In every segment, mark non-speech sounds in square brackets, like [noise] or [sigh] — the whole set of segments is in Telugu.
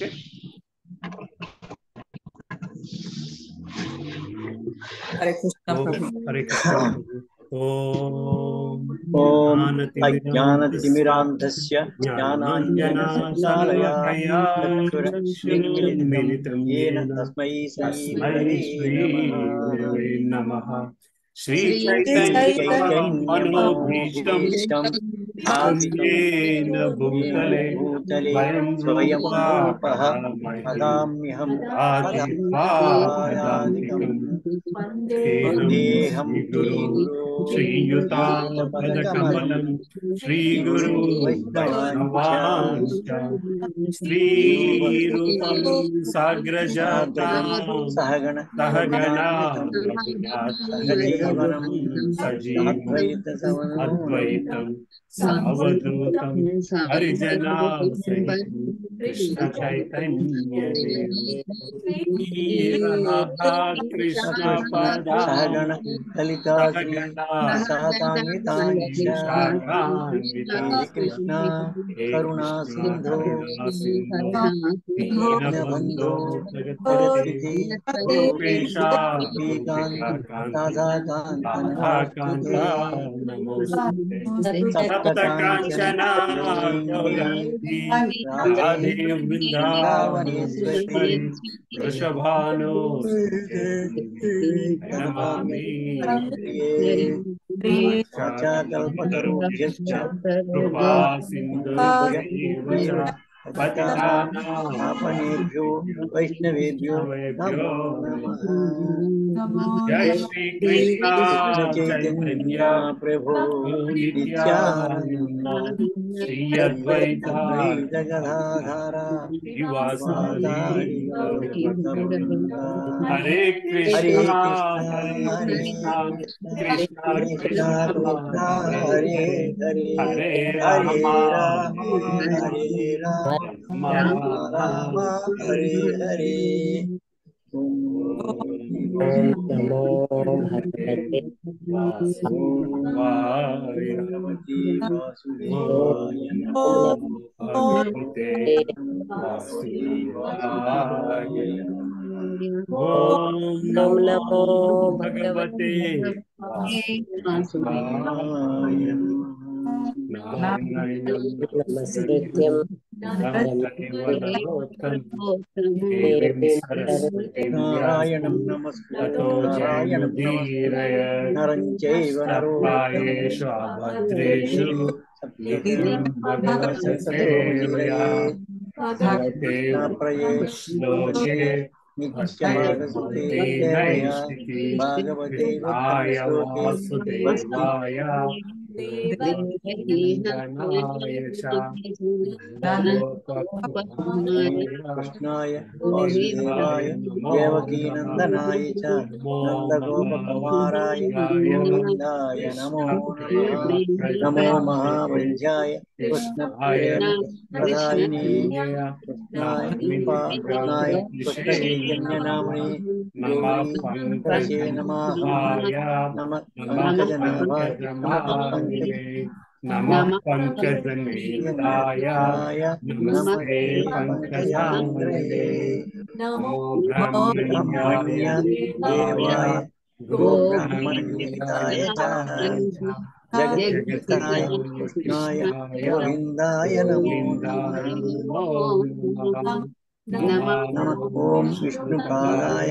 ఓకే హరే కృష్ణ ఓం ప్రభు హరే కృష్ణ ఓం ఓం జ్ఞానతిమిరాంధస్య అజ్ఞానతిమిరాంధస్య జ్ఞానాంజనశలాకయా చక్షురున్మిలితం येन తస్మై తస్మై శ్రీ గురవే నమః శ్రీ చైతన్యమనోభీష్టం చైతన్యేన భూతలే భూతలే వయం श्रीयुतापदकमलं श्रीगुरुवांश्च श्रीरूपं साग्रजातां सहगणा अद्वैतं सावधूतं हरिजना कृष्ण चैतन्य सहगण ललिता कृष्ण करुणा सिंधो दीनबन्धो वृषभानो చైతన్య కృష్ణ పదా సహగణ కలితా సహతాన్వితాంచ కృష్ణ కరుణా సింధో దీనబంధో జగద్గురుతి సప్తకాంచనా రాధే బృందావనేశ్వరి వృషభాను నమామి కల్పతరుభ్యశ్చ కృపా సింధు పాపనేభ్యో వైష్ణవేభ్యో నమో నమః జై శ్రీ కృష్ణ చైతన్య ప్రభు నిత్యానంద శ్రీ అద్వైత గదాధార శ్రీవాసాది హరే హరే కృష్ణ కృష్ణ హరే హరే కృష్ణ కృష్ణ కృష్ణ హరే హరే హరే హరే రామ రామ హరే రామ రామ రామ హరే హరే నమో భగవతే వాసుదేవాయ భగవతి వాసుదేవాయ నమో భగవతే వాసుదేవాయ ఓం నమో భగవతే नमः नमः नमः पङ्कजनेताय नमस्ते पङ्कजाङ्गे नमो ब्रह्मण्याय देवाय गोब्रह्मण्याय जगद्गताय कृष्णाय गोविन्दाय नमः नमः ॐ विष्णुपादाय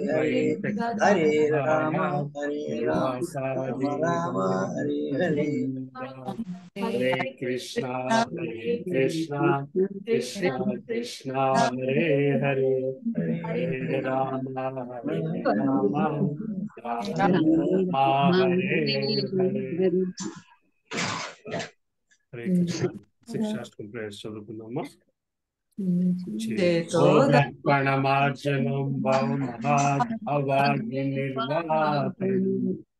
ప్రదాయిని కృష్ణాయ కృపా కృష్ణాయ కృష్ణచైతన్యనామని నమ గోవిందశే నమః నమ పంకజనాభాయ నమ పంకజనేతాయ నమస్తే పంకజాంద్రయే నమో బ్రహ్మణ్యాయ దేవాయ గోబ్రాహ్మణ్యేతాయ చ జగత్కాయ కృష్ణాయ గోవిందాయ నమో నమః నమ ఓం విష్ణుపాదాయ కృష్ణప్రియాయ కోతయే శ్రీమతే चेतोदर्पणमार्जनं वामहाभाग्यनिर्वापयन्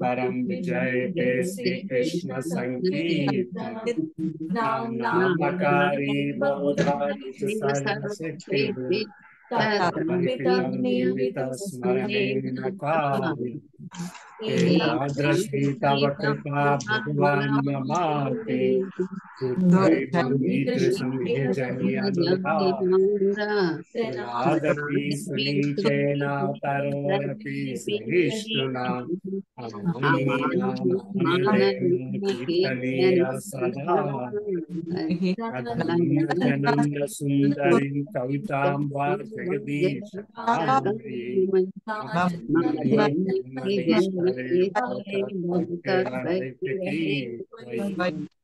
परम विजय श्री कृष्ण संकीर्तन नामकारी శ్రీ కృష్ణ చైతన్య నిత్యానంద హరే హరే హరే రామ హరే రామ రామ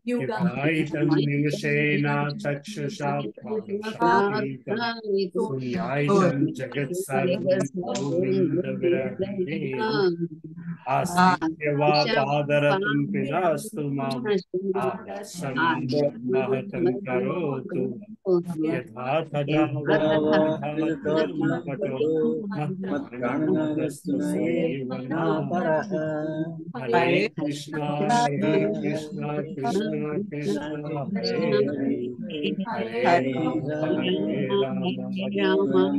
హరే కృష్ణ హరే కృష్ణ కృష్ణ కృష్ణ హరే హరే హరే రామ హరే రామ రామ హరే హరే హరే కృష్ణ శిక్షాష్టం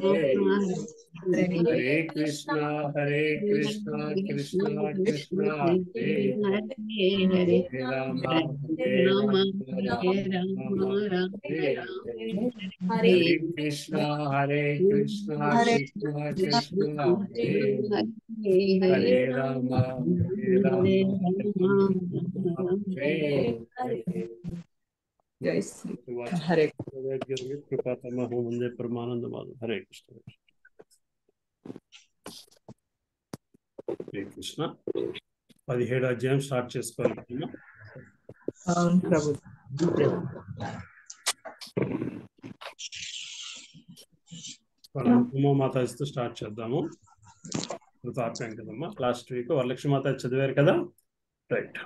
ప్రేయర్స్ हरे कृष्णा हरे कृष्णा कृष्णा कृष्णा हरे हरे राम राम हरे हरे कृष्णा हरे कृष्णा कृष्णा कृष्णा हरे राम हरे राम हरे जय श्री हरे कृष्ण कृपा तमा हो परमानंद माधव हरे कृष्ण శ్రీ కృష్ణ. పదిహేడు అధ్యాయం స్టార్ట్ చేసుకోవాలి మాతాజితో స్టార్ట్ చేద్దాము. ఆపాం కదమ్మా. లాస్ట్ వీక్ వరలక్ష్మి మాతాజీ చదివారు కదా? రైట్.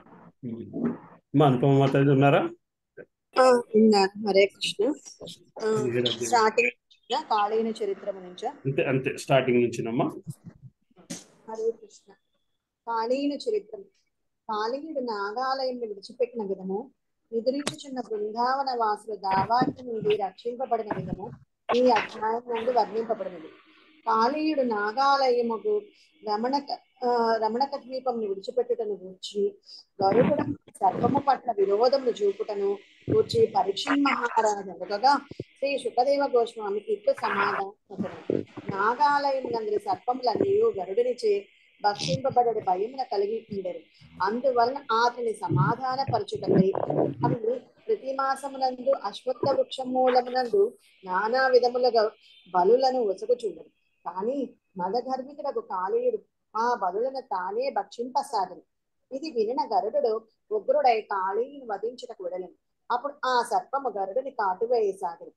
మా అనుపమ మాతాజీ ఉన్నారా? హరే కృష్ణ. స్టార్టింగ్ కాళీన చరిత్రము నుంచా? అంతే అంతే. స్టార్టింగ్ నుంచినమ్మా. హరే కృష్ణ. కాళీయుని చరిత్రం. కాళీయుడు నాగాలయం విడిచిపెట్టిన విధము నిద్రించుచున్న బృందావన వాసులు దావాటి నుండి రక్షింపబడిన విధము ఈ అధ్యాయం నుండి వర్ణింపబడినది. కాళీయుడు నాగాలయముకు రమణ రమణక ద్వీపంను విడిచిపెట్టుటను గూర్చి గరుడు సర్వము పట్ల విరోధమును చూపుటను కూర్చి పరీక్షణ్ మహారాజు అడగగా శ్రీ శుకదేవ గోస్వామికి ఇట్లు సమాధానం నాగాలయం నందు సర్పములన్నీ గరుడినిచే భక్షింపబడడి భయమున కలిగి ఉండరు. అందువలన అతని సమాధాన పరచుటకై అవి ప్రతి మాసములందు అశ్వత్థ వృక్ష మూలమునందు నానా విధములుగా బలులను ఒసగుచుండరు కానీ మదగర్భితుడకు కాళీయుడు ఆ బలులను తానే భక్షింపసాగను. ఇది వినిన గరుడు ఉగ్రుడై కాళీని వధించుటకు విడలను. అప్పుడు ఆ సర్పము గరుడుని కాటువేయసాగను.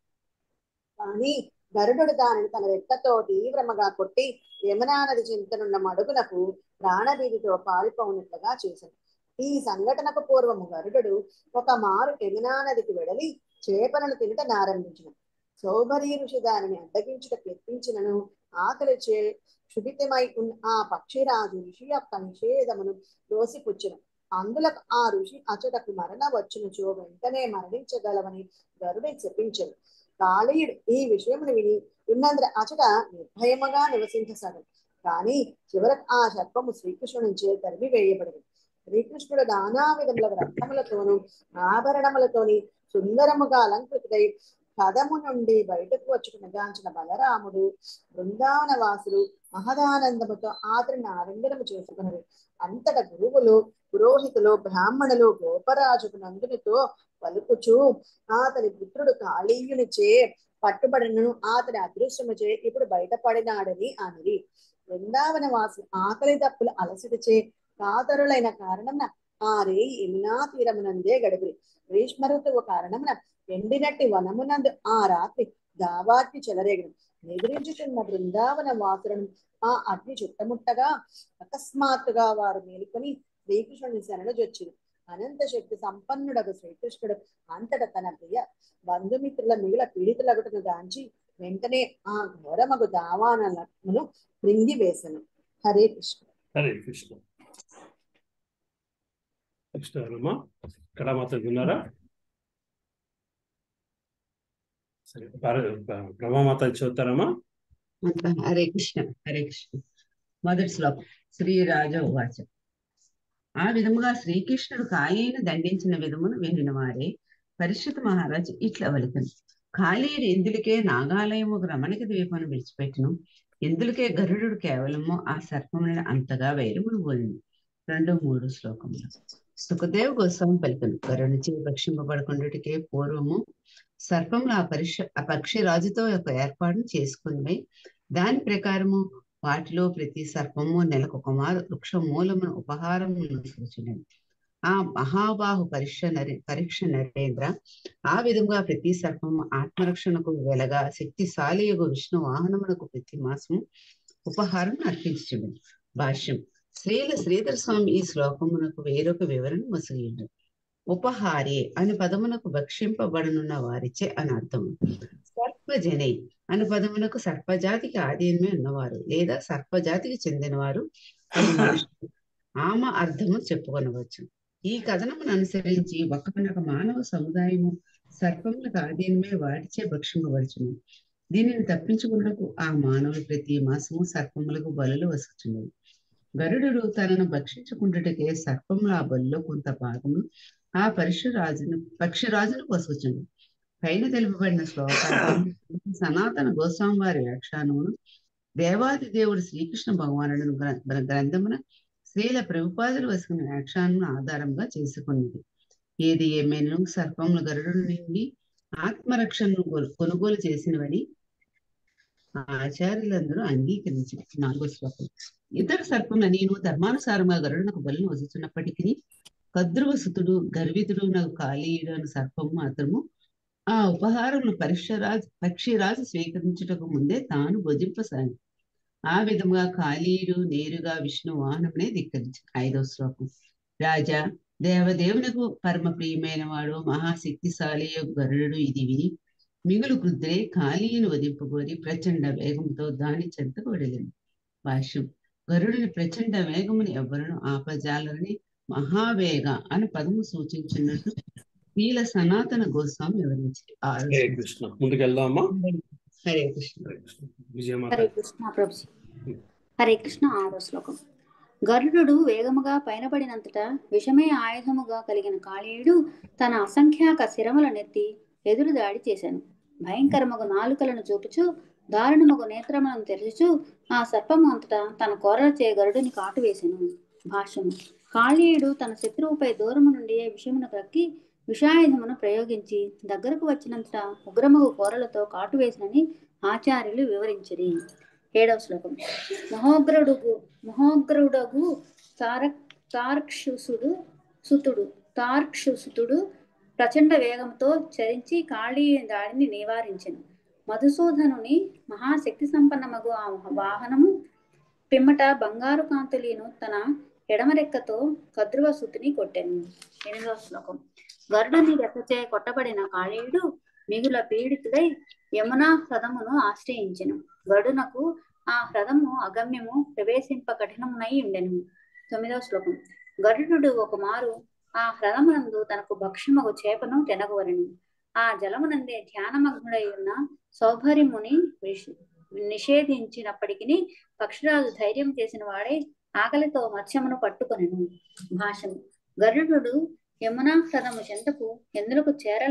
కానీ గరుడు దానిని తన రెక్కతో తీవ్రముగా కొట్టి యమునా నది చింతనున్న మడుగునకు ప్రాణభీతితో పారిపోనట్లుగా చేశాడు ఈ సంఘటనకు పూర్వము గరుడు ఒక మారు యమునా నదికి వెడలి చేపలను తినట నారంభించిన సౌభరీ ఋషి దానిని అడ్డగించుట ప్రయత్నించినను ఆకలి చే క్షుభితమై ఉన్న ఆ పక్షిరాజు ఋషి యొక్క నిషేధమును దోసిపుచ్చిన. అందులకు ఆ ఋషి అచటకు మరణ వచ్చునుచో వెంటనే మరణించగలవని గరుడే చెప్పించను. కాళీయుడు ఈ విషయమును విని ఉన్నందున అచట నిర్భయముగా నివసించసాడు కానీ చివరకు ఆ సర్పము శ్రీకృష్ణుడి నుంచే తరిమి వేయబడింది శ్రీకృష్ణుడు నానా విధముల రత్నములతోనూ ఆభరణములతోని సుందరముగా అలంకృతుడై కథము నుండి బయటకు వచ్చుకుని గాంచిన బలరాముడు బృందావన వాసులు మహదానందముతో ఆతరిని ఆలింగనము చేసుకున్నారు అంతట గురువులు పురోహితులు బ్రాహ్మణులు గోపరాజుకు నందునితో పలుకుచు అతని పుత్రుడు కాళీయునిచే పట్టుబడినను అతని అదృశ్యముచే ఇప్పుడు బయటపడినాడని అనిది బృందావన వాసి ఆకలి దప్పులు అలసిటచే కాతరులైన కారణమున ఆ రేయి యమునా తీరమునందే గడిపిరి. గ్రీష్మ ఋతువు కారణమున ఎండినట్టి వనమునందు ఆ రాత్రి దావార్కి చెలరేగడం నిద్రించుచున్న బృందావన వాసులను ఆ అగ్ని చుట్టముట్టగా అకస్మాత్తుగా వారు మేలుకొని శ్రీకృష్ణుని శరణు జొచ్చిరు అనంత శక్తి సంపన్నుడకు శ్రీకృష్ణుడు అంతట తన ప్రియ బంధుమిత్రుల మిగుల పీడితులగుటను గాంచి వెంటనే ఆ ఘోరమగు దావానమును మృంగి వేసను. హరే కృష్ణ. హరే కృష్ణ. నెక్స్ట్ ఇక్కడ మాత్రం విన్నారా? సరే హరే కృష్ణ హరే కృష్ణ. మొదటి శ్లోకం. శ్రీరాజ ఉవాచ. ఆ విధముగా శ్రీకృష్ణుడు కాళీని దండించిన విధమును వినిన వారే పరిషత్ మహారాజు ఇట్లా వలికను కాళీయుడు ఎందులకే నాగాలయము రమణిక ద్వీపను విడిచిపెట్టును? ఎందులకే గరుడు కేవలము ఆ సర్పములను అంతగా వైరమును పోయింది రెండు మూడు శ్లోకములు. సుఖదేవ్ గోస్వామి పలికను. గరుడిచే భక్షింపబడకుండాటికే పూర్వము సర్పములు ఆ పరిష ఆ పక్షి రాజుతో ఒక ఏర్పాటును చేసుకుని దాని ప్రకారము వాటిలో ప్రతి సర్పము నెలకు కుమారు వృక్ష మూలమును ఉపహారమును సూచనది. ఆ మహాబాహు పరీక్ష నరే పరీక్ష నరేంద్ర ఆ విధంగా ప్రతి సర్పము ఆత్మరక్షణకు వెలగా శక్తిశాలియగు విష్ణు వాహనమునకు ప్రతి మాసము ఉపహారం అర్పించుడు భాష్యం. శ్రీల శ్రీధర స్వామి ఈ శ్లోకమునకు వేరొక వివరణ ముసిగిండు ఉపహారే అని పదమునకు భక్షింపబడనున్న వారిచే అని అర్థం సర్పజనై అను పదమునకు సర్పజాతికి ఆధీనమే ఉన్నవారు లేదా సర్పజాతికి చెందినవారు ఆమె ఆమ అర్థము చెప్పుకొనవచ్చు. ఈ కథనమును అనుసరించి ఒక్కనొక మానవ సముదాయము సర్పములకు ఆధీనమే వాటిచే భక్షింపబడుచును దీనిని తప్పించుకున్నకు ఆ మానవులు ప్రతి మాసము సర్పములకు బలులు వసుచున్నది గరుడు తనను భక్షించుకుంటుటకే సర్పములు ఆ బలిలో కొంత భాగము ఆ పరశురాజును పక్షిరాజును పసుచుండు పైన తెలుపబడిన శ్లోకాలను [laughs] సనాతన గోస్వామి వారి వ్యాఖ్యానమును దేవాది దేవుడు శ్రీకృష్ణ భగవానుడు గ్రంథమున స్త్రీల ప్రభుపాదులు వసుకున్న వ్యాఖ్యానమును ఆధారంగా చేసుకున్నది. ఏది ఏమైనా సర్పముల గరుడు నుండి ఆత్మరక్షణను కొనుగోలు చేసినవని ఆచార్యులందరూ అంగీకరించి నాలుగో శ్లోకం. ఇతర సర్పముల నేను ధర్మానుసారంగా గరుడునకు బలిని వసుచున్నప్పటికీ కద్రువసుతుడు గర్వితుడు నాకు కాళీయుడు అని సర్పము మాత్రము ఆ ఉపహారములు పరీక్షరాజు పక్షిరాజు స్వీకరించుటకు ముందే తాను భుజింపసాగి. ఆ విధముగా కాళీయుడు నేరుగా విష్ణు వాహనమునే ధిక్కరించి. ఐదవ శ్లోకం. రాజా దేవదేవునకు పరమ ప్రియమైన వాడు మహాశక్తిశాలి గరుడు ఇది విని మిగులు గుద్రే కాళీయుని వదింపగోరి ప్రచండ వేగంతో దాని చెంతకు వెడలింది భాష్యం గరుడిని ప్రచండ వేగముని ఎవరును ఆపజాలని మహావేగ అని పదము సూచించినట్టు వీళ్ళ సనాతన గోస్వామి వివరించారు హరే కృష్ణ. ముందుకెళ్దామా? హరే కృష్ణ. హరే కృష్ణ. విజయమాత. హరే కృష్ణ ప్రభుజీ. హరే కృష్ణ ఆరో శ్లోకం. గరుడు వేగముగా పైనపడినంతటా విషమే ఆయుధముగా కలిగిన కాళీయుడు తన అసంఖ్యాక శిరముల నెత్తి ఎదురు దాడి చేశాను. భయంకరమగు నాలుకలను చూపుచు దారుణమగు నేత్రములను తెరచుచు ఆ సర్పము అంతటా తన కొరలచే గరుడిని కాటువేశాను. భాష్యము. కాళీయుడు తన శత్రువుపై దూరము నుండి విషమును క్రక్కి విషాయుధమును ప్రయోగించి దగ్గరకు వచ్చినంత ఉగ్రమగు కోరలతో కాటువేసినని ఆచార్యులు వివరించిరి. ఏడవ శ్లోకం. మహోగ్రుడుగు మహోగ్రుడగు తారక్ తార్క్షుసుడు సుతుడు తార్క్షుసుతుడు ప్రచండ వేగంతో చరించి కాళీ దాడిని నివారించను. మధుసూదనుని మహాశక్తి సంపన్నమగు ఆ వాహనము పిమ్మట బంగారు కాంతులీను తన ఎడమరెక్కతో కద్రువ సుతిని కొట్టెను. ఎనిమిదవ శ్లోకం. గరుడుని రెక్కచే కొట్టబడిన కాళీయుడు మిగుల పీడితుడై యమునా హ్రదమును ఆశ్రయించెను. వరుణకు ఆ హ్రదము అగమ్యము ప్రవేశింప కఠినమునై ఉండెను. తొమ్మిదవ శ్లోకం. గరుడు ఒక మారు ఆ హ్రదమునందు తనకు భక్ష్యమగు చేపను తెనగవరను. ఆ జలమునందే ధ్యానమగ్నుడై ఉన్న సౌభర్యముని నిషేధించినప్పటికీ పక్షిరాజు ధైర్యం చేసిన వాడే ఆకలితో మత్స్యమును పట్టుకొనెను. భాషము గరుడు యమునా హ్రదము చెంతకు ఎందులకు చేర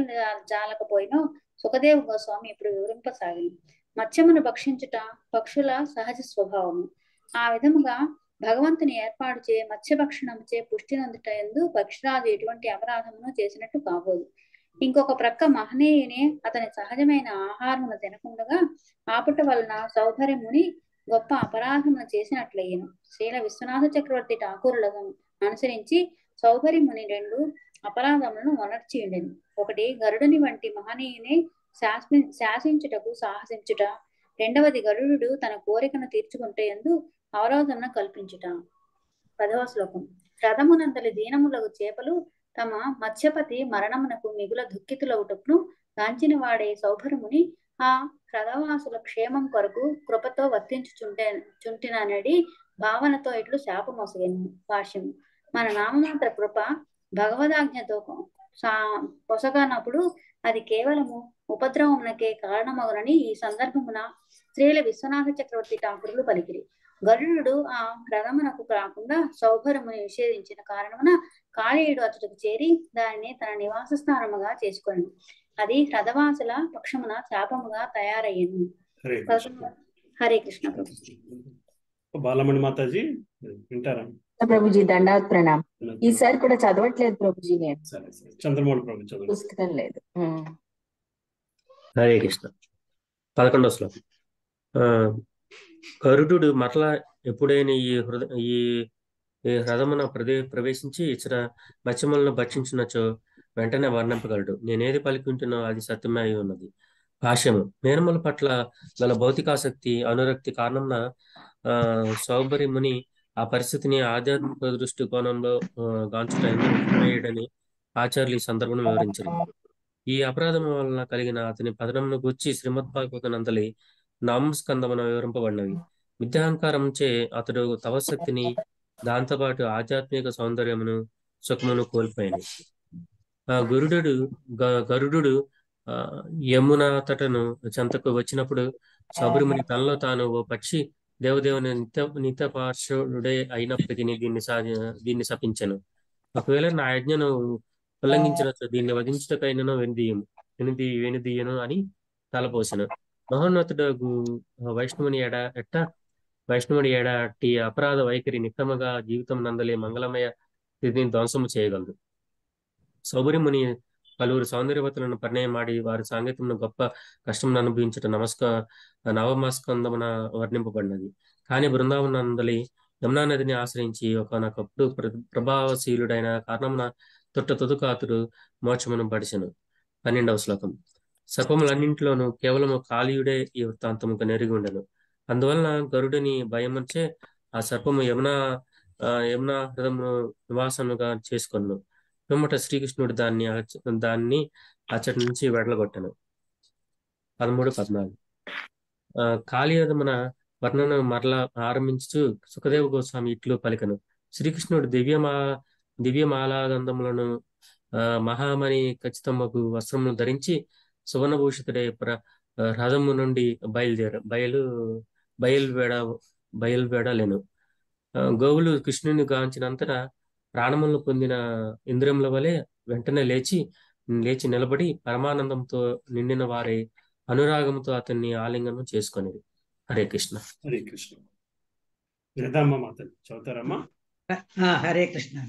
జాలకపోయినో సుఖదేవ గోస్వామి ఇప్పుడు వివరింపసాగింది మత్స్యమును భక్షించుట పక్షుల సహజ స్వభావము. ఆ విధముగా భగవంతుని ఏర్పాటు చే మత్స్యభక్షణముచే పుష్టి నందుట ఎందు పక్షిరాజు ఎటువంటి అపరాధమును చేసినట్టు కాబోదు. ఇంకొక ప్రక్క మహనీయుని అతని సహజమైన ఆహారమును తినకుండగా ఆపుట వలన సౌకర్యముని గొప్ప అపరాధమును చేసినట్లయ్యను. శ్రీల విశ్వనాథ చక్రవర్తి ఠాకూరులను అనుసరించి సౌకర్యముని రెండు అపరాధములను వనర్చియుండెను. ఒకటి గరుడుని వంటి మహనీయుని శాసి శాసించుటకు సాహసించుట. రెండవది గరుడు తన కోరికను తీర్చుకుంటే ఎందు అవరోధమును కల్పించుట. పదవ శ్లోకం. రథమునంతలి దీనములకు చేపలు తమ మత్స్యపతి మరణమునకు మిగుల దుఃఖితులవుటకును గాంచిన వాడే సౌభరముని ఆ హ్రదవాసుల క్షేమం కొరకు కృపతో వర్తించుచుంటే చుంటిననడి భావనతో ఇట్లు శాపమొసగను. భాష్యము. మన నామమాత్ర కృప భగవదాజ్ఞతో సా పొసగానప్పుడు అది కేవలము ఉపద్రవమునకే కారణమగునని ఈ సందర్భమున స్త్రీల విశ్వనాథ చక్రవర్తి ఠాకూరులు పలికిరి. గరుడు ఆ రథమునకు కాకుండా సౌభరముని నిషేధించిన కారణమున కాళీయుడు అతడికి చేరి దానిని తన నివాస స్థానముగా చేసుకొని అది హ్రదవాసుల పక్షమున శాపముగా తయారయ్యింది హరే కృష్ణ. హరే కృష్ణ. ప్రభు బాలమణి మాతాజీ వింటారా? ప్రభుజీ దండాత్ ప్రణామ్. ఈసారి కూడా చదవట్లేదు ప్రభుజీ నేను. చంద్రమౌళి ప్రభు చదువు పుస్తకం లేదు. హరే కృష్ణ. పదకొండవ శ్లోకం. ఆ, గరుడు మరలా ఎప్పుడైనా ఈ హృద ఈ ఈ హ్రదమున ప్రదే ప్రవేశించి ఇతర మత్స్యములను భక్షించినచో వెంటనే వర్ణింపగలడు. నేనేది పలికింటున్నో అది సత్యమే అయి ఉన్నది. భాష్యము. మేనముల పట్ల గల భౌతికాసక్తి అనురక్తి కారణంన ఆ సౌబరి ముని ఆ పరిస్థితిని ఆధ్యాత్మిక దృష్టి కోణంలో ఆ, ఆచార్యులు ఈ సందర్భంలో వివరించారు. ఈ అపరాధం వలన కలిగిన అతని పతనమును గూర్చి శ్రీమద్ భాగవతనందలి నామస్కందమున వివరింపబడినవి. మిథ్యాహంకారంచే అతడు తవశక్తిని దాంతోపాటు ఆధ్యాత్మిక సౌందర్యమును సుఖమును కోల్పోయాను ఆ గురుడు గరుడు ఆ యమున తటను చెంతకు వచ్చినప్పుడు శబరిముని తనలో తాను ఓ పక్షి దేవదేవుని నిత్య నిత్య అయినప్పటికీ దీన్ని సా దీన్ని శపించను. ఒకవేళ నా ఆజ్ఞను ఉల్లంఘించినట్లు దీన్ని వధించుటకైనను వెనుదీయము వెనుది వెనుదీయను అని తలపోసెను. మహోన్నతుడు వైష్ణవుని ఎడ ఎట్ట? వైష్ణవుని ఎడ అట్టి అపరాధ వైఖరి నిక్రమగా జీవితం నందలే మంగళమయ స్థితిని ధ్వంసము చేయగలదు. సౌబరిముని పలువురు సౌందర్యవతులను పరిణయమాడి వారి సాంగత్యమును గొప్ప కష్టం అనుభవించట నమస్క నవమస్కందమున వర్ణింపబడినది. కానీ బృందావనందలి యమునా నదిని ఆశ్రయించి ఒకనొకప్పుడు ప్రభావశీలుడైన కారణమున తొట్ట తుదుకాతుడు మోక్షమును పడిచెను పన్నెండవ శ్లోకం. సర్పములన్నింటిలోనూ కేవలము కాళీయుడే ఈ వృత్తాంతముగా నెరిగి ఉండను. అందువలన గరుడిని భయముంచే ఆ సర్పము యమునా ఆ, యమునా హృదమును నివాసముగా చేసుకొను వెంబట శ్రీకృష్ణుడు దాన్ని దాన్ని అచ్చటి నుంచి వెడలగొట్టను పదమూడు పద్నాలుగు. ఆ, కాళీయదమున వర్ణన మరలా ఆరంభించు సుఖదేవ గోస్వామి ఇట్లు పలికను. శ్రీకృష్ణుడు దివ్యమా దివ్యమాలాగంధములను ఆ, మహామణి ఖచ్చితమ్మకు వస్త్రమును ధరించి సువర్ణభూషితుడే ప్ర రథము నుండి బయలుదేర బయలు బయలువేడ బయలువేడలేను. గోవులు కృష్ణుని గాంచినంతటా ప్రాణములను పొందిన ఇంద్రియముల వలె వెంటనే లేచి లేచి నిలబడి పరమానందంతో నిండిన వారే అనురాగంతో అతన్ని ఆలింగనం చేసుకొని హరే కృష్ణ. హరే కృష్ణ. చదువుతారమ్మా ఆ, హరే కృష్ణ.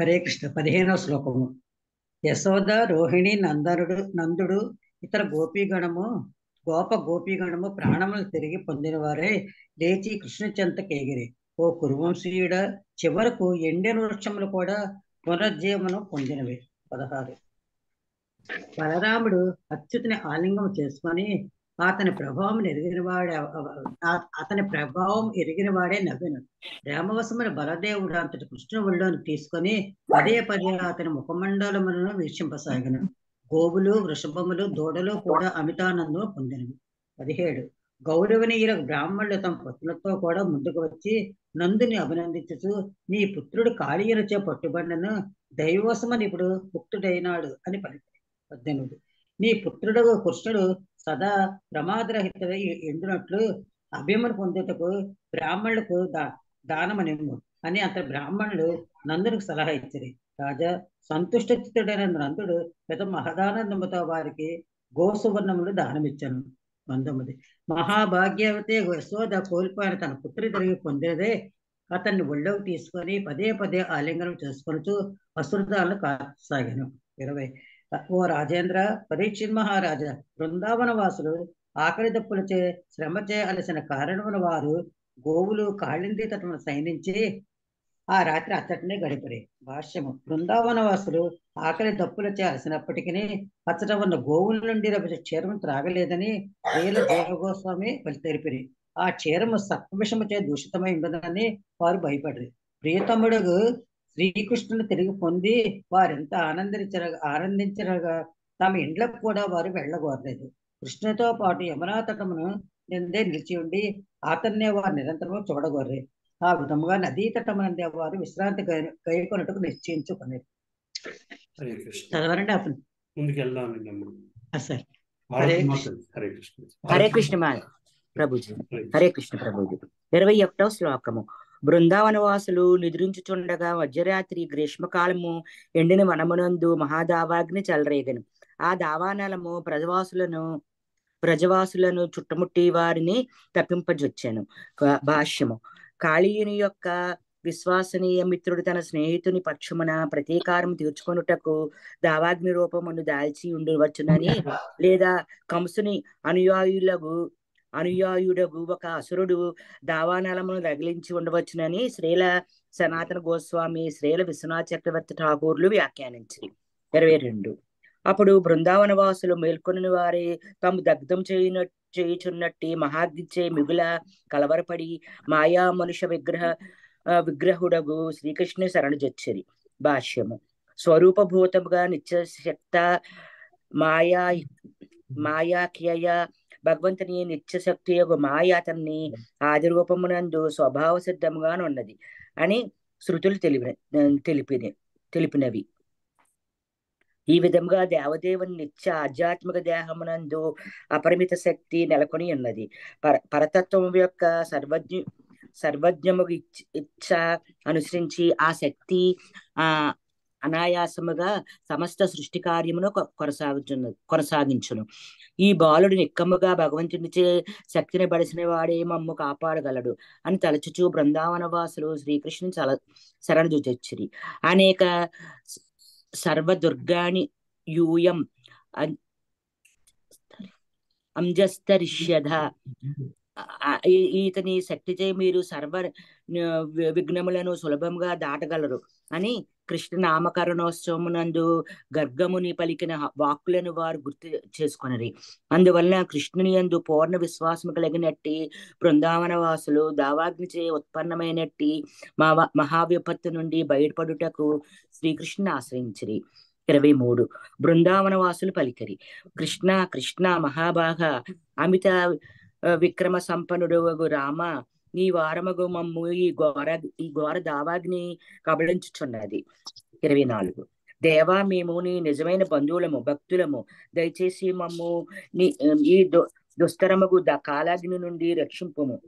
హరే కృష్ణ. పదిహేనవ శ్లోకము. యశోద రోహిణి నందనుడు నందుడు ఇతర గోపీగణము గోప గోపీగణము ప్రాణములు తిరిగి పొందిన వారే లేచి కృష్ణ చెంతకు ఎగిరి ఓ కురువంశీయుడ చివరకు ఎండిన వృక్షములు కూడా పునర్జీవనం పొందినవి. పదహారు. బలరాముడు అచ్యుతుని ఆలింగం చేసుకొని అతని ప్రభావం ఎరిగిన వాడే అతని ప్రభావం ఎరిగిన వాడే నవ్వెను. రామవశమున బలదేవుడు అంతటి కృష్ణ ఒళ్ళోని తీసుకొని పదే పదే అతని ముఖమండలములను వీక్షింపసాగను. గోవులు వృషభములు దూడలు కూడా అమితానందం పొందినవి. పదిహేడు. గౌరవనీయుల బ్రాహ్మణులు తమ పుత్రులతో కూడా ముందుకు వచ్చి నందుని అభినందించుచు నీ పుత్రుడు కాళీయులచే పట్టుబడినను దైవోసమని ఇప్పుడు ముక్తుడైనాడు అని పలికి పద్దెనిమిది నీ పుత్రుడు కృష్ణుడు సదా ప్రమాదరహితుడై ఎండునట్లు అభిమను పొందుటకు బ్రాహ్మణులకు దా దానమనిమ్ము అని అంత బ్రాహ్మణులు నందునికి సలహా ఇచ్చింది. రాజా సంతుష్టచితుడైన నందుడు పెద్ద మహదానందముతో వారికి గోసువర్ణములు దానమిచ్చాను. పంతొమ్మిది మహాభాగ్యవతి యశోద కోల్పోయిన తన పుత్రి తిరిగి పొందేదే అతన్ని ఒళ్ళోకి తీసుకొని పదే పదే ఆలింగనం చేసుకొనుచు అశ్రుతాలను కాసాగాను ఇరవై. ఓ రాజేంద్ర పరీక్షిన్ మహారాజా బృందావన వాసులు ఆకలి దప్పులచే శ్రమ చేయాల్సిన కారణమున వారు గోవులు కాళింది తటను సైనించి ఆ రాత్రి అచ్చటనే గడిపరి భాష్యము. బృందావన వాసులు ఆకలి దప్పుల చేసినప్పటికీ అచ్చట ఉన్న గోవుల నుండి లభించే క్షీరము త్రాగలేదని వేల దేవగోస్వామి తెలిపిరి ఆ క్షీరము సత్వవిషముచే దూషితమై ఉండదని వారు భయపడరు ప్రియతముడు శ్రీకృష్ణుని తిరిగి పొంది వారెంత ఆనందించర ఆనందించరగా తమ ఇండ్లకు కూడా వారు వెళ్ళగోరలేదు. కృష్ణుతో పాటు యమునా తటమును నిందే నిలిచి ఉండి అతన్నే వారు నిరంతరము చూడగోర్రే. ఆ విధముగా నదీ తటమునందే వారు విశ్రాంతి గైకొనటకు నిశ్చయించుకున్నారు హరే కృష్ణ. చదవరండి అతను. హరే హరే ప్రభుజీ. హరే కృష్ణ. ప్రభుజీ. ఇరవై ఒకటో శ్లోకము. బృందావనవాసులు నిద్రించుచుండగా మధ్యరాత్రి గ్రీష్మకాలము ఎండిన వనమునందు మహాదావాగ్ని చెలరేగను. ఆ దావానలము ప్రజవాసులను ప్రజవాసులను చుట్టుముట్టి వారిని తప్పింపజొచ్చాను. భాష్యము కాళీయుని యొక్క విశ్వసనీయ మిత్రుడు తన స్నేహితుని పక్షమున ప్రతీకారం తీర్చుకొనుటకు దావాగ్ని రూపమును దాల్చి ఉండవచ్చునని [laughs] లేదా కంసుని అనుయాయులకు అనుయాయుడగు ఒక అసురుడు దావానలమును రగిలించి ఉండవచ్చునని శ్రీల సనాతన గోస్వామి శ్రీల విశ్వనాథ్ చక్రవర్తి ఠాకూర్లు వ్యాఖ్యానించి ఇరవై రెండు. అప్పుడు బృందావన వాసులు మేల్కొని వారి తాము దగ్ధం చేయన చేయుచున్నట్టి మహాగ్నిచే మిగుల కలవరపడి మాయా మనుష విగ్రహ విగ్రహుడగు శ్రీకృష్ణ శరణు జచ్చరి. భాష్యము. స్వరూపభూతముగా నిత్యశక్త మాయా మాయాఖ్యయ భగవంతుని నిత్యశక్తి యొక్క మాయ అతన్ని ఆది రూపమునందు స్వభావ సిద్ధముగా ఉన్నది అని శృతులు తెలిపిన తెలిపిన తెలిపినవి. ఈ విధముగా దేవదేవుని నిత్య ఆధ్యాత్మిక దేహమునందు అపరిమిత శక్తి నెలకొని ఉన్నది. పర పరతత్వం యొక్క సర్వజ్ఞ సర్వజ్ఞము ఇచ్చ అనుసరించి ఆ శక్తి ఆ అనాయాసముగా సమస్త సృష్టి కార్యమును కొ- కొనసాగుచున్న కొనసాగించును. ఈ బాలుడు నిక్కముగా భగవంతునిచే శక్తిని బడిసిన వాడే మమ్ము కాపాడగలడు అని తలచుచూ బృందావన వాసులు శ్రీకృష్ణుని చల శరణు తెచ్చిరి అనేక सर्वदुर्गाणि यूयम् अञ्जस्तरिष्यधा ఇతని శక్తి చే మీరు సర్వ విఘ్నములను సులభంగా దాటగలరు. అని కృష్ణ నామకరణోత్సవమునందు గర్గముని పలికిన వాక్కులను వారు గుర్తు చేసుకున్నది అందువలన కృష్ణుని యందు పూర్ణ విశ్వాసము కలిగినట్టి బృందావన వాసులు దావాగ్నిచే ఉత్పన్నమైనట్టి మా మహావిపత్తు నుండి బయటపడుటకు శ్రీకృష్ణుని ఆశ్రయించిరి. ఇరవై మూడు. బృందావన వాసులు పలికరి. కృష్ణ కృష్ణ మహాభాగ అమిత విక్రమ సంపన్నుడు రామ నీ వారమగు మమ్ము ఈ ఘోర ఈ ఘోర దావాగ్ని కబళించుచున్నది. ఇరవై నాలుగు. దేవా మేము నీ నిజమైన బంధువులము భక్తులము. దయచేసి మమ్ము నీ ఈ దు దుస్తరమగు ద కాలాగ్ని నుండి రక్షింపుము.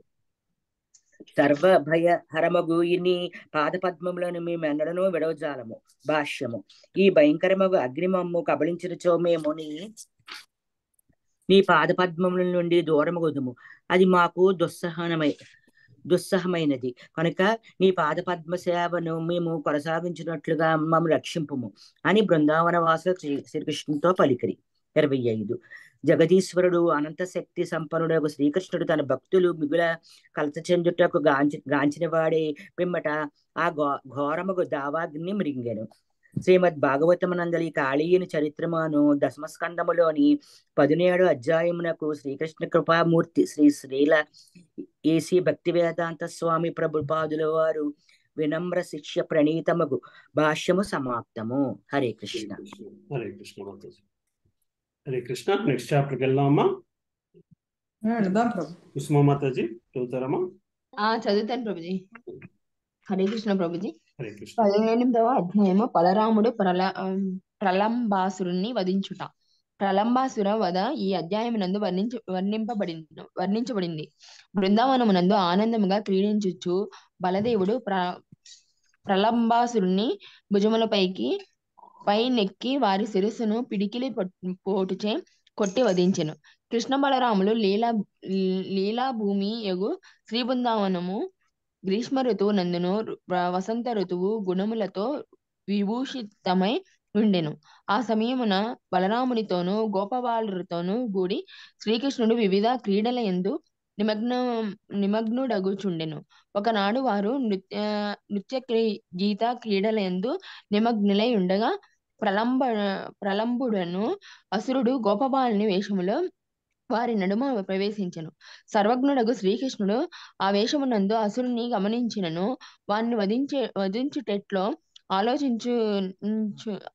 సర్వ భయ హరమగు ఇన్ని పాద పద్మములను మేమెన్నడనూ విడవజాలము. భాష్యము. ఈ భయంకరమగు అగ్నిమమ్ము కబళించినచో మేము నీ నీ పాదపద్మముల నుండి దూరమగుదుము. అది మాకు దుస్సహనమై దుస్సహమైనది. కనుక నీ పాద పద్మ సేవను మేము కొనసాగించినట్లుగా మమ్మ రక్షింపుము అని బృందావన వాసుల శ్రీ శ్రీకృష్ణుతో పలికిరి. ఇరవై ఐదు. జగదీశ్వరుడు అనంత శక్తి సంపన్నుడు శ్రీకృష్ణుడు తన భక్తులు మిగుల కలత చెందుటకు గాంచి గాంచిన వాడే పిమ్మట ఆ ఘో ఘోరముగు దావాగ్ని మృంగాను. శ్రీమద్ భాగవతమునందలి కాళీయుని చరిత్రమును దశమస్కందములోని పదిహేడు అధ్యాయమునకు శ్రీకృష్ణ కృపామూర్తి శ్రీ శ్రీల ఏసీ భక్తి వేదాంత స్వామి ప్రభుపాదుల వారు వినమ్ర శిష్య ప్రణీతమగు భాష్యము సమాప్తము. హరే కృష్ణ. హరే కృష్ణ హరే కృష్ణ. నెక్స్ట్ చాప్టర్కి వెళ్దామమ్మా వెళ్దాం ప్రభు. కుసుమ మాతాజీ చదువుతారమ్మా ఆ చదువుతాను ప్రభుజీ. హరే కృష్ణ ప్రభుజీ. పదిహేనిమిదవ అధ్యాయము బలరాముడు ప్రల ప్రలంబాసురుణ్ణి వధించుట. ప్రలంబాసుర వధ ఈ అధ్యాయమునందు వర్ణించ వర్ణింపబడింది వర్ణించబడింది. బృందావనమునందు ఆనందముగా క్రీడించుచు బలదేవుడు ప్ర ప్రలంబాసురుణ్ణి భుజములపైకి పైనెక్కి వారి శిరస్సును పిడికిలి పోటుచే కొట్టి వధించెను. కృష్ణ బలరాములు లీలా లీలా భూమి యగు శ్రీ బృందావనము గ్రీష్మ ఋతువు నందును వసంత ఋతువు గుణములతో విభూషితమై ఉండెను. ఆ సమయమున బలరామునితోనూ గోపబాలులతోనూ కూడి శ్రీకృష్ణుడు వివిధ క్రీడల యందు నిమగ్న నిమగ్నుడగుచుండెను. ఒకనాడు వారు నృత్య నృత్య క్రీ- గీత క్రీడల యందు నిమగ్నులై ఉండగా ప్రలంబ ప్రలంబుడను అసురుడు గోపబాలుని వేషములో వారి నడుమ ప్రవేశించెను. సర్వజ్ఞుడగు శ్రీకృష్ణుడు ఆ వేషమునందు అసురుని గమనించినను. వారిని వధించే వధించుటెట్లో ఆలోచించు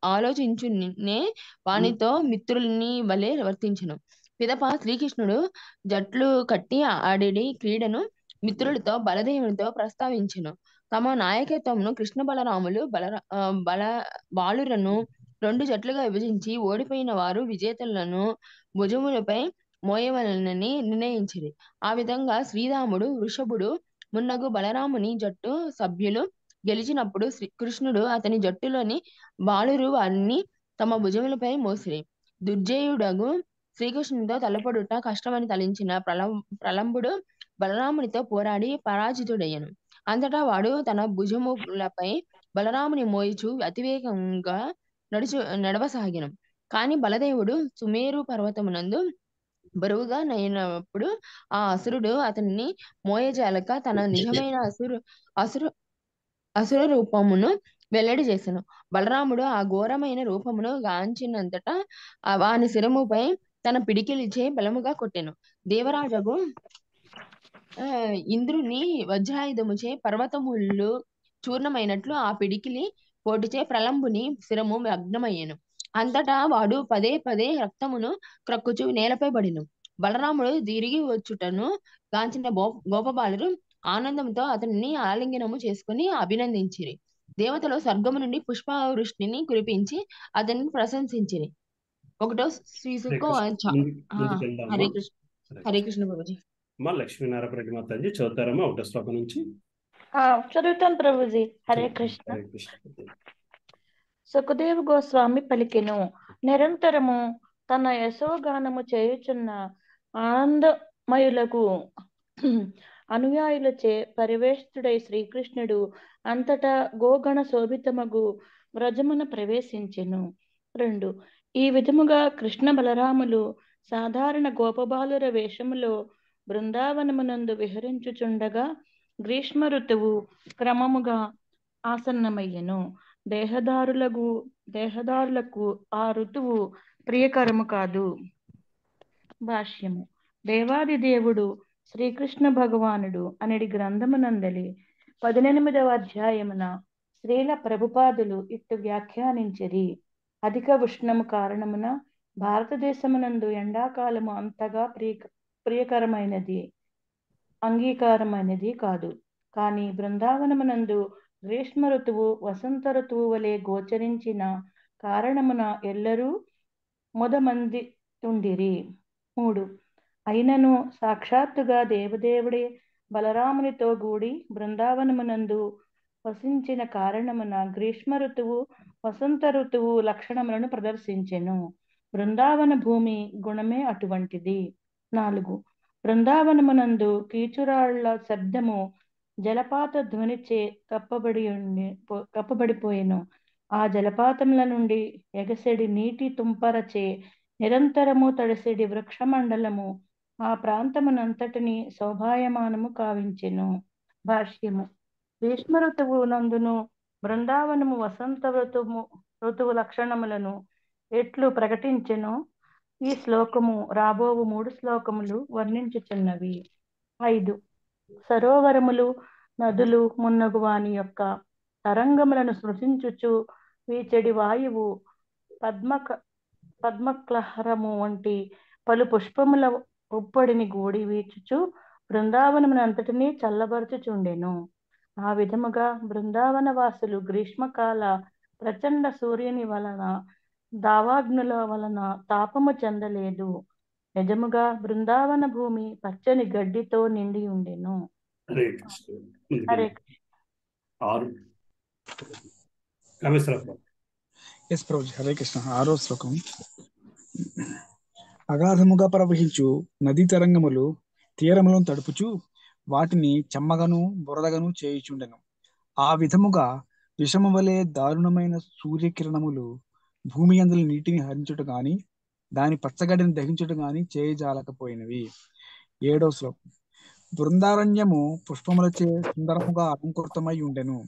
ఆలోచించునే వానితో మిత్రుల్ని వలె వర్తించెను. పిదప శ్రీకృష్ణుడు జట్లు కట్టి ఆడిడి క్రీడను మిత్రులతో బలదేవునితో ప్రస్తావించెను. తమ నాయకత్వమును కృష్ణ బలరాములు బల బల బాలురను రెండు జట్లుగా విభజించి ఓడిపోయిన వారు విజేతలను భుజములపై మోయవలనని నిర్ణయించిరి. ఆ విధంగా శ్రీరాముడు వృషభుడు మున్నగు బలరాముని జట్టు సభ్యులు గెలిచినప్పుడు శ్రీ కృష్ణుడు అతని జట్టులోని బాలురు వారిని తమ భుజములపై మోసిరి. దుర్జయుడగు శ్రీకృష్ణుడితో తలపడుట కష్టమని తలించిన ప్రలం ప్రలంబుడు బలరామునితో పోరాడి పరాజితుడయ్యను. అంతటా వాడు తన భుజములపై బలరాముని మోయిచు అతివేగంగా నడుచు నడవసాగిన. కాని బలదేవుడు సుమేరు పర్వతమునందు బరువుగా నైనప్పుడు ఆ అసురుడు అతనిని మోయజాలక తన నిజమైన అసురు అసురు అసుర రూపమును వెల్లడి చేసెను. బలరాముడు ఆ ఘోరమైన రూపమును గాంచినంతటా ఆ వాని శిరముపై తన పిడికిలిచే బలముగా కొట్టెను. దేవరాజగు ఇంద్రుని వజ్రాయుధముచే పర్వతములు చూర్ణమైనట్లు ఆ పిడికిలి పోటుచే ప్రలంబుని శిరము భగ్నమయ్యెను అంతటా వాడు పదే పదే రక్తమును క్రక్కుచు నేలపై పడిను. బలరాముడు తిరిగి వచ్చుటను గాంచిన గో గోపబాలురు ఆనందంతో అతనిని ఆలింగనము చేసుకుని అభినందించిరి. దేవతలు స్వర్గము నుండి పుష్పవృష్టిని కురిపించి అతనిని ప్రశంసించిరి. ఒకటో శ్రీ హరే సుఖో హరే కృష్ణ. హరే కృష్ణ అమ్మా లక్ష్మీనారాయణ ప్రతిమాతాజీ చదువుతారమ్మా ఒకటో శ్లోకం నుంచి. ఆ, చదువుతాను ప్రభుజీ. హరే కృష్ణ. హరే కృష్ణ. సుఖదేవ్ గోస్వామి పలికెను. నిరంతరము తన యశోగానము చేయుచున్న ఆనందమయులకు అనుయాయులచే పరివేష్టుడై శ్రీకృష్ణుడు అంతటా గోగణ శోభితమగు వ్రజమున ప్రవేశించెను. రెండు. ఈ విధముగా కృష్ణ బలరాములు సాధారణ గోపబాలుర వేషములో బృందావనమునందు విహరించుచుండగా గ్రీష్మ ఋతువు క్రమముగా ఆసన్నమయ్యెను. దేహదారులకు దేహదారులకు ఆ ఋతువు ప్రియకరము కాదు. భాష్యము. దేవాది దేవుడు శ్రీకృష్ణ భగవానుడు అనడి గ్రంథమునందలి పదినెనిమిదవ అధ్యాయమున స్త్రీల ప్రభుపాదులు ఇట్టు వ్యాఖ్యానించిరి. అధిక ఉష్ణము కారణమున భారతదేశమునందు ఎండాకాలము అంతగా ప్రియ ప్రియకరమైనది అంగీకారమైనది కాదు. కానీ బృందావనమునందు గ్రీష్మ ఋతువు వసంత ఋతువు వలె గోచరించిన కారణమున ఎల్లరూ మొదమంది ఉండిరి మూడు. అయినను సాక్షాత్తుగా దేవదేవుడే బలరామునితో గూడి బృందావనమునందు వసించిన కారణమున గ్రీష్మ ఋతువు వసంత ఋతువు లక్షణములను ప్రదర్శించెను. బృందావన భూమి గుణమే అటువంటిది. నాలుగు. బృందావనమునందు కీచురాళ్ళ శబ్దము జలపాత ధ్వనిచే కప్పబడి ఉండి కప్పబడిపోయెను. ఆ జలపాతముల నుండి ఎగసెడి నీటి తుంపరచే నిరంతరము తడిసెడి వృక్షమండలము ఆ ప్రాంతమునంతటిని శోభాయమానము కావించెను. భాష్యము. గ్రీష్మ ఋతువు నందును బృందావనము వసంత ఋతువు ఋతువు లక్షణములను ఎట్లు ప్రకటించెనో? ఈ శ్లోకము రాబోవు మూడు శ్లోకములు వర్ణించుచున్నవి. ఐదు. సరోవరములు నదులు మున్నగు వాని యొక్క తరంగములను సృజించుచు వీచడి వాయువు పద్మక పద్మక్లహరము వంటి పలు పుష్పముల ఉప్పడిని గూడి వీచుచు బృందావనమునంతటినీ చల్లబరుచుచుండెను. ఆ విధముగా బృందావన వాసులు గ్రీష్మకాల ప్రచండ సూర్యుని వలన దావాగ్నుల వలన తాపము చెందలేదు. నిజముగా బృందావన భూమి పచ్చని గడ్డితో నిండి ఉండెను. ఎస్ ప్రభుజీ హరే కృష్ణ ఆరో. శ్లోకం. అగాధముగా ప్రవహించు నదీ తరంగములు తీరములను తడుపుచు వాటిని చెమ్మగను బురదగను చేయుచుండెను. ఆ విధముగా విషము వలె దారుణమైన సూర్యకిరణములు భూమి అందుల నీటిని హరించుట గాని దాని పచ్చగడ్డిని దహించడం గాని చేయజాలకపోయినవి ఏడో శ్లోకం. బృందారణ్యము పుష్పములచే సుందరముగా అలంకృతమై ఉండెను.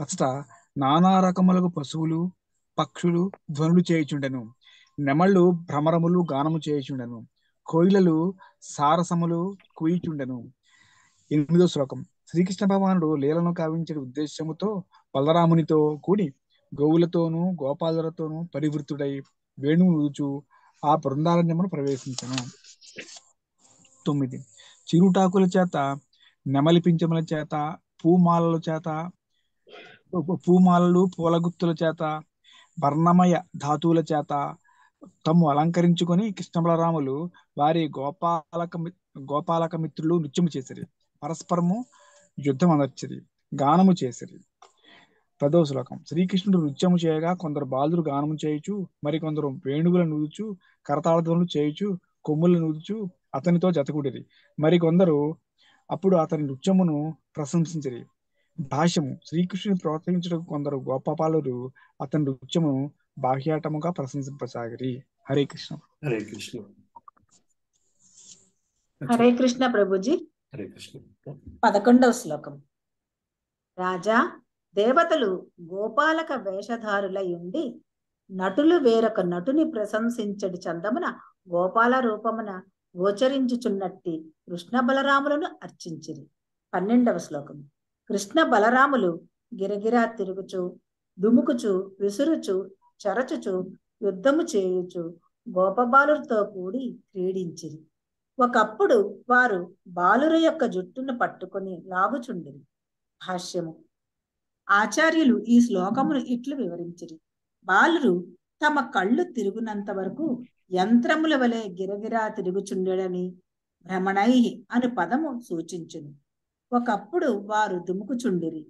అచ్చట నానా రకములకు పశువులు పక్షులు ధ్వనులు చేయుచుండెను. నెమళ్ళు భ్రమరములు గానము చేయుచుండెను. కోయిలలు సారసములు కుయిచుండెను. ఎనిమిదో శ్లోకం. శ్రీకృష్ణ భగవానుడు లీలను కావించే ఉద్దేశముతో బలరామునితో కూడి గోవులతోనూ గోపాలులతోనూ పరివృత్తుడై వేణువు ఊచు ఆ బృందారణ్యమును ప్రవేశించను. తొమ్మిది. చిరుటాకుల చేత నెమలి పింఛముల చేత పూమాలల చేత పూమాలలు పూలగుత్తుల చేత వర్ణమయ ధాతువుల చేత తమ్ము అలంకరించుకొని కృష్ణబలరాములు వారి గోపాలక గోపాలక మిత్రులు నృత్యము చేసిరి. పరస్పరము యుద్ధం అనర్చిరి గానము చేసిరి. పదో శ్లోకం శ్రీకృష్ణుడు నృత్యము చేయగా కొందరు బాలురు గానము చేయుచు మరికొందరు వేణువుల నూదుచు కరతాళ ధ్వనులు చేయుచు కొమ్ములు నూదుచు అతనితో జతకూడిరి. మరికొందరు అప్పుడు అతని నృత్యమును ప్రశంసించిరి. భాష్యము శ్రీకృష్ణుని ప్రోత్సహించడం కొందరు గోపాలురు అతని నృత్యమును బాహ్యాటముగా ప్రశంసింపసాగిరి. హరే కృష్ణ. హరే కృష్ణ. హరే కృష్ణ ప్రభుజీ. హరే కృష్ణ. పదకొండవ శ్లోకం. రాజా దేవతలు గోపాలక వేషధారులై ఉండి నటులు వేరొక నటుని ప్రశంసించడి చందమున గోపాల రూపమున గోచరించుచున్నట్టి కృష్ణ బలరాములను అర్చించిరి. పన్నెండవ శ్లోకం. కృష్ణ బలరాములు గిరగిరా తిరుగుచు దుముకుచు విసురుచు చరచుచు యుద్ధము చేయుచు గోపబాలులతో కూడి క్రీడించిరి. ఒకప్పుడు వారు బాలుర యొక్క జుట్టును పట్టుకొని లాగుచుండిరి. భాష్యము. ఆచార్యులు ఈ శ్లోకమును ఇట్లు వివరించిరి. బాలురు తమ కళ్ళు తిరుగునంత వరకు యంత్రముల వలె గిరగిరా తిరుగుచుండెడని భ్రమణై అను పదము సూచించును. ఒకప్పుడు వారు దుముకుచుండిరి.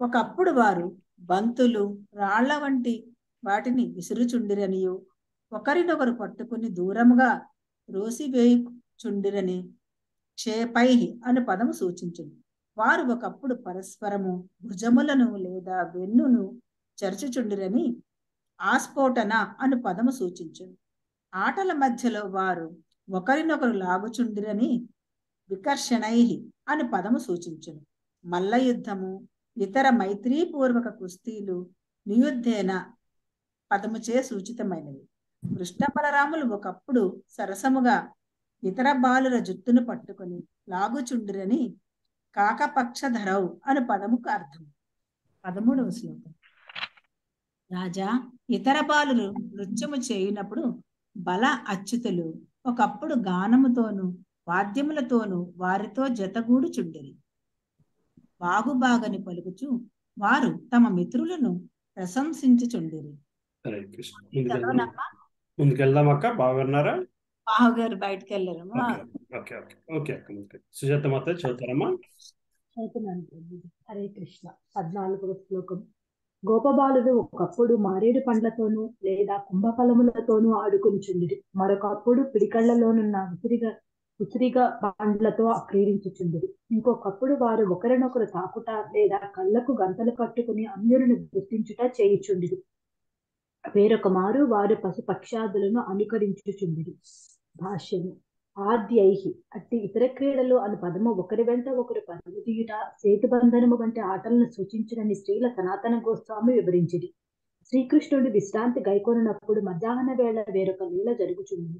ఒకప్పుడు వారు బంతులు రాళ్ళ వంటి వాటిని విసురుచుండిరనియు. ఒకరినొకరు పట్టుకుని దూరముగా రోసివేయుచుండిరని క్షేపై అను పదము సూచించును. వారు ఒకప్పుడు పరస్పరము భుజములను లేదా వెన్నును చర్చుచుండిరని ఆస్ఫోటన అను పదము సూచించును. ఆటల మధ్యలో వారు ఒకరినొకరు లాగుచుండిరని వికర్షణై అను పదము సూచించును. మల్ల యుద్ధము ఇతర మైత్రీపూర్వక కుస్తీలు నియుద్ధేన పదముచే సూచితమైనవి. కృష్ణ బలరాములు ఒకప్పుడు సరసముగా ఇతర బాలుర జుట్టును పట్టుకొని లాగుచుండిరని కాకపక్షధరవు అను పదముకు అర్థం. పదమూడవ శ్లోకం. రాజా ఇతర బాలురు నృత్యము చేయునప్పుడు బల అచ్యుతులు ఒకప్పుడు గానముతోను వాద్యములతోనూ వారితో జతగూడుచుండిరి. బాగుబాగని పలుకుచు వారు తమ మిత్రులను ప్రశంసించుచుండిరి. ముందుకెళ్దాం అక్క. బాగున్నారా? బాహు గారు బయటకు వెళ్ళారమ్మా ఓకే ఓకే ఓకే అక్క ముందుకు సుజాత మాత చదువుతారమ్మా. హరే కృష్ణ. పద్నాలుగవ శ్లోకం. గోపబాలుడు ఒకప్పుడు మారేడు పండ్లతోనూ లేదా కుంభఫలములతోనూ ఆడుకుంచుండిరి మరొకప్పుడు పిడికళ్ళలోనున్న ఉసిరిగా ఉసిరిగా పండ్లతో క్రీడించుచుండిరి ఇంకొకప్పుడు వారు ఒకరినొకరు తాకుట లేదా కళ్ళకు గంతలు కట్టుకుని అన్యులను గుర్తించుట చేయుచుండిరి వేరొక మారు వారు పశు పక్షాదులను అనుకరించుచుండిరి భాష్యము ఆద్యైహి అట్టి ఇతర క్రీడలు అను పదము ఒకరి వెంట ఒకరు పదవి తీయుట సేతుబంధనము వంటి ఆటలను సూచించడని స్త్రీల సనాతన గోస్వామి వివరించింది శ్రీకృష్ణుడు విశ్రాంతి గైకొనప్పుడు మధ్యాహ్న వేళ వేరొక లీల జరుగుచుంది.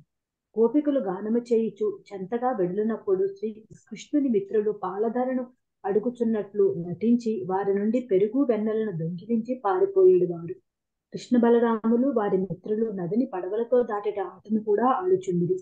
గోపికలు గానము చేయుచు చెంతగా వెళ్ళునప్పుడు శ్రీ కృష్ణుని మిత్రులు పాలధరను అడుగుచున్నట్లు నటించి వారి నుండి పెరుగు వెన్నెలను దొంగిలించి పారిపోయేడు వారు కృష్ణ బలరాములు వారి మిత్రులు నదిని పడవలతో దాటిట ఆటను కూడా ఆడుచుండిరి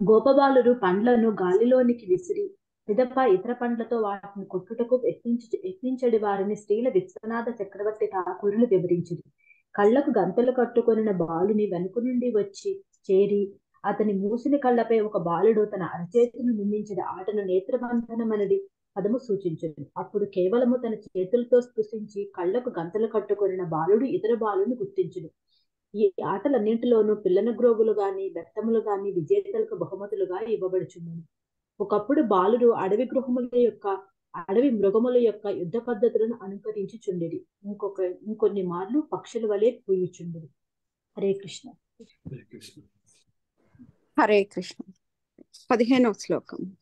గోపబాలుడు పండ్లను గాలిలోనికి విసిరి పిదప ఇతర పండ్లతో వాటిని కొట్టుటకు యత్నించు యత్నించడి వారిని స్త్రీల విశ్వనాథ చక్రవర్తి ఠాకూరులు వివరించింది కళ్ళకు గంతలు కట్టుకొనిన బాలుని వెనుక నుండి వచ్చి చేరి అతని మూసిన కళ్ళపై ఒక బాలుడు తన అరచేతిని నిందించిన ఆటను నేత్రబంధనమనది పదము సూచించును. అప్పుడు కేవలము తన చేతులతో స్పృశించి కళ్ళకు గంతలు కట్టుకొనిన బాలుడు ఇతర బాలుని గుర్తించును. ఈ ఆటలన్నింటిలోనూ పిల్లన గ్రోగులు గాని బెత్తములు గాని విజేతలకు బహుమతులుగా ఇవ్వబడుచున్నది ఒకప్పుడు బాలుడు అడవి గృహముల యొక్క అడవి మృగముల యొక్క యుద్ధ పద్ధతులను అనుకరించుచుండెడి. ఇంకొక ఇంకొన్ని మార్లు పక్షుల వలె కృష్ణ. హరే కృష్ణ. హరే కృష్ణ. పదిహేనవ శ్లోకం.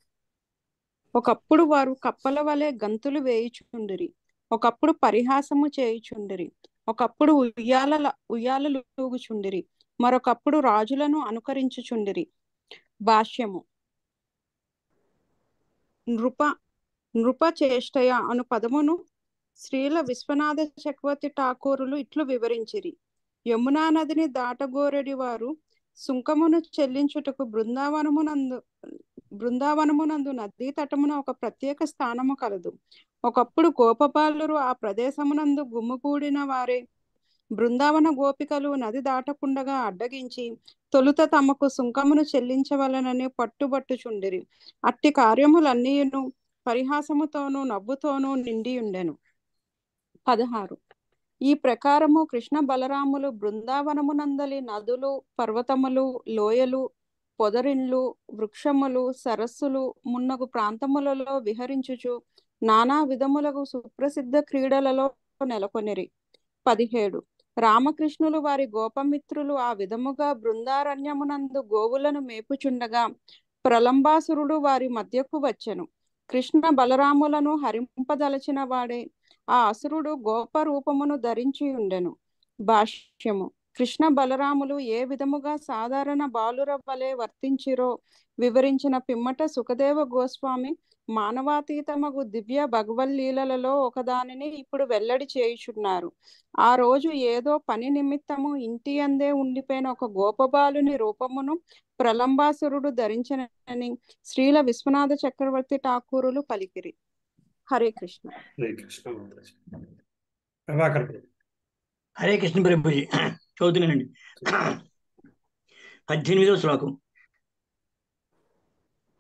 ఒకప్పుడు వారు కప్పల వలె గంతులు వేయుచుండిరి. ఒకప్పుడు పరిహాసము చేయుచుండిరి. ఒకప్పుడు ఉయ్యాల ఉయ్యాలలు లూగుచుండిరి. మరొకప్పుడు రాజులను అనుకరించుచుండిరి. భాష్యము. నృప నృపచేష్టయ అను పదమును శ్రీల విశ్వనాథ చక్రవర్తి ఠాకూరులు ఇట్లు వివరించిరి. యమునా నదిని దాటగోరెడి వారు సుంకమును చెల్లించుటకు బృందావనమునందు బృందావనమునందు నదీ తటమున ఒక ప్రత్యేక స్థానము కలదు. ఒకప్పుడు గోపబాలురు ఆ ప్రదేశమునందు గుమ్ముకూడిన వారే. బృందావన గోపికలు నది దాటకుండగా అడ్డగించి తొలుత తమకు సుంకమును చెల్లించవలనని పట్టుబట్టుచుండిరి. అట్టి కార్యములన్నీను పరిహాసముతోనూ నవ్వుతోనూ నిండి ఉండెను పదహారు. ఈ ప్రకారము కృష్ణ బలరాములు బృందావనమునందలి నదులు పర్వతములు లోయలు పొదరిండ్లు వృక్షములు సరస్సులు మున్నగు ప్రాంతములలో విహరించుచు నానా విధములకు సుప్రసిద్ధ క్రీడలలో నెలకొనిరి. పదిహేడు. రామకృష్ణులు వారి గోపమిత్రులు ఆ విధముగా బృందారణ్యమునందు గోవులను మేపుచుండగా ప్రలంబాసురుడు వారి మధ్యకు వచ్చెను. కృష్ణ బలరాములను హరింపదలచిన వాడే ఆ అసురుడు గోప రూపమును ధరించి ఉండెను భాష్యము. కృష్ణ బలరాములు ఏ విధముగా సాధారణ బాలుర వలె వర్తించిరో వివరించిన పిమ్మట సుఖదేవ గోస్వామి మానవాతీతమగు దివ్య భగవల్లీలలో ఒకదానిని ఇప్పుడు వెల్లడి చేయుచున్నారు. ఆ రోజు ఏదో పని నిమిత్తము ఇంటి అందే ఉండిపోయిన ఒక గోపబాలుని రూపమును ప్రలంబాసురుడు ధరించనని శ్రీల విశ్వనాథ చక్రవర్తి ఠాకూరులు పలికిరి. హరే కృష్ణ. హరే కృష్ణ ప్రభుజీ చదువుతున్నానండి. పద్దెనిమిదవ శ్లోకం.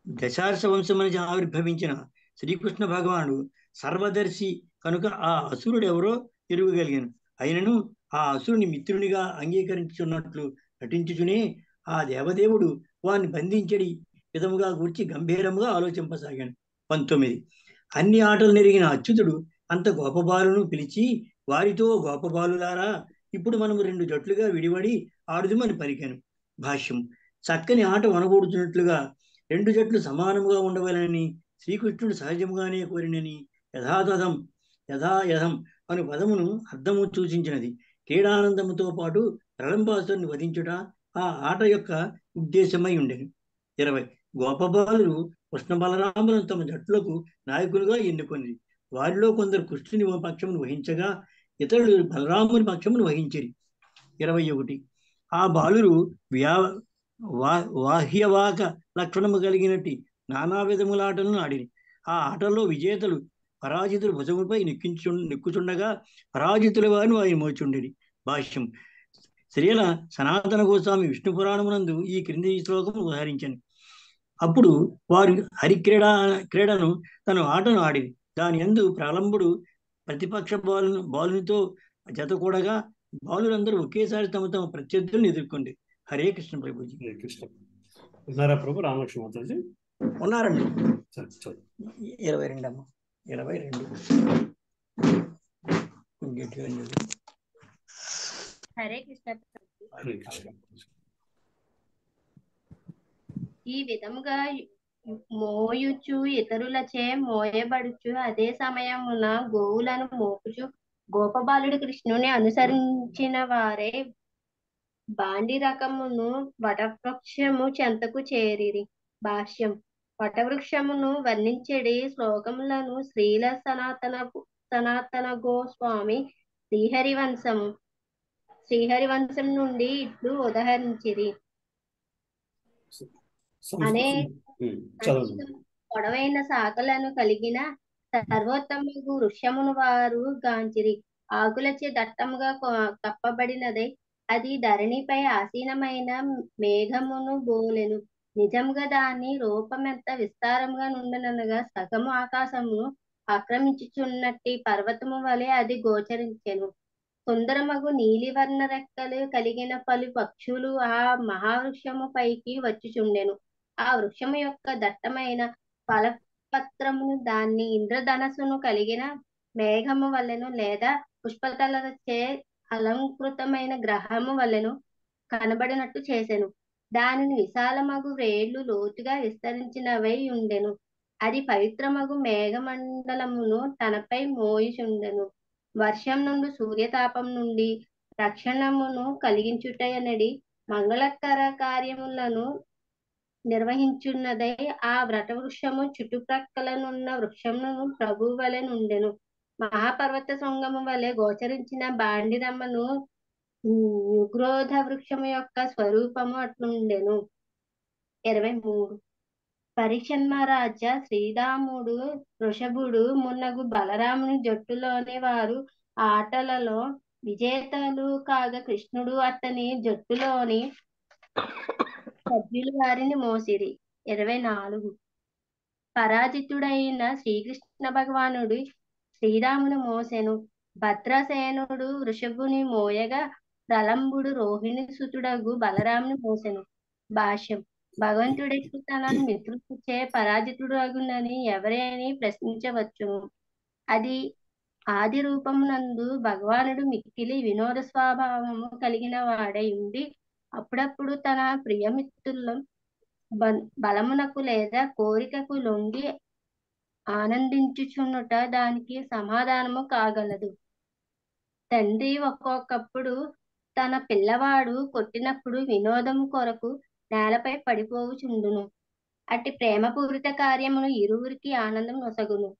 దశార్ష వంశం ఆవిర్భవించిన శ్రీకృష్ణ భగవానుడు సర్వదర్శి కనుక ఆ అసురుడు ఎవరో ఎరుగగలిగాను. అయినను ఆ అసురుని మిత్రునిగా అంగీకరించున్నట్లు నటించుచునే ఆ దేవదేవుడు వారిని బంధించడి విధముగా గూర్చి గంభీరముగా ఆలోచింపసాగాను. పంతొమ్మిది. అన్ని ఆటలు నెరిగిన అచ్యుతుడు అంత గోపబాలును పిలిచి వారితో గోపబాలులారా ఇప్పుడు మనం రెండు జట్లుగా విడివడి ఆరుదుమని పలికాను భాష్యం. చక్కని ఆట వనగూడుతున్నట్లుగా రెండు జట్లు సమానముగా ఉండవలనని శ్రీకృష్ణుడు సహజముగానే కోరినని యథాతథం యథాయథం అను పదమును అర్థము సూచించినది. క్రీడానందముతో పాటు ప్రళంబాసుని వధించుట ఆ ఆట యొక్క ఉద్దేశమై ఉండేది ఇరవై. గోపబాలురు కృష్ణ బలరాములను తమ జట్లకు నాయకులుగా ఎన్నుకొనిది వారిలో కొందరు కృష్ణుని పక్షమును వహించగా ఇతరులు బలరాముని పక్షమును వహించిరి. ఇరవై ఒకటి. ఆ బాలురు వ్యా వా వాహ్యవాక లక్షణము కలిగినట్టి నానా విధముల ఆటలను ఆడిరి. ఆ ఆటల్లో విజేతలు పరాజితులు భుజముపై నెక్కించు నెక్కుచుండగా పరాజితుల వారిని వారి మోచుండిరి. భాష్యం. శ్రీల సనాతన గోస్వామి విష్ణు పురాణమునందు ఈ క్రింది ఈ శ్లోకము ఉదహరించను. అప్పుడు వారు హరిక్రీడ క్రీడను తన ఆటను ఆడిరి. దాని ఎందు ప్రారంభుడు ప్రతిపక్ష బాలును బాలునితో జతకూడగా బాలులందరూ ఒకేసారి తమ తమ ప్రత్యర్థులను ఎదుర్కొండి. హరే కృష్ణ ప్రభుజీ. హరే కృష్ణ. ఉన్నారా ప్రభు? రామకృష్ణ మాతాజీ. ఉన్నారండి. ఇరవై రెండు అమ్మ. ఇరవై రెండు. హరే కృష్ణ హరే కృష్ణ. ఈ విధముగా మోయుచు ఇతరులచే మోయబడుచు. అదే సమయమున గోవులను మోపుచు. గోపబాలుడు కృష్ణుని అనుసరించిన వారే బాండి రకమును వటవృక్షము చెంతకు చేరిరి. భాష్యం వటవృక్షమును వర్ణించడి శ్లోకములను శ్రీల సనాతన సనాతన గోస్వామి శ్రీహరివంశము శ్రీహరివంశం నుండి ఇట్లు ఉదహరించిరి. అనే పొడవైన శాఖలను కలిగిన సర్వోత్తమగు వృక్షమును వారు గాంచిరి. ఆకులచే దట్టముగా కప్పబడినదే. అది ధరణిపై ఆసీనమైన మేఘమును బోలెను. నిజంగా దాని రూపం ఎంత విస్తారంగా నుండనగా సగము ఆకాశమును ఆక్రమించుచున్నట్టి పర్వతము వలె అది గోచరించెను. సుందరమగు నీలివర్ణ రెక్కలు కలిగిన పలు పక్షులు ఆ మహావృక్షము పైకి వచ్చుచుండెను. ఆ వృక్షము యొక్క దట్టమైన ఫలపత్రమును దాన్ని ఇంద్రధనస్సును కలిగిన మేఘము వలెను లేదా పుష్పతలచే అలంకృతమైన గ్రహము వలెను కనబడినట్టు చేసెను. దానిని విశాలమగు వేళ్ళు లోతుగా విస్తరించినవై ఉండెను. అది పవిత్రమగు మేఘమండలమును తనపై మోయిచుండెను. వర్షం నుండి సూర్యతాపం నుండి రక్షణమును కలిగించుటయనడి మంగళకర కార్యములను నిర్వహించున్నదై ఆ వ్రతవృక్షము చుట్టుప్రక్కలనున్న వృక్షమును ప్రభు వలె నుండెను. మహాపర్వత శృంగము వలె గోచరించిన బాండిరమ్మను ఉగ్రోధ వృక్షము యొక్క స్వరూపము అట్లుండెను. ఇరవై మూడు. పరిషన్మరాజ శ్రీరాముడు వృషభుడు మున్నగు బలరాముని జట్టులోని వారు ఆటలలో విజేతలు కాగా కృష్ణుడు అతని జట్టులోని సభ్యులు వారిని మోసిరి. ఇరవై నాలుగు. పరాజితుడైన శ్రీకృష్ణ భగవానుడు శ్రీరామును మోసెను. భద్రసేనుడు వృషభుని మోయగా ప్రలంబుడు రోహిణి సుతుడగు బలరాముని మోసెను. భాష్యం. భగవంతుడికి తన మిత్రులచే పరాజితుడగునని ఎవరేని ప్రశ్నించవచ్చును. అది ఆది రూపమునందు భగవానుడు మిక్కిలి వినోద స్వభావము కలిగిన వాడై ఉండి అప్పుడప్పుడు తన ప్రియమిత్రుల బలమునకు లేదా కోరికకు లొంగి ఆనందించుచున్నట దానికి సమాధానము కాగలదు. తండ్రి ఒక్కొక్కప్పుడు తన పిల్లవాడు కొట్టినప్పుడు వినోదం కొరకు నేలపై పడిపోవుచుండును. అట్టి ప్రేమపూరిత కార్యమును ఇరువురికి ఆనందం నొసగును.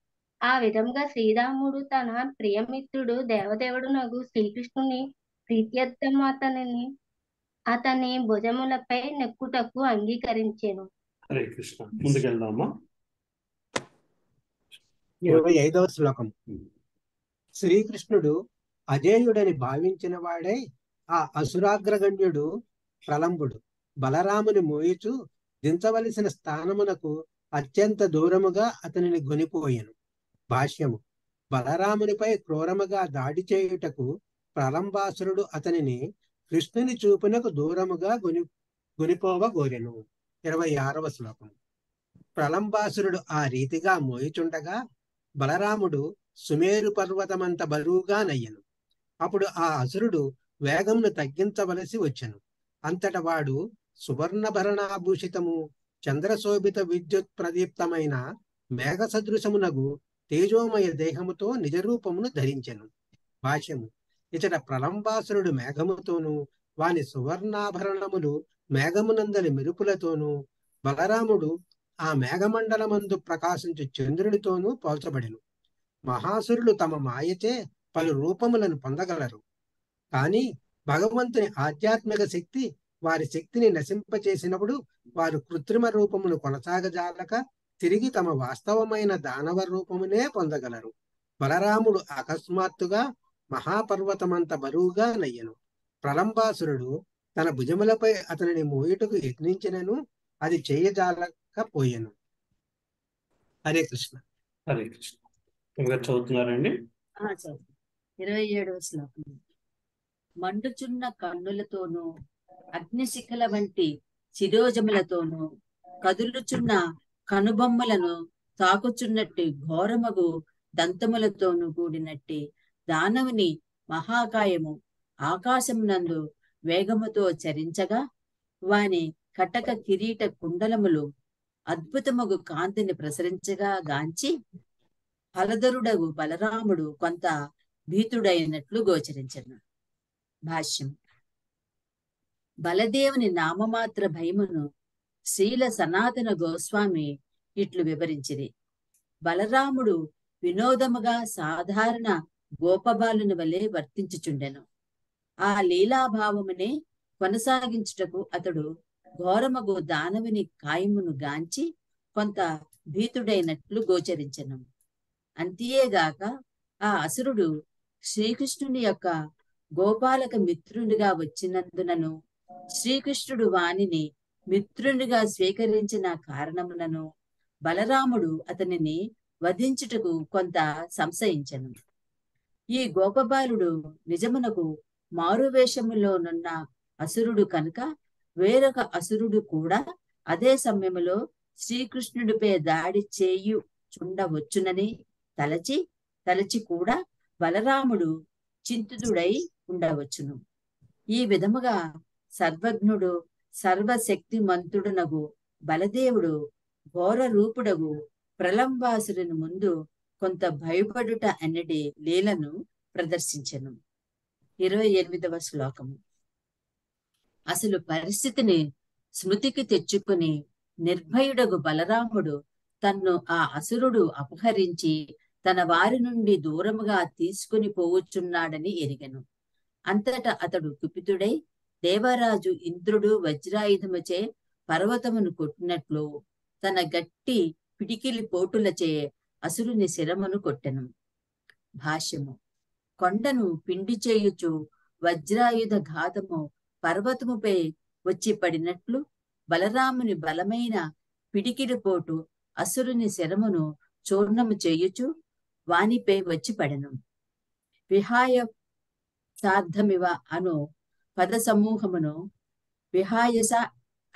ఆ విధంగా శ్రీరాముడు తన ప్రియమిత్రుడు దేవదేవుడు నగు శ్రీకృష్ణుని ప్రీత్యర్థం అతనిని అతని భుజములపై నెక్కుటకు అంగీకరించెను. హరే కృష్ణ. ముందుకెళ్దామా? ఇరవై ఐదవ శ్లోకం. శ్రీకృష్ణుడు అజేయుడని భావించిన వాడై ఆ అసురాగ్రగణ్యుడు ప్రలంబుడు బలరాముని మోయిచు దించవలసిన స్థానమునకు అత్యంత దూరముగా అతనిని గొనిపోయెను. భాష్యము. బలరామునిపై క్రూరముగా దాడి చేయుటకు ప్రలంబాసురుడు అతనిని కృష్ణుని చూపునకు దూరముగా గుని గునిపోవ గోరెను ఇరవై ఆరవ శ్లోకం. ప్రలంబాసురుడు ఆ రీతిగా మోయిచుండగా బలరాముడు సుమేరు పర్వతమంత బరువుగా నయ్యను. అప్పుడు ఆ అసురుడు వేగమును తగ్గించవలసి వచ్చెను. అంతట వాడు సువర్ణభరణాభూషితము చంద్రశోభిత విద్యుత్ ప్రదీప్తమైన మేఘ సదృశమునగు తేజోమయ దేహముతో నిజరూపమును ధరించెను. భాష్యము. ఇతడ ప్రలంబాసురుడు మేఘముతోనూ వాని సువర్ణాభరణములు మేఘమునందలి మెరుపులతోనూ బలరాముడు ఆ మేఘమండలమందు ప్రకాశించు చంద్రుడితోనూ పోల్చబడెను. మహాసురులు తమ మాయచే పలు రూపములను పొందగలరు. కానీ భగవంతుని ఆధ్యాత్మిక శక్తి వారి శక్తిని నశింపచేసినప్పుడు వారు కృత్రిమ రూపమును కొనసాగజాలక తిరిగి తమ వాస్తవమైన దానవ రూపమునే పొందగలరు. బలరాముడు అకస్మాత్తుగా మహాపర్వతమంత బరువుగా నయ్యను. ప్రలంబాసురుడు తన భుజములపై అతనిని మోయుటకు యత్నించినను అది చేయజాలకపోయెను. హరే కృష్ణ. హరే కృష్ణ. ఇంకా చదువుతున్నారండి. ఇరవై ఏడవ శ్లోకం. మండుచున్న కన్నులతోనూ అగ్నిశిఖల వంటి శిరోజములతోనూ కదులుచున్న కనుబొమ్మలను తాకుచున్నట్టు ఘోరమగు దంతములతోనూ కూడినట్టి దానవుని మహాకాయము ఆకాశమునందు వేగముతో చరించగా వాని కటక కిరీట కుండలములు అద్భుతముగు కాంతిని ప్రసరించగా గాంచి హలధరుడగు బలరాముడు కొంత భీతుడైనట్లు గోచరించను. భాష్యం. బలదేవుని నామమాత్ర భయమును శ్రీల సనాతన గోస్వామి ఇట్లు వివరించిరి. బలరాముడు వినోదముగా సాధారణ గోపబాలుని వలె వర్తించుచుండెను. ఆ లీలాభావమునే కొనసాగించుటకు అతడు ఘోరమగు దానవుని కాయమును గాంచి కొంత భీతుడైనట్లు గోచరించను. అంతేగాక ఆ అసురుడు శ్రీకృష్ణుని యొక్క గోపాలక మిత్రునిగా వచ్చినందునను శ్రీకృష్ణుడు వానిని మిత్రునిగా స్వీకరించిన కారణములను బలరాముడు అతనిని వధించుటకు కొంత సంశయించను. ఈ గోపబాలుడు నిజమునకు మారువేషములోనున్న అసురుడు కనుక వేరొక అసురుడు కూడా అదే సమయంలో శ్రీకృష్ణుడిపై దాడి చేయు చుండవచ్చునని తలచి తలచి కూడా బలరాముడు చింతితుడై ఉండవచ్చును. ఈ విధముగా సర్వజ్ఞుడు సర్వశక్తిమంతుడునగు బలదేవుడు ఘోర రూపుడగు ప్రలంబాసుడిని ముందు కొంత భయపడుట అన్నడే లీలను ప్రదర్శించను. ఇరవై ఎనిమిదవ శ్లోకము. అసలు పరిస్థితిని స్మృతికి తెచ్చుకుని నిర్భయుడగు బలరాముడు తన్ను ఆ అసురుడు అపహరించి తన వారి నుండి దూరముగా తీసుకుని పోవచ్చున్నాడని ఎరిగను. అంతటా అతడు కుపితుడై దేవరాజు ఇంద్రుడు వజ్రాయుధముచే పర్వతమును కొట్టినట్లు తన గట్టి పిడికిలి పోటులచే అసురుని శిరమును కొట్టెను. భాష్యము. కొండను పిండి చేయుచు వజ్రాయుధ ఘాతము పర్వతముపై వచ్చి పడినట్లు బలరాముని బలమైన పిడికిడిపోటు అసురుని శరమును చూర్ణము చేయుచు వానిపై వచ్చి పడెను. విహాయ సార్థమివ అను పద సమూహమును విహాయస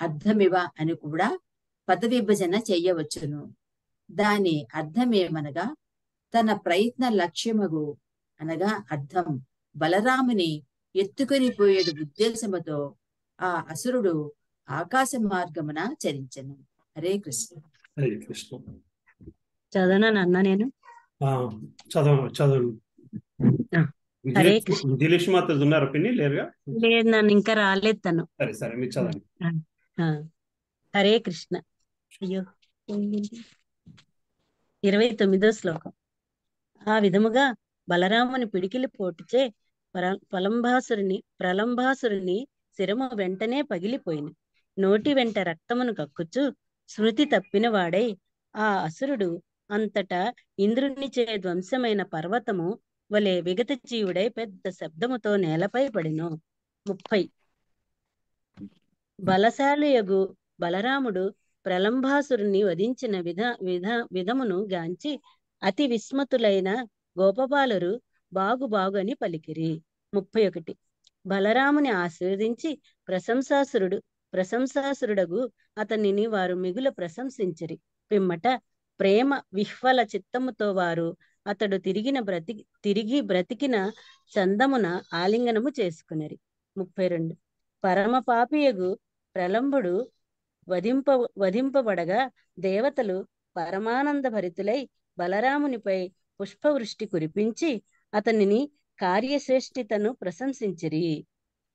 అర్థమివ అని కూడా పద విభజన చెయ్యవచ్చును దాని అర్థమేమనగా తన ప్రయత్న లక్ష్యమగు అనగా అర్థం. బలరాముని ఎత్తుకొని పోయేడు ఉద్దేశముతో ఆ అసురుడు ఆకాశ మార్గమున చరించను. హరే కృష్ణ. హరే కృష్ణ. చదవనా నాన్న నేను? ఆ, చదవ చదవండి హరే విజయ- కృష్ణ. విజయలక్ష్మి మాత ఉన్నారా పిన్ని? లేరుగా? లేదు నన్ను ఇంకా రాలేదు తను. సరే సరే మీరు చదవండి. ఆ, హరే కృష్ణ. అయ్యో. ఇరవై తొమ్మిదో శ్లోకం. ఆ విధముగా బలరాముని పిడికిలి పోటుచే పర- పలంబాసురుని ప్రలంబాసురుని శిరము వెంటనే పగిలిపోయిన. నోటి వెంట రక్తమును కక్కుచు శృతి తప్పిన వాడై ఆ అసురుడు అంతటా ఇంద్రునిచే ధ్వంసమైన పర్వతము వలె విగత జీవుడై పెద్ద శబ్దముతో నేలపై పడిను. ముప్పై. బలశాలియగు బలరాముడు ప్రలంబాసురుని వధించిన విధ విధ విధమును గాంచి అతి విస్మతులైన గోపబాలురు బాగు బాగు అని పలికిరి. ముప్పై ఒకటి. బలరాముని ఆశీర్వదించి ప్రశంసాసురుడు ప్రశంసాసురుడగు అతనిని వారు మిగుల ప్రశంసించిరి. పిమ్మట ప్రేమ విహ్వల చిత్తముతో వారు అతడు తిరిగిన బ్రతి తిరిగి బ్రతికిన చందమున ఆలింగనము చేసుకునరి. ముప్పై రెండు. పరమ పాపియగు ప్రలంబుడు వధింప వధింపబడగా దేవతలు పరమానంద భరితులై బలరామునిపై పుష్పవృష్టి కురిపించి అతనిని కార్యశ్రేష్ఠితను ప్రశంసించిరి.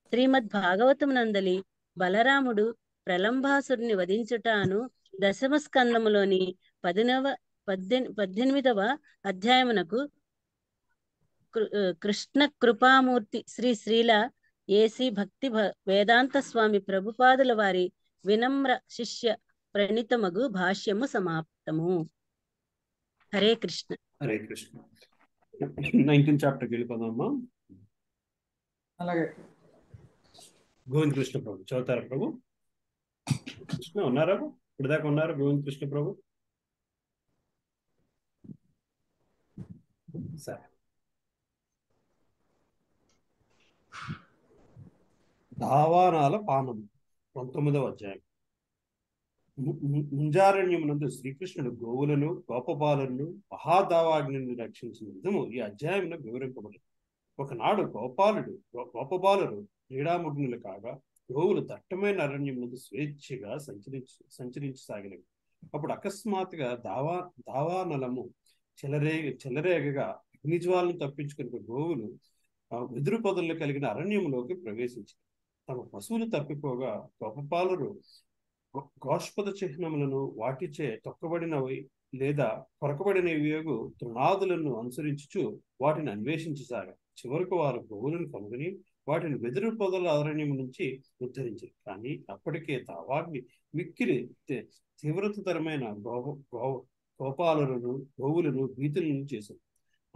శ్రీమద్ భాగవతమునందలి బలరాముడు ప్రలంబాసురుని వధించుట అను దశమ స్కందములోని పదినవ పద్దెని పద్దెనిమిదవ అధ్యాయమునకు కృ- కృష్ణ కృపామూర్తి శ్రీ శ్రీల ఏసి భక్తి భ- వేదాంత స్వామి ప్రభుపాదుల వారి వినమ్ర శిష్య ప్రణితమగు భాష్యము సమాప్తము. హరే కృష్ణ. హరే కృష్ణ. నైన్టీన్ చాప్టర్కి వెళ్ళిపోదామా అలాగే. గోవింద కృష్ణ ప్రభు చదువుతారా ప్రభు? కృష్ణ ఉన్నారా ఇప్పుడు దాకా ఉన్నారు గోవింద కృష్ణ ప్రభు? సరే. దావానాల పానం పంతొమ్మిదవ అధ్యాయం. ముంజారణ్యమునందు శ్రీకృష్ణుడు గోవులను గోపబాలను మహాదావాగ్ని రక్షించిన విధము ఈ అధ్యాయంలో వివరింపబడింది. ఒకనాడు గోపాలుడు గో- గోపబాలురు క్రీడామగ్నులు కాగా గోవులు దట్టమైన అరణ్యమునందు స్వేచ్ఛగా సంచరించు సంచరించసాగినవి. అప్పుడు అకస్మాత్తుగా దావా దావానలము చెలరేగ చెలరేగగా అగ్నిజ్వాలను తప్పించుకుని గోవులు వెదురు పొదలు కలిగిన అరణ్యములోకి ప్రవేశించింది తమ పశువులు తప్పిపోగా గొప్పపాలరు గో- గోష్పద చిహ్నములను వాటిచే తొక్కబడినవి లేదా కొరకబడినవియగు తృణాదులను అనుసరించుచు వాటిని అన్వేషించసాగా చివరకు వారు గోవులను కనుగొని వాటిని వెదురు పొదల అరణ్యం నుంచి ఉద్ధరించారు కానీ అప్పటికే తావాగ్ని మిక్కిరి తీవ్రతరమైన గో గో గోపాలులను గోవులను భీతులను చేశారు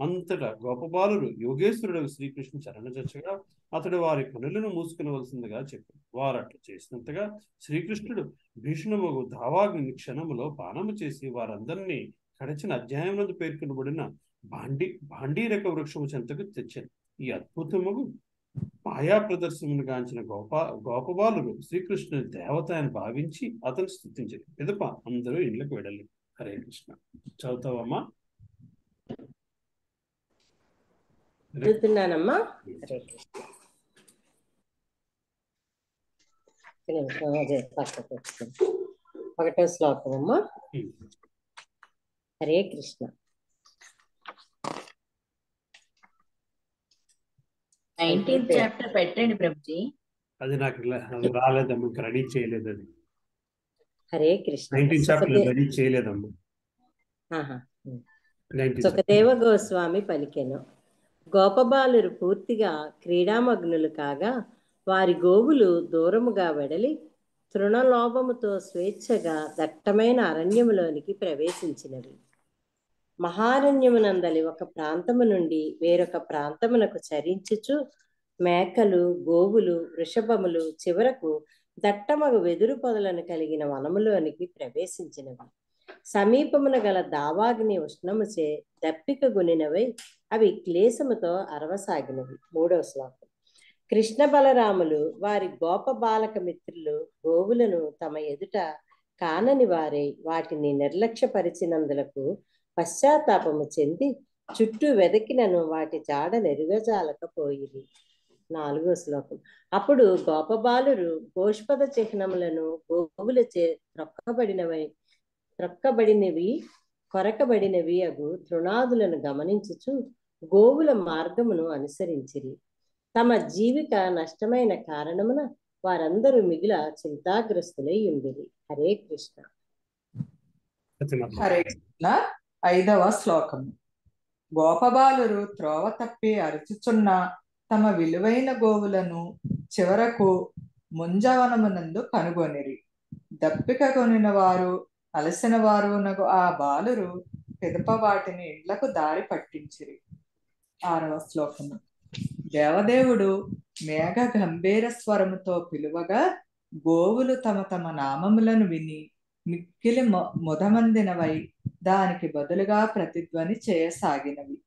అంతటా గోపబాలురు యోగేశ్వరుడు శ్రీకృష్ణ చరణచర్చగా అతడు వారి కనులను మూసుకునవలసిందిగా చెప్పాడు వారు అట్లా చేసినంతగా శ్రీకృష్ణుడు భీషణముగు దావాగ్ని క్షణములో బాణము చేసి వారందరినీ కడచిన అధ్యాయమునందు పేర్కొనబడిన భాండి భాండీరక వృక్షము చెంతకు తెచ్చాను. ఈ అద్భుతముగు మాయా ప్రదర్శనను గాంచిన గోప గోపబాలుడు శ్రీకృష్ణుని దేవత అని భావించి అతను స్థుతించారు పిదప అందరూ ఇళ్ళకి వెళ్ళలేదు హరే కృష్ణ. చదువుతావమ్మా? చదువుతున్నానమ్మా? హరే కృష్ణ నిమిషం అదే పక్కకు వస్తుంది. ఒకటో శ్లోకం అమ్మా హరే కృష్ణ. నైన్టీన్త్ చాప్టర్ పెట్టండి ప్రభుజీ. అది నాకు ఇలా- అది రాలేదమ్మా ఇంకా రెడీ చేయలేదు అది. హరే కృష్ణ. నైన్టీన్ చాప్టర్ సుఖదే- రెడీ చేయలేదమ్మా. సుఖదేవ గోస్వామి పలికెను గోపబాలురు పూర్తిగా క్రీడామగ్నులు కాగా వారి గోవులు దూరముగా వెడలి తృణలోభముతో స్వేచ్ఛగా దట్టమైన అరణ్యములోనికి ప్రవేశించినవి. మహారణ్యమునందలి ఒక ప్రాంతము నుండి వేరొక ప్రాంతమునకు చరించుచు మేకలు గోవులు వృషభములు చివరకు దట్టమగు వెదురు పొదలను కలిగిన వనములోనికి ప్రవేశించినవి. సమీపమున గల దావాగ్ని ఉష్ణముచే దప్పిక గునినవై అవి క్లేశముతో అరవసాగినవి. మూడవ శ్లోకం. కృష్ణ బలరాములు వారి గోప బాలక మిత్రులు గోవులను తమ ఎదుట కానని వారై వాటిని నిర్లక్ష్యపరిచినందులకు పశ్చాత్తాపము చెంది చుట్టూ వెదకినను వాటి జాడ నెరుగజాలకపోయిరి. నాలుగో శ్లోకం. అప్పుడు గోపబాలురు గోష్పద చిహ్నములను గోవులచే త్రొక్కబడినవై త్రొక్కబడినవి కొరకబడినవి అగు తృణాదులను గమనించుచు గోవుల మార్గమును అనుసరించిరి. తమ జీవిక నష్టమైన కారణమున వారందరూ మిగిల చింతాగ్రస్తులై ఉండిరి. హరే కృష్ణ. హరే కృష్ణ. ఐదవ శ్లోకము గోపబాలురు త్రోవ తప్పి అరుచుచున్న తమ విలువైన గోవులను చివరకు ముంజవనమునందు కనుగొనిరి. దప్పిక కొనిన వారు అలసిన వారు నగు ఆ బాలురు పిదప వాటిని ఇండ్లకు దారి పట్టించిరి. ఆరవ శ్లోకము. దేవదేవుడు మేఘ గంభీర స్వరముతో పిలువగా గోవులు తమ తమ నామములను విని మిక్కిలి ముదమందినవై దానికి బదులుగా ప్రతిధ్వని చేయసాగినవి.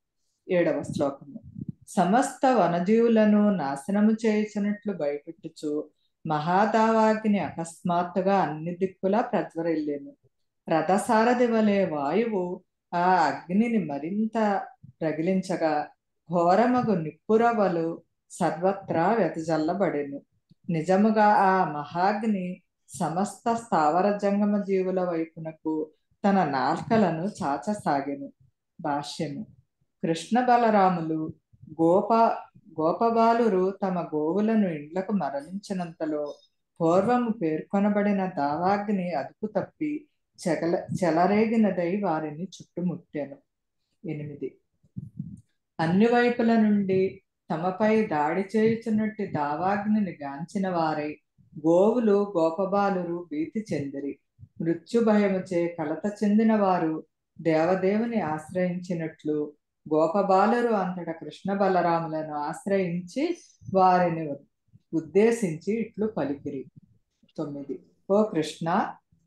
ఏడవ శ్లోకము. సమస్త వనజీవులను నాశనము చేసినట్లు భయపెట్టుచు మహాదావాగ్ని అకస్మాత్తుగా అన్ని దిక్కులా ప్రజ్వరిల్లేను. రథసారథి వలె వాయువు ఆ అగ్నిని మరింత రగిలించగా ఘోరమగు నిప్పురవలు సర్వత్రా వెతజల్లబడెను నిజముగా ఆ మహాగ్ని సమస్త స్థావర జంగమ జీవుల వైపునకు తన నాల్కలను చాచసాగెను. భాష్యము. కృష్ణ బలరాములు గోప గోపబాలురు తమ గోవులను ఇండ్లకు మరలించినంతలో పూర్వము పేర్కొనబడిన దావాగ్ని అదుపు తప్పి చెగల చెలరేగినదై వారిని చుట్టుముట్టాను. ఎనిమిది. అన్ని వైపుల నుండి తమపై దాడి చేయుచున్నట్టు దావాగ్నిని గాంచిన వారై గోవులు గోపబాలురు భీతి చెందిరి. మృత్యుభయముచే కలత చెందిన వారు దేవదేవుని ఆశ్రయించినట్లు గోపబాలురు అంతట కృష్ణ బలరాములను ఆశ్రయించి వారిని ఉద్దేశించి ఇట్లు పలికిరి. తొమ్మిది. ఓ కృష్ణ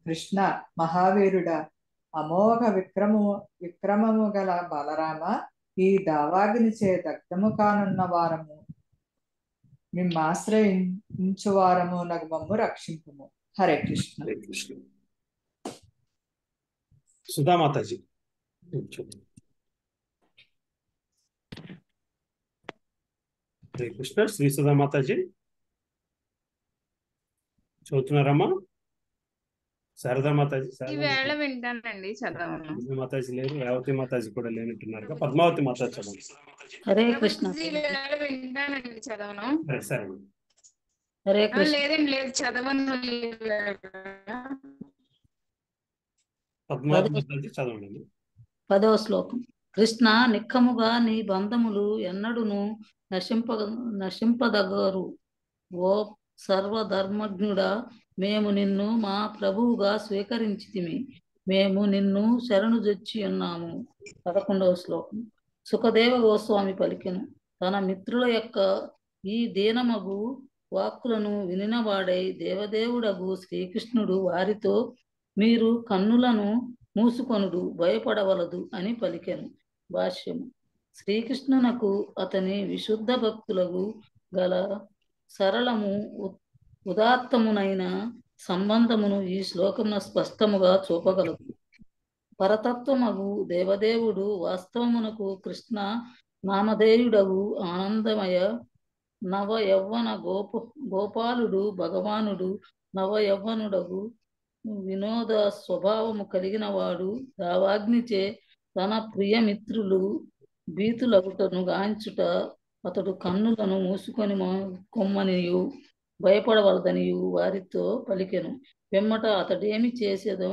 కృష్ణ మహావీరుడా అమోఘ విక్రము విక్రమము గల బలరామ ఈ దావాగ్ని చే దగ్ధము కానున్న వారము. మిమ్మ ఆశ్రయించు వారము నగు మమ్ము రక్షింపము. హరే కృష్ణ. హరే కృష్ణ. సుధామాతాజీ హరే కృష్ణ. శ్రీ సుధామాతాజీ చదువుతున్నారమ్మా? శారదా మాతాజీ ఈ శారదా వేళ వింటానండి చదవను మాతాజీ మాతాజీ లేరు రేవతి మాతాజీ కూడా లేనట్టున్నారు. కదా. పద్మావతి మాతాజీ చదవండి. హరే కృష్ణ. ఈ వేళ వింటానండి చదవను సరే హరే కృష్ణ. లేదండి లేదు చదవను. పద్మావతి మాతాజీ చదవండి. పదవ శ్లోకం. కృష్ణ నిక్కముగా నీ బంధములు ఎన్నడును నశింప నశింపదగరు. ఓ సర్వధర్మజ్ఞుడా మేము నిన్ను మా ప్రభువుగా స్వీకరించితిమి. మేము నిన్ను శరణు జొచ్చి ఉన్నాము. పదకొండవ శ్లోకం. సుఖదేవ గోస్వామి పలికెను. తన మిత్రుల యొక్క ఈ దీనమగు వాక్కులను వినినవాడై దేవదేవుడగు శ్రీకృష్ణుడు వారితో మీరు కన్నులను మూసుకొనుడు భయపడవలదు అని పలికెను. భాష్యము. శ్రీకృష్ణునకు అతని విశుద్ధ భక్తులకు గల సరళము ఉదాత్తమునైన సంబంధమును ఈ శ్లోకమున స్పష్టముగా చూపగలదు. పరతత్వమగు దేవదేవుడు వాస్తవమునకు కృష్ణ నామధేయుడగు ఆనందమయ నవ యవ్వన గోప గోపాలుడు భగవానుడు నవ యవ్వనుడగు వినోద స్వభావము కలిగిన వాడు దావాగ్నిచే తన ప్రియమిత్రులు భీతులగుటను గాంచుట అతడు కన్నులను మూసుకొని కొమ్మనియు. భయపడవలదనియు వారితో పలికెను. వెమ్మట అతడేమి చేసేదో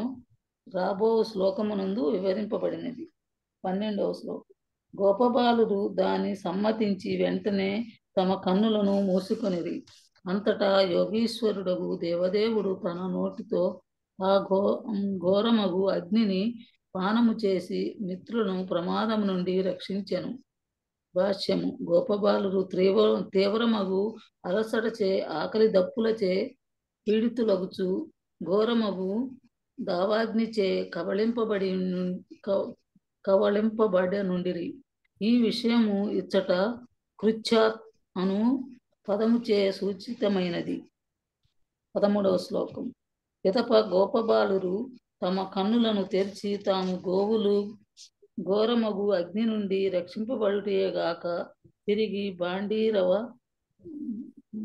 రాబో శ్లోకమునందు వివరింపబడినది. పన్నెండవ శ్లోకం. గోపబాలుడు దాన్ని సమ్మతించి వెంటనే తమ కన్నులను మూసుకొనిది అంతటా యోగీశ్వరుడగు దేవదేవుడు తన నోటితో ఆ ఘో ఘోరమగు అగ్నిని పానము చేసి మిత్రులను ప్రమాదం నుండి రక్షించెను. భాష్యము. గోపబాలురు తీవ్ర తీవ్రమగు అలసటచే ఆకలి దప్పులచే పీడితులగుచు ఘోరమగు దావాగ్నిచే కబళింపబడి ను- క- కవళింపబడి నుండిరి. ఈ విషయము ఇచ్చట కృచ్యాత్ అను పదముచే సూచితమైనది. పదమూడవ శ్లోకం. ఇతప గోపబాలురు తమ కన్నులను తెరిచి తాము గోవులు ఘోరమగు అగ్ని నుండి రక్షింపబడుటేగాక తిరిగి బాండీరవ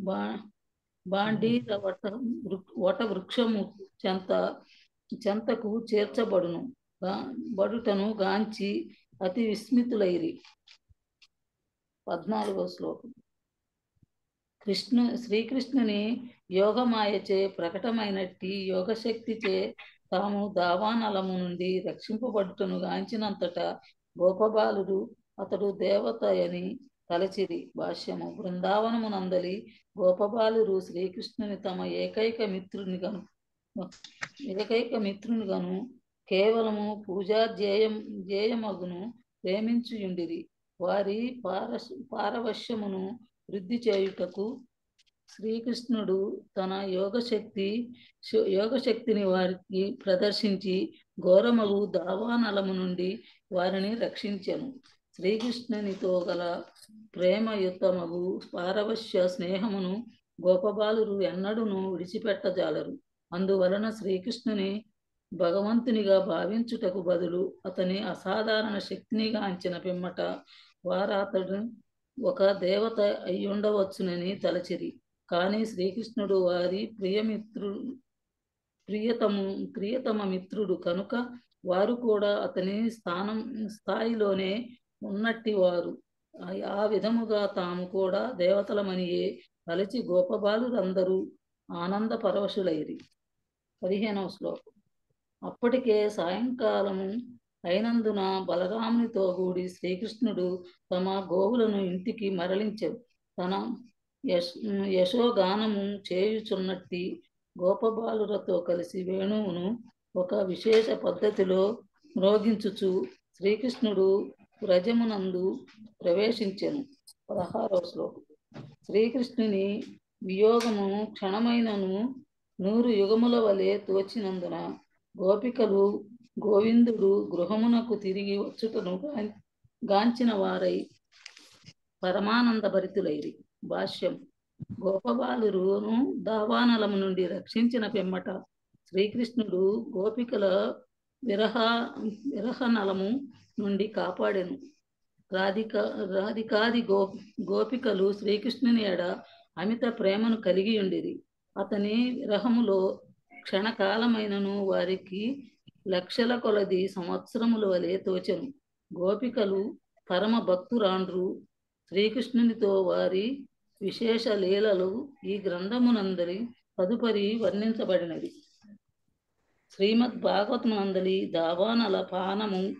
బా బాండీరవట వట వృక్షము చెంత చెంతకు చేర్చబడును. బడుటను గాంచి అతి విస్మితులైరి. పద్నాలుగో శ్లోకం. కృష్ణు శ్రీకృష్ణుని యోగమాయచే ప్రకటమైనట్టి యోగశక్తిచే తాము దావానలము నుండి రక్షింపబడుటను గాంచినంతట గోపబాలుడు అతడు దేవత అని తలచిరి. భాష్యము. బృందావనమునందలి గోపబాలుడు శ్రీకృష్ణుని తమ ఏకైక మిత్రుని గను ఏకైక మిత్రుని గను కేవలము పూజా ధ్యేయం ధ్యేయమగును ప్రేమించుయుండిరి. వారి పారస్ పారవశ్యమును వృద్ధి చేయుటకు శ్రీకృష్ణుడు తన యోగశక్తి యోగశక్తిని వారికి ప్రదర్శించి ఘోరమగు దావానలము నుండి వారిని రక్షించెను. శ్రీకృష్ణునితో గల ప్రేమయుతమగు పారవశ్య స్నేహమును గోపబాలురు ఎన్నడూను విడిచిపెట్టజాలరు. అందువలన శ్రీకృష్ణుని భగవంతునిగా భావించుటకు బదులు అతని అసాధారణ శక్తిని గాంచిన పిమ్మట వారతడు ఒక దేవత అయ్యుండవచ్చునని తలచిరి. కానీ శ్రీకృష్ణుడు వారి ప్రియమిత్రుడు ప్రియతము ప్రియతమ మిత్రుడు కనుక వారు కూడా అతని స్థానం స్థాయిలోనే ఉన్నట్టి వారు ఆ- విధముగా తాము కూడా దేవతలమనియే కలిసి గోపబాలురందరూ ఆనంద పరవశులైరి. పదిహేనవ శ్లోకం. అప్పటికే సాయంకాలము అయినందున బలరామునితో కూడి శ్రీకృష్ణుడు తమ గోవులను ఇంటికి మరలించెను తన యశ్ యశోగానము చేయుచున్నట్టి గోపబాలులతో కలిసి వేణువును ఒక విశేష పద్ధతిలో మ్రోగించుచు శ్రీకృష్ణుడు వ్రజమునందు ప్రవేశించెను. పదహారవ శ్లోకం. శ్రీకృష్ణుని వియోగము క్షణమైనను నూరు యుగముల వలె తోచినందున గోపికలు గోవిందుడు గృహమునకు తిరిగి వచ్చుటను గా- గాంచిన వారై పరమానంద భరితులైరి భాష్యం. గోపబాలురును దావానలం నుండి రక్షించిన పిమ్మట శ్రీకృష్ణుడు గోపికల విరహ విరహనలము నుండి కాపాడెను. రాధిక రాధికాది గో గోపికలు శ్రీకృష్ణుని ఎడ అమిత ప్రేమను కలిగి ఉండిరి. అతని విరహములో క్షణకాలమైనను వారికి లక్షల కొలది సంవత్సరముల వలె తోచెను. గోపికలు పరమ భక్తురాండ్రు. శ్రీకృష్ణునితో వారి విశేష లీలలు ఈ గ్రంథమునందరి తదుపరి వర్ణించబడినవి. శ్రీమద్ భాగవతమునందలి దావానల పానము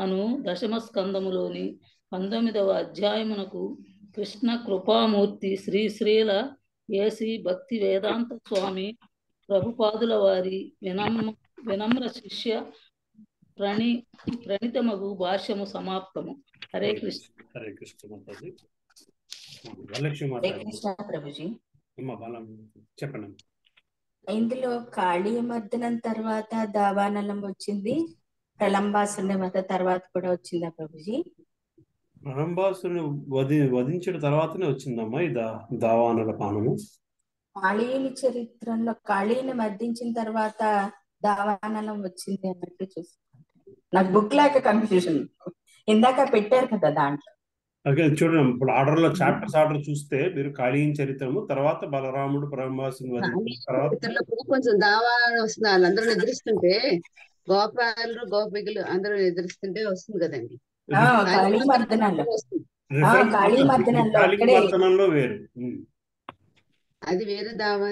అను దశమస్కందములోని పంతొమ్మిదవ అధ్యాయమునకు కృష్ణ కృపామూర్తి శ్రీ శ్రీల ఏసి భక్తి వేదాంత స్వామి ప్రభుపాదుల వారి వినమ్ర వినమ్ర శిష్య ప్రణి ప్రణితమగు భాష్యము సమాప్తము. హరే కృష్ణ. హరే కృష్ణ మాతాజీ వరలక్ష్మి హరే మాట్లాడండి కృష్ణ ప్రభుజీ. చెప్పండి. ఇందులో కాళీ మర్దనం తర్వాత దావానలం వచ్చింది. ప్రలంబాసుని మత తర్వాత కూడా వచ్చిందా ప్రభుజీ? రణంబాసుని వధి వధించిన తర్వాతనే వచ్చిందమ్మా ఈ దావానల పానము. కాళీని చరిత్రలో కాళీని మర్దించిన తర్వాత దావానలం వచ్చింది అన్నట్టు చూసుకుంటాను నాకు బుక్ లేక కన్ఫ్యూజన్ ఇందాక పెట్టారు కదా దాంట్లో. అదే చూడండి ఇప్పుడు ఆర్డర్లో చాప్టర్స్ ఆర్డర్ చూస్తే మీరు కాళీయం చరిత్రము తర్వాత బలరాముడు కూడా కొంచెం దావా వస్తుంది. వాళ్ళందరూ నిద్రిస్తుంటే గోపాలు గోపికలు అందరూ నిద్రిస్తుంటే వస్తుంది కదండి. వేరు. అది వేరే దావా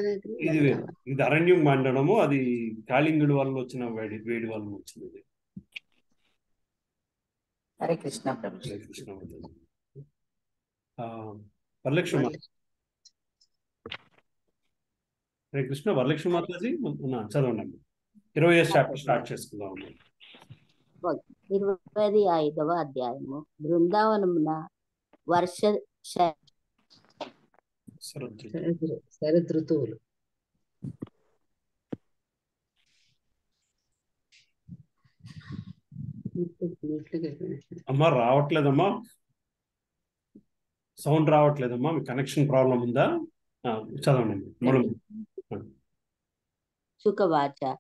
ఇది వేరు ఇది అరణ్యం మండడము అది కాళింగుడి వల్ల వచ్చిన వేడి వేడి వల్ల వచ్చినది. హరే కృష్ణ ప్రభు. హరే కృష్ణ వరలక్ష్మి హరే కృష్ణ వరలక్ష్మి మాతాజీ చదవండి. ఇరవై చాప్టర్ స్టార్ట్ చేసుకుందాం ఇరవై ఐదవ అధ్యాయము. బృందావనమున వర్ష. శరదృ- శరదృతువులు. అమ్మా రావట్లేదమ్మా. సౌండ్ రావట్లేదమ్మా మీ కనెక్షన్ ప్రాబ్లం ఉందా? చదవండి. సుఖవాచ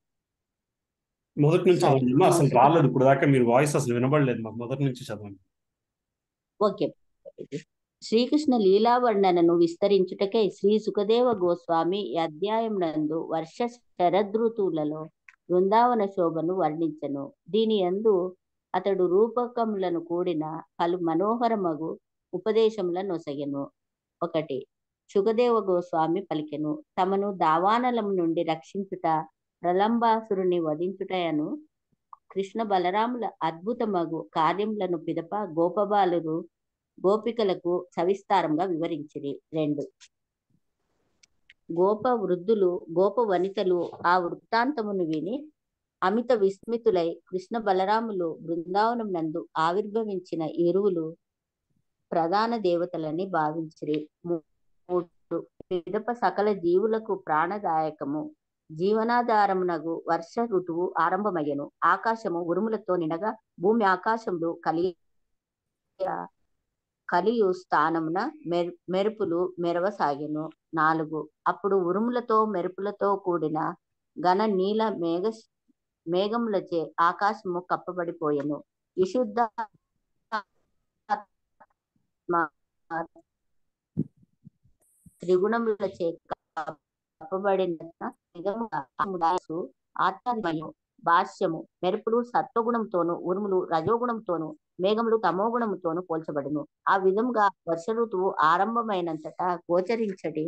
మొదటి నుంచి చదవండి. అమ్మా అసలు రాలేదు ఇప్పుడు దాకా మీరు వాయిస్ అసలు వినబడలేదు మాకు. మొదటి నుంచి చదవండి. ఓకే. శ్రీకృష్ణ లీలా వర్ణనను విస్తరించుటకై శ్రీ సుఖదేవ గోస్వామి అధ్యాయం నందు వర్ష శరదృతువులలో బృందావన శోభను వర్ణించను. దీని యందు అతడు రూపకములను కూడిన పలు మనోహరమగు ఉపదేశముల నొసగెను. ఒకటి సుఖదేవ గోస్వామి పలికెను. తమను దావానలం నుండి రక్షించుట ప్రలంబాసురుని వధించుటయను కృష్ణ బలరాముల అద్భుతమగు కార్యములను పిదప గోపబాలురు గోపికలకు సవిస్తారంగా వివరించిరి. రెండు గోప వృద్ధులు గోప వనితలు ఆ వృత్తాంతమును విని అమిత విస్మితులై కృష్ణ బలరాములు బృందావనం నందు ఆవిర్భవించిన ఎరువులు ప్రధాన దేవతలని భావించిరి. మూడు. పిదప సకల జీవులకు ప్రాణదాయకము. జీవనాధారమునగు వర్ష ఋతువు ఆరంభమయ్యను. ఆకాశము ఉరుములతో నినగా భూమి ఆకాశములు కలిగి కలియు స్థానమున మెరు మెరుపులు మెరవసాగెను. నాలుగు. అప్పుడు ఉరుములతో మెరుపులతో కూడిన ఘన నీల మేఘ మేఘములచే ఆకాశము కప్పబడిపోయెను. విశుద్ధ త్రిగుణములచే కప్పబడిన నిజముగా ఆత్మమయు భాష్యము మెరుపులు సత్వగుణంతోను ఉరుములు రజోగుణంతోను మేఘములు తమోగుణముతోను పోల్చబడును. ఆ విధముగా వర్ష ఋతువు ఆరంభమైనంతటా గోచరించటి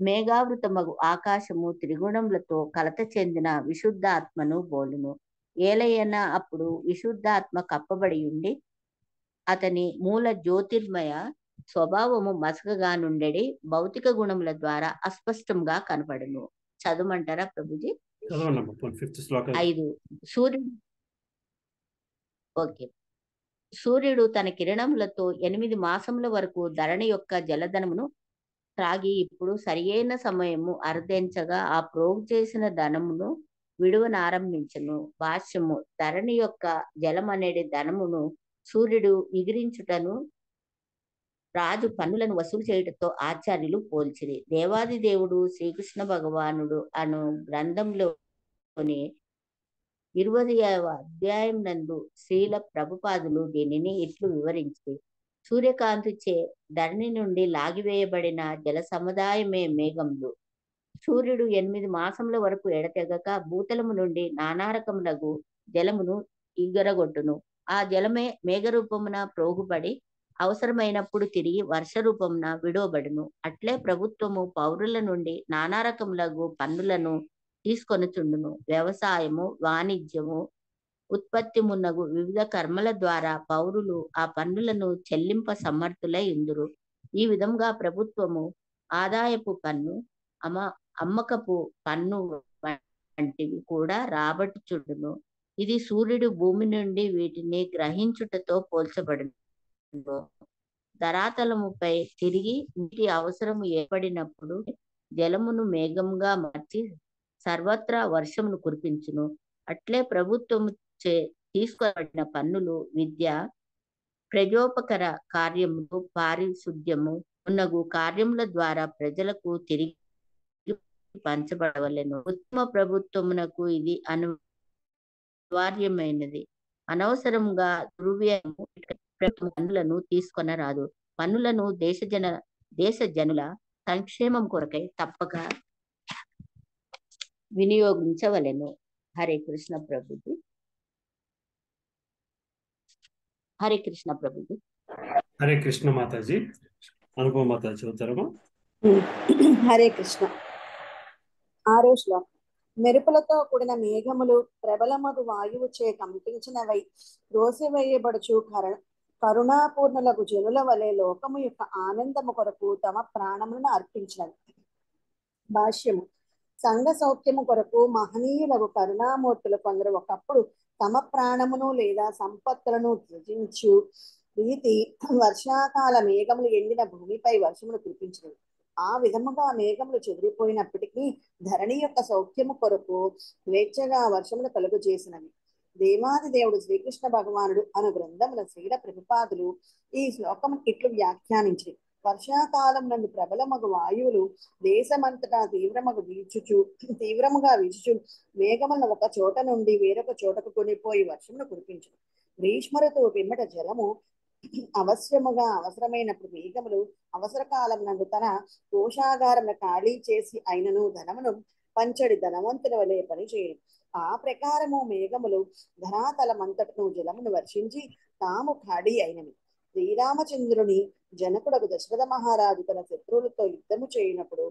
మేఘావృతమగు ఆకాశము త్రిగుణములతో కలత చెందిన విశుద్ధాత్మను బోలును. ఏలయన అప్పుడు విశుద్ధాత్మ కప్పబడి ఉండి అతని మూల జ్యోతిర్మయ స్వభావము మసకగా నుండెడి భౌతిక గుణముల ద్వారా అస్పష్టంగా కనపడును. చదవమంటారా ప్రభుజీ? ఐదు. సూర్యుడు ఓకే. సూర్యుడు తన కిరణములతో ఎనిమిది మాసముల వరకు ధరణి యొక్క జలధనమును త్రాగి ఇప్పుడు సరియైన సమయము అర్ధించగా ఆ ప్రోగు చేసిన ధనమును విడువనారంభించను. భాష్యము ధరణి యొక్క జలం అనేది ధనమును సూర్యుడు ఎగిరించుటను రాజు పన్నులను వసూలు చేయుటతో ఆచార్యులు పోల్చిరి. దేవాది దేవుడు శ్రీకృష్ణ భగవానుడు అను గ్రంథంలోని ఇరవై అధ్యాయం నందు శ్రీల ప్రభుపాదులు దీనిని ఇట్లు వివరించి సూర్యకాంతిచే ధరణి నుండి లాగివేయబడిన జల సముదాయమే మేఘములు సూర్యుడు ఎనిమిది మాసముల వరకు ఎడతెగక భూతలము నుండి నానారకములకు జలమును ఈగరగొట్టును. ఆ జలమే మేఘరూపమున ప్రోగుపడి అవసరమైనప్పుడు తిరిగి వర్ష రూపమున విడవబడును. అట్లే ప్రభుత్వము పౌరుల నుండి నానా రకములగు పన్నులను తీసుకొనుచుండును. వ్యవసాయము వాణిజ్యము ఉత్పత్తి మున్నగు వివిధ కర్మల ద్వారా పౌరులు ఆ పన్నులను చెల్లింప సమర్థులై ఇందురు ఈ విధంగా ప్రభుత్వము ఆదాయపు పన్ను అమ అమ్మకపు పన్ను వంటివి కూడా రాబట్టుచుండును. ఇది సూర్యుడు భూమి నుండి వీటిని గ్రహించుటతో పోల్చబడింది. ధరాతలముపై తిరిగి నీటి అవసరము ఏర్పడినప్పుడు జలమును మేఘంగా మార్చి సర్వత్రా వర్షమును కురిపించును. అట్లే ప్రభుత్వము చే తీసుకుబడిన పన్నులు విద్య ప్రజోపకర కార్యములు పారిశుద్ధ్యము ఉన్నగు కార్యముల ద్వారా ప్రజలకు తిరిగి పంచబడవలను. ఉత్తమ ప్రభుత్వమునకు ఇది అను అనివార్యమైనది. అనవసరంగా దుర్వ్యయము పన్నులను తీసుకొనరాదు. పన్నులను దేశ జన దేశ జనుల సంక్షేమం కొరకై తప్పక వినియోగించవలెను. హరే కృష్ణ ప్రభుజీ. హరే కృష్ణ ప్రభుజీ. హరే కృష్ణ మాతాజీ. అనుపమ మాతాజీ చదువుతారమ్మా హరే కృష్ణ. ఆరో శ్లోకం మెరుపులతో కూడిన మేఘములు ప్రబలమగు వాయువు చే కంపించినవై రోసివేయబడుచు కర కరుణాపూర్ణులకు జనుల వలె లోకము యొక్క ఆనందము కొరకు తమ ప్రాణములను అర్పించినవి భాష్యము. సంఘ సౌఖ్యము కొరకు మహనీయులకు కరుణామూర్తులు కొందరు ఒకప్పుడు తమ ప్రాణమును లేదా సంపత్తులను త్యజించు రీతి వర్షాకాల మేఘములు ఎండిన భూమిపై వర్షమును కురిపించినవి. ఆ విధముగా మేఘములు చెదిరిపోయినప్పటికీ ధరణి యొక్క సౌఖ్యము కొరకు స్వేచ్ఛగా వర్షములు కలుగు చేసినవి దేవాది దేవుడు శ్రీకృష్ణ భగవానుడు అను గ్రంథముల శ్రీల ప్రతిపాదులు ఈ శ్లోకము ఇట్లు వ్యాఖ్యానించి వర్షాకాలం నందు ప్రబలమగు వాయువులు దేశమంతటా తీవ్రమగు వీచుచు తీవ్రముగా వీచుచు మేఘములను ఒక చోట నుండి వేరొక చోటకు కొనిపోయి వర్షమును కురిపించు గ్రీష్మ ఋతువు పిమ్మట జలము అవశ్యముగా అవసరమైనప్పుడు మేఘములు అవసర కాలం నందు తన కోశాగారమును ఖాళీ చేసి అయినను ధనమును పంచడి ధనవంతుల వలె పనిచేయను ఆ ప్రకారము మేఘములు ధనాతలమంతటను జలమును వర్షించి తాము ఖాళీ అయినవి. శ్రీరామచంద్రుని జనకుడకు దశరథ మహారాజు తన శత్రువులతో యుద్ధము చేయనప్పుడు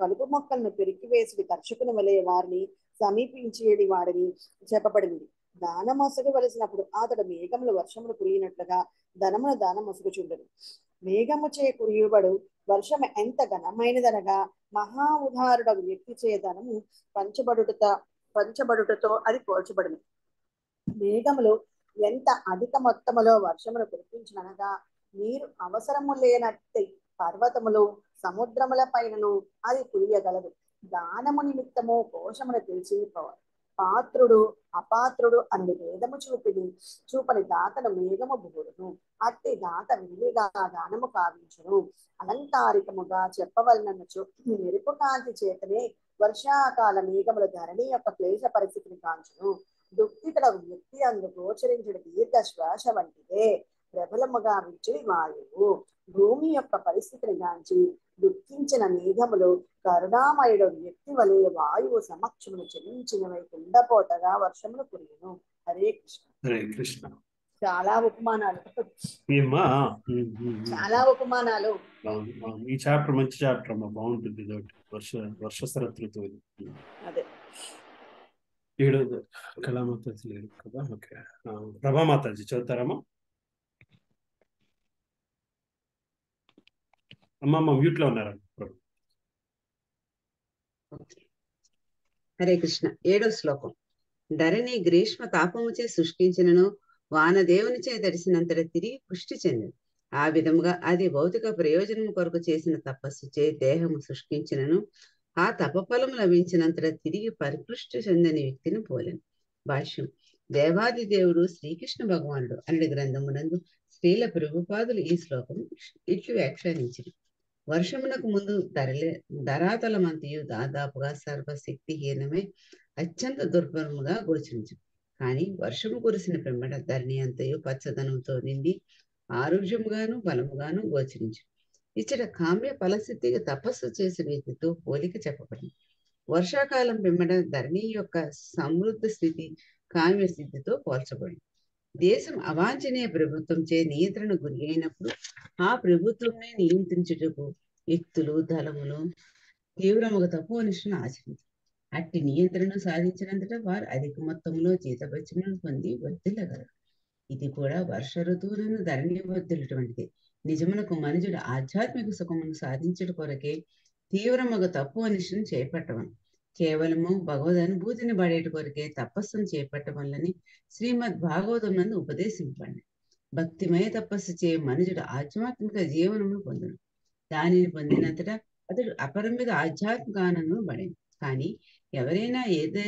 కలుపు మొక్కలను పెరికివేసి కర్షకుని వలె వారిని సమీపించేది వాడిని చెప్పబడింది దానమొసగవలసినప్పుడు అతడు మేఘములు వర్షములు కురిగినట్లుగా ధనమును దానమొసగుచుండడు మేఘము చే కురియుబడు వర్షము ఎంత ఘనమైనదనగా మహా ఉదారుడు వ్యక్తి చే ధనము పంచబడుట పంచబడుటతో అది పోల్చబడింది మేఘములు ఎంత అధిక మొత్తములో వర్షమును కురిపించిననగా నీరు అవసరము లేనట్టి పర్వతములు సముద్రముల పైనను అది కురియగలదు. దానము నిమిత్తము కోశమును తెలిసి పాత్రుడు అపాత్రుడు అన్ని భేదము చూపిని చూపని దాతను మేఘము బోరును. అట్టి దాత విరివిగా దానము కావించును. అలంకారికముగా చెప్పవలనచ్చు మెరుపు కాంతి చేతనే వర్షాకాల మేఘముల ధరణి యొక్క క్లేశ పరిస్థితిని కాంచును. దుఃఖితుల వ్యక్తి అందు గోచరించిన దీర్ఘ శ్వాస వంటిదే. ప్రబలముగా విచ్చి వాయువు. భూమి యొక్క పరిస్థితిని గాంచి దుఃఖించిన మేఘములు కరుణామయుడు వ్యక్తి వలె వాయువు సమక్షమును చెల్లించినవై కుండపోటగా వర్షములు కురియును. హరే కృష్ణ. హరే కృష్ణ. చాలా ఉపమానాలు. చాలా ఉపమానాలు. ఈ చాప్టర్ మంచి చాప్టర్ అమ్మా. బాగుంటుంది వర్ష వర్ష ఉమ్. అదే. ఏడోది. కళామాతాజీ లేరు కదా? ఓకే. ప్రభామాతాజీ చదువుతారమ్మా అమ్మమ్మ మ్యూట్లో ఉన్నారా హరే కృష్ణ. ఏడో శ్లోకం. ధరణి గ్రీష్మ తాపముచే సృష్టించినను వానదేవునిచే తడిసినంతట తిరిగి పుష్టి చెందింది ఆ విధముగా అది భౌతిక ప్రయోజనం కొరకు చేసిన తపస్సు చే దేహము సృష్టించినను ఆ తపఫలము లభించినంతట తిరిగి పరిపృష్టి చెందని వ్యక్తిని పోలేను. భాష్యం. దేవాది దేవుడు శ్రీకృష్ణ భగవానుడు అనే గ్రంథమునందు స్త్రీల ప్రభుపాదులు ఈ శ్లోకం ఇట్లు వ్యాఖ్యానించింది వర్షమునకు ముందు ధరలే ధరాతలమంతయు దాదాపుగా సర్వశక్తిహీనమే అత్యంత దుర్భరముగా గోచరించు కానీ వర్షము కురిసిన పిమ్మట ధరణి అంతయు పచ్చదనంతో నిండి ఆరోగ్యముగాను బలముగాను గోచరించు. ఇచ్చట కామ్య ఫలస్థితికి తపస్సు చేసే వ్యక్తితో పోలిక చెప్పబడింది వర్షాకాలం పిమ్మట ధరణి యొక్క సమృద్ధ స్థితి కామ్య స్థితితో పోల్చబడింది దేశం అవాంఛనీయ ప్రభుత్వంచే నియంత్రణ గురి అయినప్పుడు ఆ ప్రభుత్వమే నియంత్రించుటకు వ్యక్తులు దళములు తీవ్రముగా తప్పు నిష్ఠను ఆచరించారు అట్టి నియంత్రణ సాధించినంతట వారు అధిక మొత్తంలో జీతభత్యములను పొంది వర్ధిల్లగలరు. ఇది కూడా వర్ష ఋతువులను ధరణి వర్ధిల్లటువంటిది నిజమునకు మనుషుడు ఆధ్యాత్మిక సుఖమును సాధించడం కొరకే తీవ్రముగా తప్పు అనిష్టను చేపట్టవను కేవలము భగవద్ అనుభూతిని పడేటి కొరకే తపస్సును చేపట్టమల్లని శ్రీమద్ భాగవతం నందు ఉపదేశింపండి భక్తిమయ తపస్సు చే మనుషుడు ఆధ్యాత్మిక జీవనమును పొందును. దానిని పొందినంతట అతడు అపరిమిత ఆధ్యాత్మిక ఆనందం పడింది కానీ ఎవరైనా ఏదో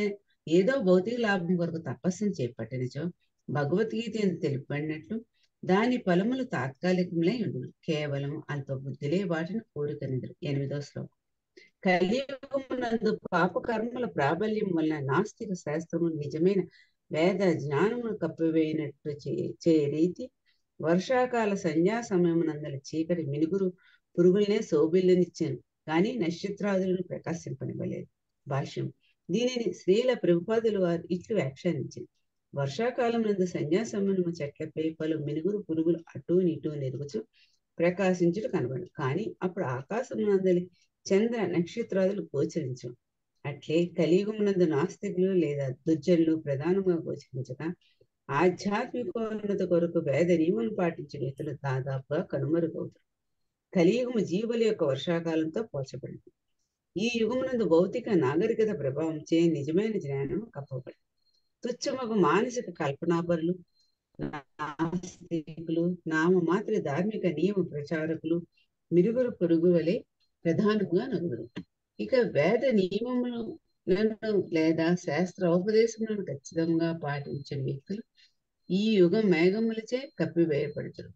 ఏదో భౌతిక లాభం కొరకు తపస్సును చేపట్టినచో భగవద్గీత ఎందు తెలుపబడినట్లు దాని ఫలములు తాత్కాలికములై ఉండును. కేవలం అల్ప బుద్ధిలే వాటిని కోరుకనిదురు ఎనిమిదో శ్లోకం. కలియుగమునందు పాపకర్మల ప్రాబల్యం వల్ల నాస్తిక శాస్త్రము నిజమైన వేద జ్ఞానమును కప్పివేయినట్టు చే రీతి వర్షాకాల సంధ్యా సమయమునందల చీకటి మినుగురు పురుగులనే శోభిల్లనిచ్చాను కానీ నక్షత్రాదులను ప్రకాశింపనివ్వలేదు. భాష్యం దీనిని స్త్రీల ప్రభుపాదులు వారు ఇట్లు వ్యాఖ్యానించింది వర్షాకాలం నందు సంధ్యా చెట్లపై పలు మినుగురు పురుగులు అటూ ఇటూ నిరుగుచు ప్రకాశించుట కనబడు కానీ అప్పుడు ఆకాశం నందలి చంద్ర నక్షత్రాదులు గోచరించు అట్లే కలియుగమునందు నాస్తికులు లేదా దుర్జనులు ప్రధానంగా గోచరించగా ఆధ్యాత్మికోన్నత కొరకు వేద నియమం పాటించిన ఇతరులు దాదాపుగా కనుమరుగవుతారు కలియుగము జీవుల యొక్క వర్షాకాలంతో పోల్చబడింది. ఈ యుగమునందు భౌతిక నాగరికత ప్రభావం చే నిజమైన జ్ఞానం కప్పబడింది. తుచ్చమగు మానసిక కల్పనాపరులు నాస్తికులు నామ మాత్ర ధార్మిక నియమ ప్రచారకులు మిరుగురు పొరుగు వలె ప్రధానంగా నగురు ఇక వేద నియమములను లేదా శాస్త్ర ఉపదేశములను ఖచ్చితంగా పాటించిన వ్యక్తులు ఈ యుగ మేఘములచే కప్పివేయబడతారు.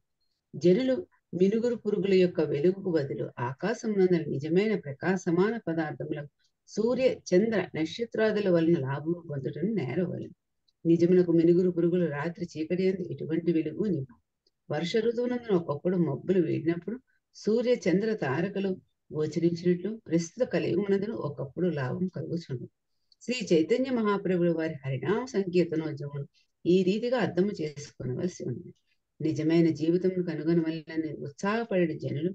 జనులు మినుగురు పురుగుల యొక్క వెలుగుకు బదులు ఆకాశం నందల నిజమైన ప్రకాశమాన పదార్థములకు సూర్య చంద్ర నక్షత్రాదుల వలన లాభం పొందుటను నేరవలను నిజమునకు మినుగురు పురుగులు రాత్రి చీకటి అందు ఎటువంటి వెలుగు నివ్వు వర్ష ఋతువునందున ఒకప్పుడు మబ్బులు వేడినప్పుడు సూర్య చంద్ర తారకలు గోచరించినట్లు ప్రస్తుత కలియుగమునందున ఒకప్పుడు లాభం కలుగుచుండు. శ్రీ చైతన్య మహాప్రభుడు వారి హరినామ సంకీర్తనోద్యమం ఈ రీతిగా అర్థము చేసుకునవలసి ఉంది. నిజమైన జీవితం కనుగొనవల్లని ఉత్సాహపడిన జనులు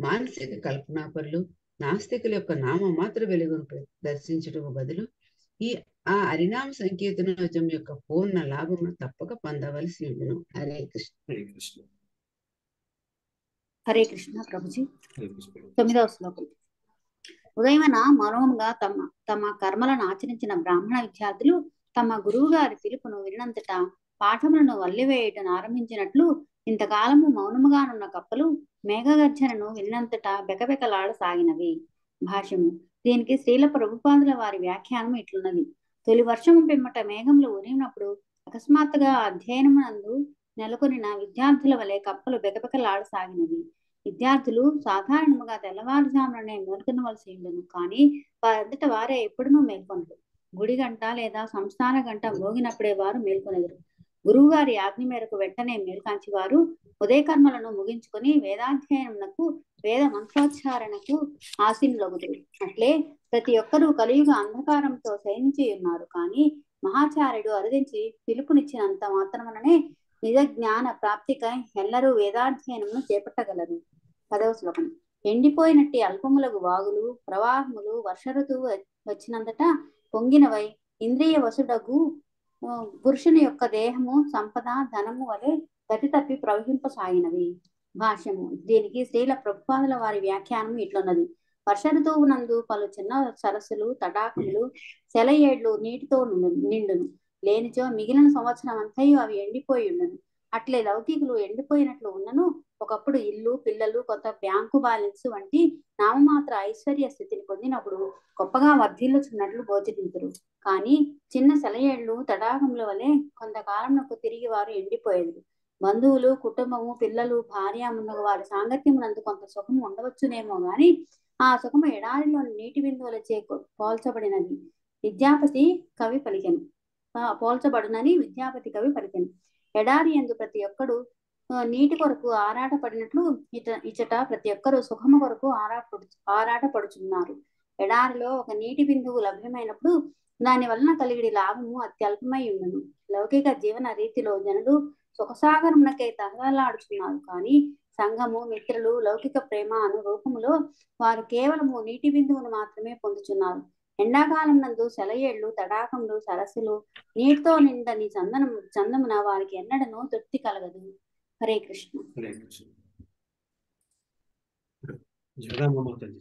మానసిక కల్పనాపరులు నాస్తికుల యొక్క నామ మాత్ర వెలుగును దర్శించడం బదులు ఈ ఆ హరినామ సంకీర్తనోద్యమం యొక్క పూర్ణ లాభమును తప్పక పొందవలసి ఉండును. హరే కృష్ణ. హరే కృష్ణ ప్రభుజీ. తొమ్మిదవ శ్లోకం. ఉదయమన మౌనంగా తమ తమ కర్మలను ఆచరించిన బ్రాహ్మణ విద్యార్థులు తమ గురువు గారి పిలుపును వినంతటా పాఠములను వల్లివేయటం ఆరంభించినట్లు ఇంతకాలము మౌనముగానున్న కప్పలు మేఘగర్జనను విన్నంతటా బెకబెకలాడసాగినవి. భాష్యము దీనికి శ్రీల ప్రభుపాదుల వారి వ్యాఖ్యానం ఇట్లున్నది. తొలి వర్షము పిమ్మట మేఘములు ఉరిగినప్పుడు అకస్మాత్తుగా అధ్యయనమునందు నెలకొనిన విద్యార్థుల వలె కప్పలు బెకబెకలాడసాగినవి. విద్యార్థులు సాధారణంగా తెల్లవారుజాముననే మేల్కొనవలసి ఉండను. కానీ వారంతట వారే ఎప్పుడునూ మేల్కొనరు. గుడి గంట లేదా సంస్థాన గంట మోగినప్పుడే వారు మేల్కొనెదరు. గురువుగారి ఆజ్ఞ మేరకు వెంటనే మేల్కాంచి వారు ఉదయకర్మలను ముగించుకొని వేదాధ్యయనకు వేద మంత్రోచ్చారణకు ఆసీనులగుదురు. అట్లే ప్రతి ఒక్కరూ కలియుగ అంధకారంతో శయనించి ఉన్నారు. కానీ మహాచార్యుడు అరుదించి పిలుపునిచ్చినంత మాత్రమననే నిజ జ్ఞాన ప్రాప్తికై ఎల్లరూ వేదాధ్యయనమును చేపట్టగలరు పదవ శ్లోకం. ఎండిపోయినట్టి అల్పములకు వాగులు ప్రవాహములు వర్ష ఋతువు వచ్చినంతట పొంగినవై. ఇంద్రియ వసుడగు పురుషుని యొక్క దేహము సంపద ధనము వలె గతి తప్పి ప్రవహింపసాగినవి భాష్యము. దీనికి శ్రీల ప్రభుపాదుల వారి వ్యాఖ్యానం ఇట్లున్నది. వర్ష ఋతువు నందు పలు చిన్న సరస్సులు తటాకములు సెలయేళ్ళు నీటితో నిండును. లేనిచో మిగిలిన సంవత్సరం అంతయు అవి ఎండిపోయి ఉండను అట్లే లౌకికులు ఎండిపోయినట్లు ఉన్నను. ఒకప్పుడు ఇల్లు పిల్లలు కొంత బ్యాంకు బ్యాలెన్స్ వంటి నామమాత్ర ఐశ్వర్య స్థితిని పొందినప్పుడు గొప్పగా వర్ధిల్లుచున్నట్లు గోచరించరు కానీ చిన్న సెలయేళ్ళు తడాకముల వలె కొంతకాలంకు తిరిగి వారు ఎండిపోయేది. బంధువులు కుటుంబము పిల్లలు భార్య మున్నగు వారి సాంగత్యమునందు కొంత సుఖము ఉండవచ్చునేమో గాని ఆ సుఖము ఎడారిలోని నీటి బిందువులచే పోల్చబడినది. విద్యాపతి కవి పలికెను. పోల్చబడునని విద్యాపతి కవి పలికెను. ఎడారి ఎందు ప్రతి ఒక్కడు నీటి కొరకు ఆరాట పడినట్లు ఇట ఇచట ప్రతి ఒక్కరు సుఖము కొరకు ఆరాటపడు ఆరాట పడుచున్నారు ఎడారిలో ఒక నీటి బిందువు లభ్యమైనప్పుడు దాని వలన కలిగిడి లాభము అత్యల్పమై ఉండను లౌకిక జీవన రీతిలో జనులు సుఖసాగరమునకై తహలాడుచున్నారు కానీ సంఘము మిత్రులు లౌకిక ప్రేమ అను రూపములో వారు కేవలము నీటి బిందువును మాత్రమే పొందుచున్నారు. ఎండాకాలం నందు సెలయేళ్ళు తడాకములు సరస్సులు నీటితో నిండని చందనం చందమున వారికి ఎన్నడను తృప్తి కలగదు. హరే కృష్ణ. జగదాంబమ్మ తల్లి.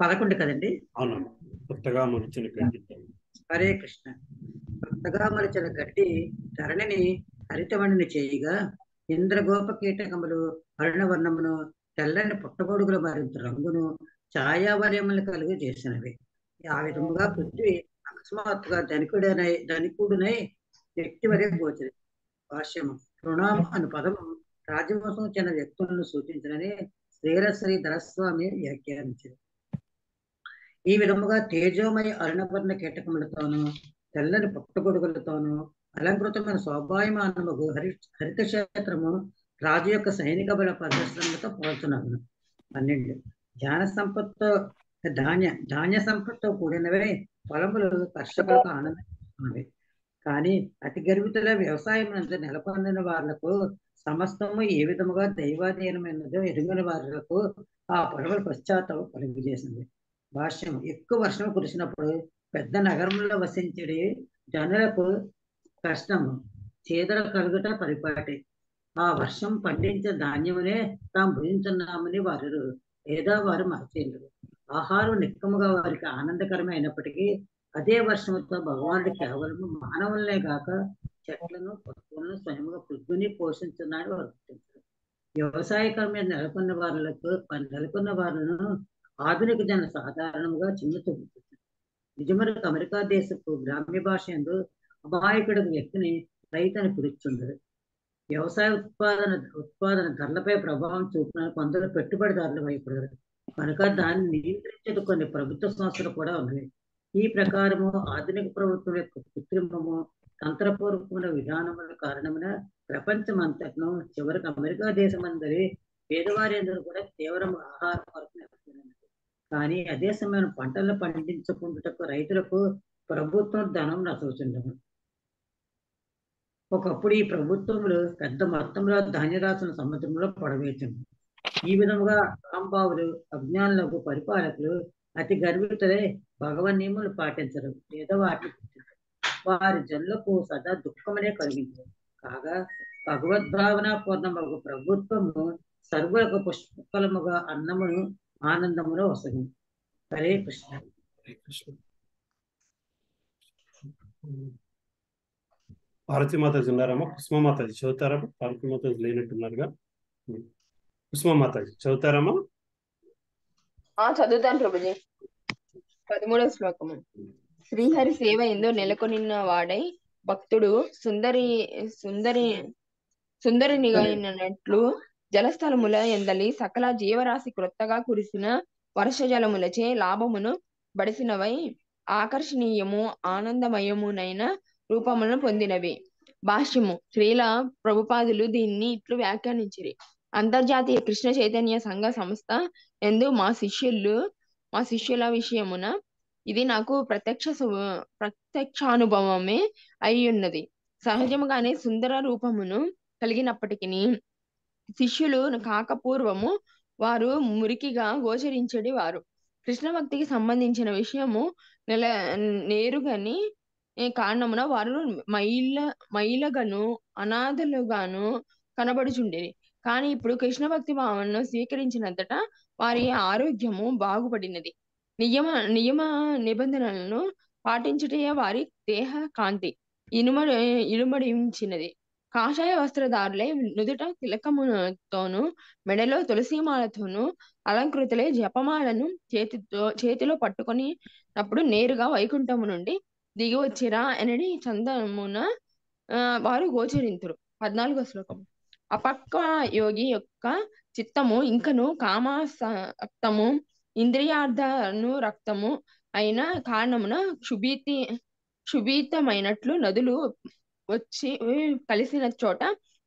పదకొండు కదండి? అవునమ్మా కొత్తగా మరిచిన గడ్డి హరే కృష్ణ. కొత్తగా మలిచిన గడ్డి ధరణిని హరితవణిని చేయగా ఇంద్రగోప కీటకములు అరుణవర్ణమును తెల్లని పుట్టగొడుగుల మరింత రంగును ఛాయావర్యములు కలిగి చేసినవి. ఆ విధముగా పృథ్వీ అకస్మాత్తుగా ధనికుడనై ధనికుడునై వ్యక్తి వరే గోచరి. భాష్యము రుణం అను పదము రాజవంశం చెందిన వ్యక్తులను సూచించనని శ్రీరశ్రీ ధరస్వామి వ్యాఖ్యానించింది. ఈ విధముగా తేజోమయ అరుణవర్ణ కీటకములతోనూ తెల్లని పుట్టగొడుగులతోనూ అలంకృతమైన శోభాయమానముగు హరి హరిత క్షేత్రము రాజు యొక్క సైనిక బల ప్రదర్శనలతో పోల్చున్నాను. పన్నెండు. ధ్యాన సంపత్తో ధాన్య ధాన్య సంపత్తో కూడినవే పొలములు కర్షకులకు ఆనందం కానీ అతి గర్వితుల వ్యవసాయం నెలకొందిన వాళ్ళకు సమస్తము ఏ విధముగా దైవాధీనమైనదో ఎరుగని వాళ్ళకు ఆ పొలముల పశ్చాత్తాపం కలుగజేసింది. భాష్యం. ఎక్కువ వర్షం కురిసినప్పుడు పెద్ద నగరంలో వసించడి జనులకు కష్టము చేదర కలుగుట పరిపాటి. ఆ వర్షం పండించే ధాన్యమునే తాము భుజించున్నామని వారు ఏదో వారు మరచేయరు ఆహారం నిక్కముగా వారికి ఆనందకరమే అయినప్పటికీ అదే వర్షంతో భగవానుడు కేవలం మానవులనే కాక చెట్లను పశువులను స్వయంగా పృథ్వీని పోషించున్నాడు వారు గుర్తించారు. వ్యవసాయకరం మీద నెలకొన్న వారులకు నెలకొన్న వారులను ఆధునిక జన సాధారణంగా చిన్నుతూ నిజమరకు అమెరికా దేశపు గ్రామ్య భాష ఎందు అమాయకుడు వ్యక్తిని రైతని పిలుచుండదు వ్యవసాయ ఉత్పాదన ఉత్పాదన ధరలపై ప్రభావం చూపిన కొందరు పెట్టుబడిదారులు భయపడరు. కనుక దాన్ని నియంత్రించే కొన్ని ప్రభుత్వ సంస్థలు కూడా ఉన్నాయి. ఈ ప్రకారము ఆధునిక ప్రభుత్వం యొక్క కృత్రిమము తంత్రపూర్వకమైన విధానముల కారణమున ప్రపంచమంతటను చివరికి అమెరికా దేశమందరి పేదవారందరూ కూడా తీవ్రము ఆహార కొరత కానీ అదే సమయం పంటలను పండించుకుంటుటకు రైతులకు ప్రభుత్వం ధనం నసవుచుండను ఒకప్పుడు ఈ ప్రభుత్వములు పెద్ద మొత్తంలో రాసిన సముద్రంలో పడవేసింది. ఈ విధముగా రాంబాబులు అజ్ఞానులకు పరిపాలకులు అతి గర్వితులై భగవన్ నియములు పాటించరు. లేదా వాటిని వారి జనులకు సదా దుఃఖమనే కలిగించారు కాగా భగవద్భావన పూర్ణమగు ప్రభుత్వము సర్వులకు పుష్పలముగా అన్నమును ఆనందమును వసగింది హరే కృష్ణ. పార్వతీమాతాజీ ఉన్నారమ్మా. పుష్పమాతాజీ చదువుతారమ్మా. పార్వతీమాతాజీ లేనట్టున్నారుగా. పుష్పమాతాజీ చదువుతారమ్మా. ఆ చదువుతాను ప్రభుజీ. పదమూడవ శ్లోకము. శ్రీహరి సేవ ఎందో నెలకొనిన వాడై భక్తుడు సుందరి సుందరి సుందరినిగైనట్లు జలస్థలముల ఎందలి సకల జీవరాశి క్రొత్తగా కురిసిన వర్ష జలములచే లాభమును బడిసినవై ఆకర్షణీయము ఆనందమయమునైన రూపములను పొందినవి. భాష్యము శ్రీల ప్రభుపాదులు దీన్ని ఇట్లు వ్యాఖ్యానించిరి. అంతర్జాతీయ కృష్ణ చైతన్య సంఘ సంస్థ ఎందు మా శిష్యులు మా శిష్యుల విషయమున ఇది నాకు ప్రత్యక్ష సు- ప్రత్యక్షానుభవమే అయి ఉన్నది సహజముగానే సుందర రూపమును కలిగినప్పటికీ శిష్యులు కాకపూర్వము వారు మురికిగా గోచరించడి వారు. కృష్ణ భక్తికి సంబంధించిన విషయము నెల నేరుగని కారణమున వారు మైల మైలగను అనాథలుగాను కనబడుచుండేది. కానీ ఇప్పుడు కృష్ణ భక్తి భావనను స్వీకరించినంతట వారి ఆరోగ్యము బాగుపడినది. నియమ నియమ నిబంధనలను పాటించుటయే వారి దేహ కాంతి. ఇనుమ ఇనుమడించినది. కాషాయ వస్త్రధారులై నుదుట తిలకముతోను మెడలో తులసిమాలతోను అలంకృతులై జపమాలను చేతితో చేతిలో పట్టుకొని అప్పుడు నేరుగా వైకుంఠము నుండి దిగి వచ్చిరా అనడి చందమున వారు గోచరింతురు. పద్నాలుగో శ్లోకం. అపక్వ యోగి యొక్క చిత్తము ఇంకను కామాసక్తము ఇంద్రియార్థను రక్తము అయిన కారణమున క్షుభీతి క్షుభీతమైనట్లు నదులు వచ్చి కలిసిన చోట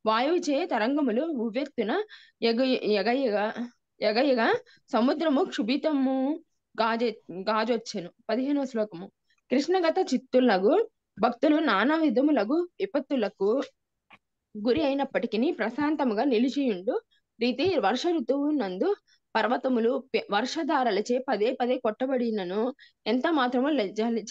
వాయువు తరంగములు ఉవ్వెత్తున ఎగ ఎగయగా ఎగయగా సముద్రము క్షుభితము గాజె గాజొచ్చెను. పదిహేనవ శ్లోకము. కృష్ణగత చిత్తులకు భక్తులు నానా విధములగు విపత్తులకు గురి అయినప్పటికీ ప్రశాంతముగా నిలిచియుండు రీతి వర్ష ఋతువు నందు పర్వతములు వర్షధారలచే పదే పదే కొట్టబడినను. ఎంత మాత్రము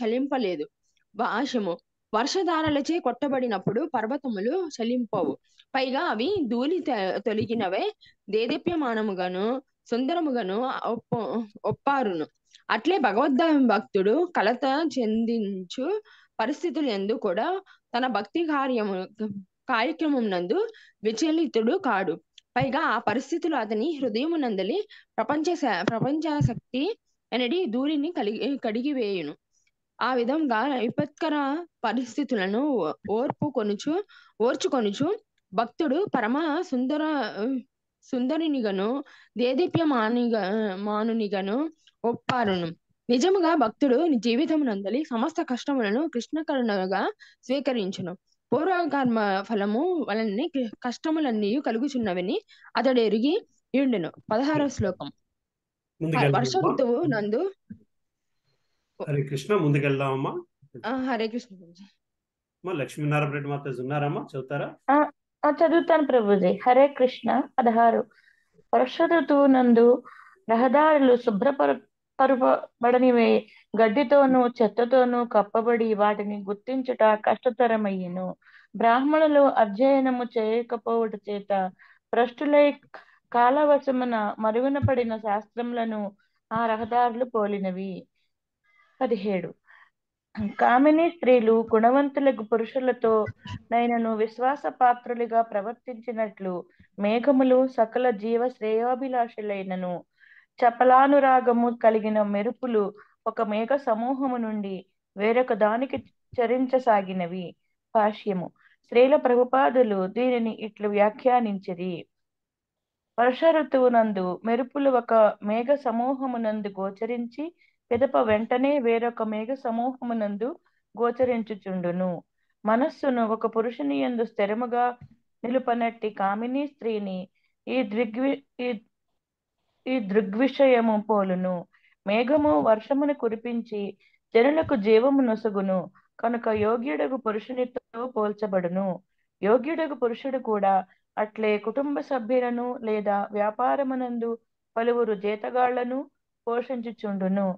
చలింపలేదు. భాష్యము వర్షధారలచే కొట్టబడినప్పుడు పర్వతములు చలింపవు. పైగా అవి ధూళి తె- తొలగినవే. దేదీప్యమానముగాను సుందరముగాను ఒప్ప ఒప్పారును. అట్లే భగవద్ భక్తుడు కలత చెందించు పరిస్థితులు ఎందు కూడా తన భక్తి కార్యము కార్యక్రమం నందు విచలితుడు కాడు. పైగా ఆ పరిస్థితులు అతని హృదయము నందలి ప్రపంచ ప్రపంచాసక్తి అనేది దూరిని కలిగి కడిగివేయును. ఆ విధంగా విపత్కర పరిస్థితులను ఓర్పు కొనుచు ఓర్చుకొనుచు భక్తుడు పరమ సుందర సుందరినిగను దేదీప్యమానిగా మానునిగను ఒప్పారును. నిజముగా భక్తుడు జీవితం నందలి సమస్త కష్టములను కృష్ణ కరుణగా స్వీకరించును. పూర్వకర్మ ఫలము వలన కష్టములన్నీ కలుగుచున్నవని అతడు ఎరిగి ఉండును పదహారవ శ్లోకం. వర్ష ఋతువు నందు హరే కృష్ణ ముందుకెళ్దామమ్మా. హరే కృష్ణ. అమ్మా లక్ష్మీనారాయణ రెడ్డి మాత ఉన్నారమ్మా చదువుతారా? చదువుతాను ప్రభుజీ. హరే కృష్ణ పదహారు. వర్ష ఋతువు నందు రహదారులు శుభ్రపర పరపబడనివే. గడ్డితోనూ చెత్తతోనూ కప్పబడి వాటిని గుర్తించుట కష్టతరమయ్యను. బ్రాహ్మణులు అధ్యయనము చేయకపోవట చేత భ్రష్టులై కాలవశమున మరుగున పడిన శాస్త్రములను ఆ రహదారులు పోలినవి. పదిహేడు. కామిని స్త్రీలు గుణవంతులకు పురుషులతో నైనను విశ్వాస పాత్రులుగా ప్రవర్తించినట్లు మేఘములు సకల జీవ శ్రేయోభిలాషులైనను చపలానురాగము కలిగిన మెరుపులు ఒక మేఘ సమూహము నుండి వేరొక దానికి చరించసాగినవి. భాష్యము. స్త్రీల ప్రభుపాదులు దీనిని ఇట్లు వ్యాఖ్యానించిరి. వర్ష ఋతువునందు మెరుపులు ఒక మేఘ సమూహమునందు గోచరించి పిదప వెంటనే వేరొక మేఘ సమూహమునందు గోచరించుచుండును. మనస్సును ఒక పురుషుని యందు స్థిరముగా నిలుపనట్టి కామిని స్త్రీని ఈ దృగ్వి ఈ దృగ్విషయము పోలును. మేఘము వర్షమును కురిపించి జనులకు జీవము నొసుగును. కనుక యోగ్యుడగు పురుషునితో పోల్చబడును. యోగ్యుడగు పురుషుడు కూడా అట్లే కుటుంబ సభ్యులను లేదా వ్యాపారమునందు పలువురు జీతగాళ్ళను పోషించుచుండును.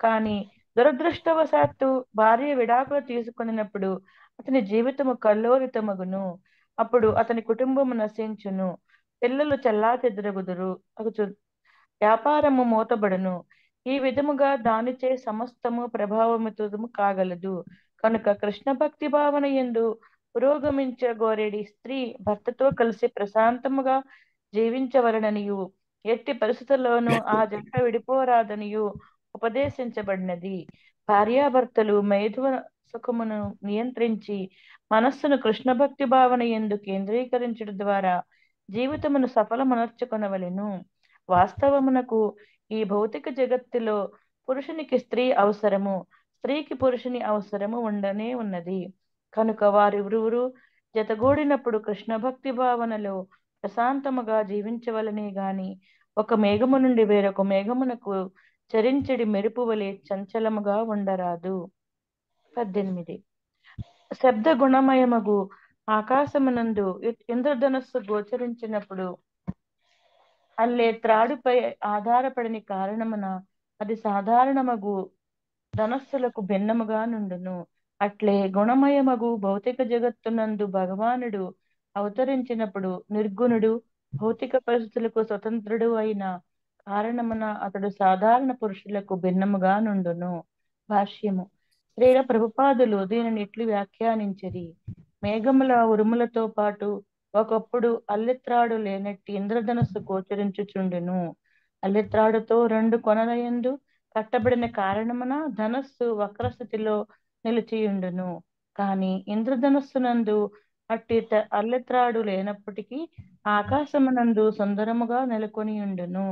కానీ దురదృష్టవశాత్తు భార్య విడాకులు తీసుకున్నప్పుడు అతని జీవితము కల్లోరితమగును అప్పుడు అతని కుటుంబము నశించును. పిల్లలు చెల్లా చెదరుగుదురు వ్యాపారము మూతబడును. ఈ విధముగా దానిచే సమస్తము ప్రభావమితుము కాగలదు. కనుక కృష్ణ భక్తి భావన ఎందు పురోగమించగోరేడి స్త్రీ భర్తతో కలిసి ప్రశాంతముగా జీవించవలననియు. ఎట్టి పరిస్థితుల్లోనూ ఆ జంట విడిపోరాదనియు. ఉపదేశించబడినది. భార్యాభర్తలు మేధువ సుఖమును నియంత్రించి మనస్సును కృష్ణ భక్తి భావన ఎందు కేంద్రీకరించడం ద్వారా జీవితమును సఫలమనర్చుకొనవలెను. వాస్తవమునకు ఈ భౌతిక జగత్తులో పురుషునికి స్త్రీ అవసరము స్త్రీకి పురుషుని అవసరము ఉండనే ఉన్నది. కనుక వారిరువురు జతగూడినప్పుడు కృష్ణ భక్తి భావనలో ప్రశాంతముగా జీవించవలనే గాని ఒక మేఘము నుండి వేరొక మేఘమునకు చరించడి మెరుపు వలె చంచలముగా ఉండరాదు. పద్దెనిమిది. శబ్ద గుణమయమగు ఆకాశమునందు ఇంద్రధనస్సు గోచరించినప్పుడు అల్లే త్రాడుపై ఆధారపడని కారణమున అది సాధారణమగు ధనస్సులకు భిన్నముగా నుండును. అట్లే గుణమయమగు భౌతిక జగత్తునందు భగవానుడు అవతరించినప్పుడు నిర్గుణుడు భౌతిక పరిస్థితులకు స్వతంత్రుడు అయిన కారణమున అతడు సాధారణ పురుషులకు భిన్నముగా నుండును. భాష్యము. స్త్రీల ప్రభుపాదులు దీనిని ఇట్లు వ్యాఖ్యానించిరి. మేఘముల ఉరుములతో పాటు ఒకప్పుడు అల్లెత్రాడు లేనట్టి ఇంద్రధనస్సు గోచరించుచుండును. అల్లెత్రాడుతో రెండు కొనలయందు కట్టబడిన కారణమున ధనస్సు వక్రస్థితిలో నిలిచియుండును. కాని ఇంద్రధనస్సునందు అట్టి అల్లెత్రాడు లేనప్పటికీ ఆకాశమునందు సుందరముగా నెలకొని ఉండును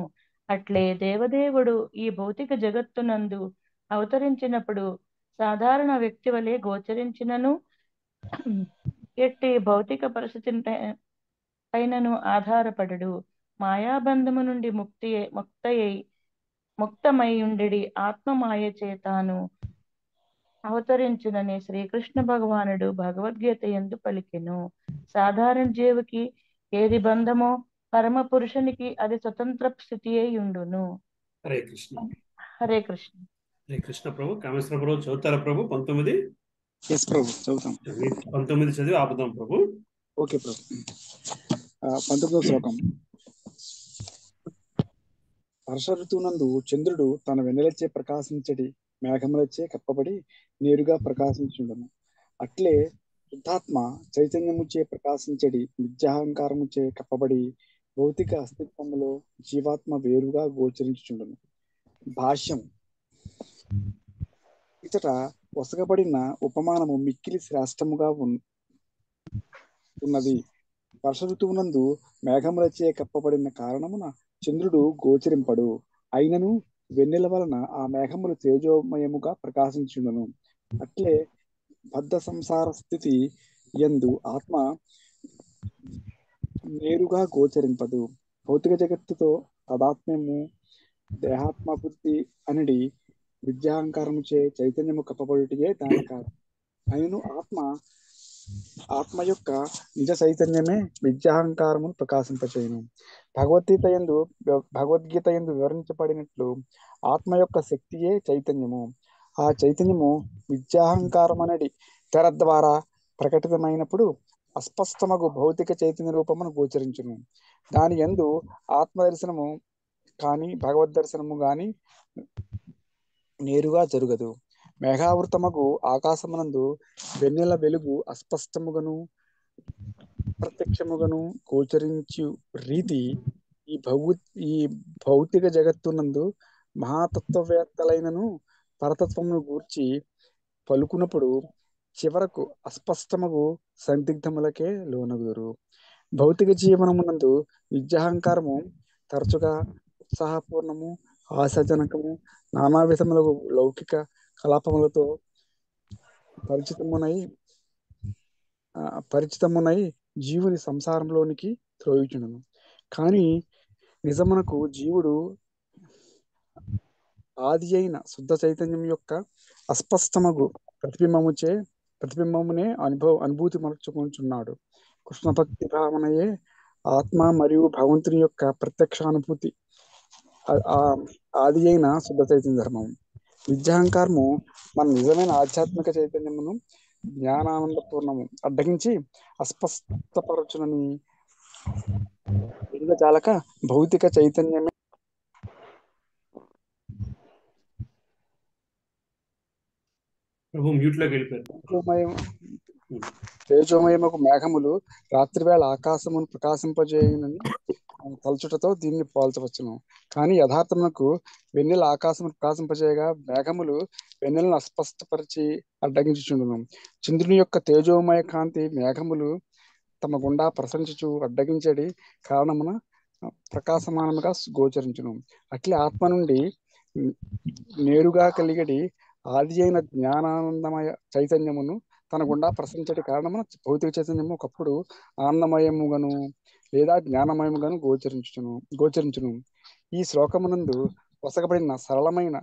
అట్లే దేవదేవుడు ఈ భౌతిక జగత్తునందు అవతరించినప్పుడు సాధారణ వ్యక్తి వలె గోచరించినను ఎట్టి భౌతిక పరిస్థితి పైనను ఆధారపడడు. మాయాబంధము నుండి ముక్తి ముక్తయై ముక్తమై ఉండెడి ఆత్మమాయ చేతాను అవతరించునని శ్రీకృష్ణ భగవానుడు భగవద్గీత ఎందు పలికెను. సాధారణ జీవికి ఏది బంధమో పరమ పురుషునికి అది స్వతంత్ర స్థితి అయి ఉండును. హరే కృష్ణ. హరే కృష్ణ. హరే కృష్ణ ప్రభు. కామేశ్వర ప్రభు చదువుతారా ప్రభు పంతొమ్మిది? ఎస్ ప్రభు చదువుతాం. పంతొమ్మిది చదివి ఆపుదాం ప్రభు. ఓకే ప్రభు. పంతొమ్మిదో శ్లోకం. వర్ష ఋతువునందు చంద్రుడు తన వెన్నెలచే ప్రకాశించడి మేఘములచే కప్పబడి నేరుగా ప్రకాశించుండను అట్లే శుద్ధాత్మ చైతన్యముచే ప్రకాశించడి విద్యాహంకారముచే కప్పబడి భౌతిక అస్తిత్వములో జీవాత్మ వేరుగా గోచరించుచుండును. భాష్యం. ఇతట వసగబడిన ఉపమానము మిక్కిలి శ్రేష్టముగా ఉన్ ఉన్నది. వర్ష ఋతువునందు మేఘములచే కప్పబడిన కారణమున చంద్రుడు గోచరింపడు. అయినను వెన్నెల వలన ఆ మేఘములు తేజోమయముగా ప్రకాశించుండును అట్లే బద్ధ సంసార స్థితి ఎందు ఆత్మ నేరుగా గోచరింపదు. భౌతిక జగత్తుతో తదాత్మ్యము దేహాత్మ బుద్ధి అనడి విద్యాహంకారముచే చైతన్యము కప్పబడుటయే దాని కారణం అయిను ఆత్మ ఆత్మ యొక్క నిజ చైతన్యమే విద్యాహంకారమును ప్రకాశింపచేయను. భగవద్గీత ఎందు భగవద్గీత ఎందు వివరించబడినట్లు ఆత్మ యొక్క శక్తియే చైతన్యము. ఆ చైతన్యము విద్యాహంకారం అనేది తెర ద్వారా ప్రకటితమైనప్పుడు అస్పష్టమగు భౌతిక చైతన్య రూపమును గోచరించును. దాని ఎందు ఆత్మ దర్శనము కానీ భగవద్ దర్శనము గాని నేరుగా జరుగదు. మేఘావృతమగు ఆకాశమునందు వెన్నెల వెలుగు అస్పష్టముగను ప్రత్యక్షముగను గోచరించు రీతి ఈ భౌ ఈ భౌతిక జగత్తునందు మహాతత్వవేత్తలైనను పరతత్వమును గూర్చి పలుకునప్పుడు చివరకు అస్పష్టమగు సందిగ్ధములకే లోనగుదురు. భౌతిక జీవనమునందు విద్యాహంకారము తరచుగా ఉత్సాహపూర్ణము ఆశాజనకము నానా విధములకు లౌకిక కలాపములతో పరిచితమునై పరిచితమునై జీవుని సంసారంలోనికి త్రోయుచుండును. కానీ నిజమునకు జీవుడు ఆది అయిన శుద్ధ చైతన్యం యొక్క అస్పష్టమగు ప్రతిబింబముచే ప్రతిబింబమునే అనుభవ అనుభూతి మరచుకుంటున్నాడు కృష్ణ భక్తి భావనయే ఆత్మ మరియు భగవంతుని యొక్క ప్రత్యక్షానుభూతి. ఆది అయిన శుద్ధ చైతన్య ధర్మం. విద్యాహంకారము మన నిజమైన ఆధ్యాత్మిక చైతన్యమును జ్ఞానానంద పూర్ణము అడ్డగించి అస్పష్టపరచునని. చాలక భౌతిక చైతన్యమే ప్రభు మ్యూట్లోకి వెళ్ళిపోయారు. తేజోమయం మేఘములు రాత్రివేళ ఆకాశమును ప్రకాశింపజేయనని తలచుటతో దీన్ని పోల్చవచ్చును. కానీ యథార్థమునకు వెన్నెల ఆకాశమును ప్రకాశింపజేయగా మేఘములు వెన్నెలను అస్పష్టపరిచి అడ్డగించుచుండును. చంద్రుని యొక్క తేజోమయ కాంతి మేఘములు తమ గుండా ప్రసరించుచు అడ్డగించడి కారణమున ప్రకాశమానముగా గోచరించును. అట్లే ఆత్మ నుండి నేరుగా కలిగడి ఆది అయిన జ్ఞానానందమయ చైతన్యమును తన గుండా ప్రసరించటి కారణమున భౌతిక చైతన్యము ఒకప్పుడు ఆనందమయముగాను లేదా జ్ఞానమయముగాను గోచరించును గోచరించును. ఈ శ్లోకమునందు వసగబడిన సరళమైన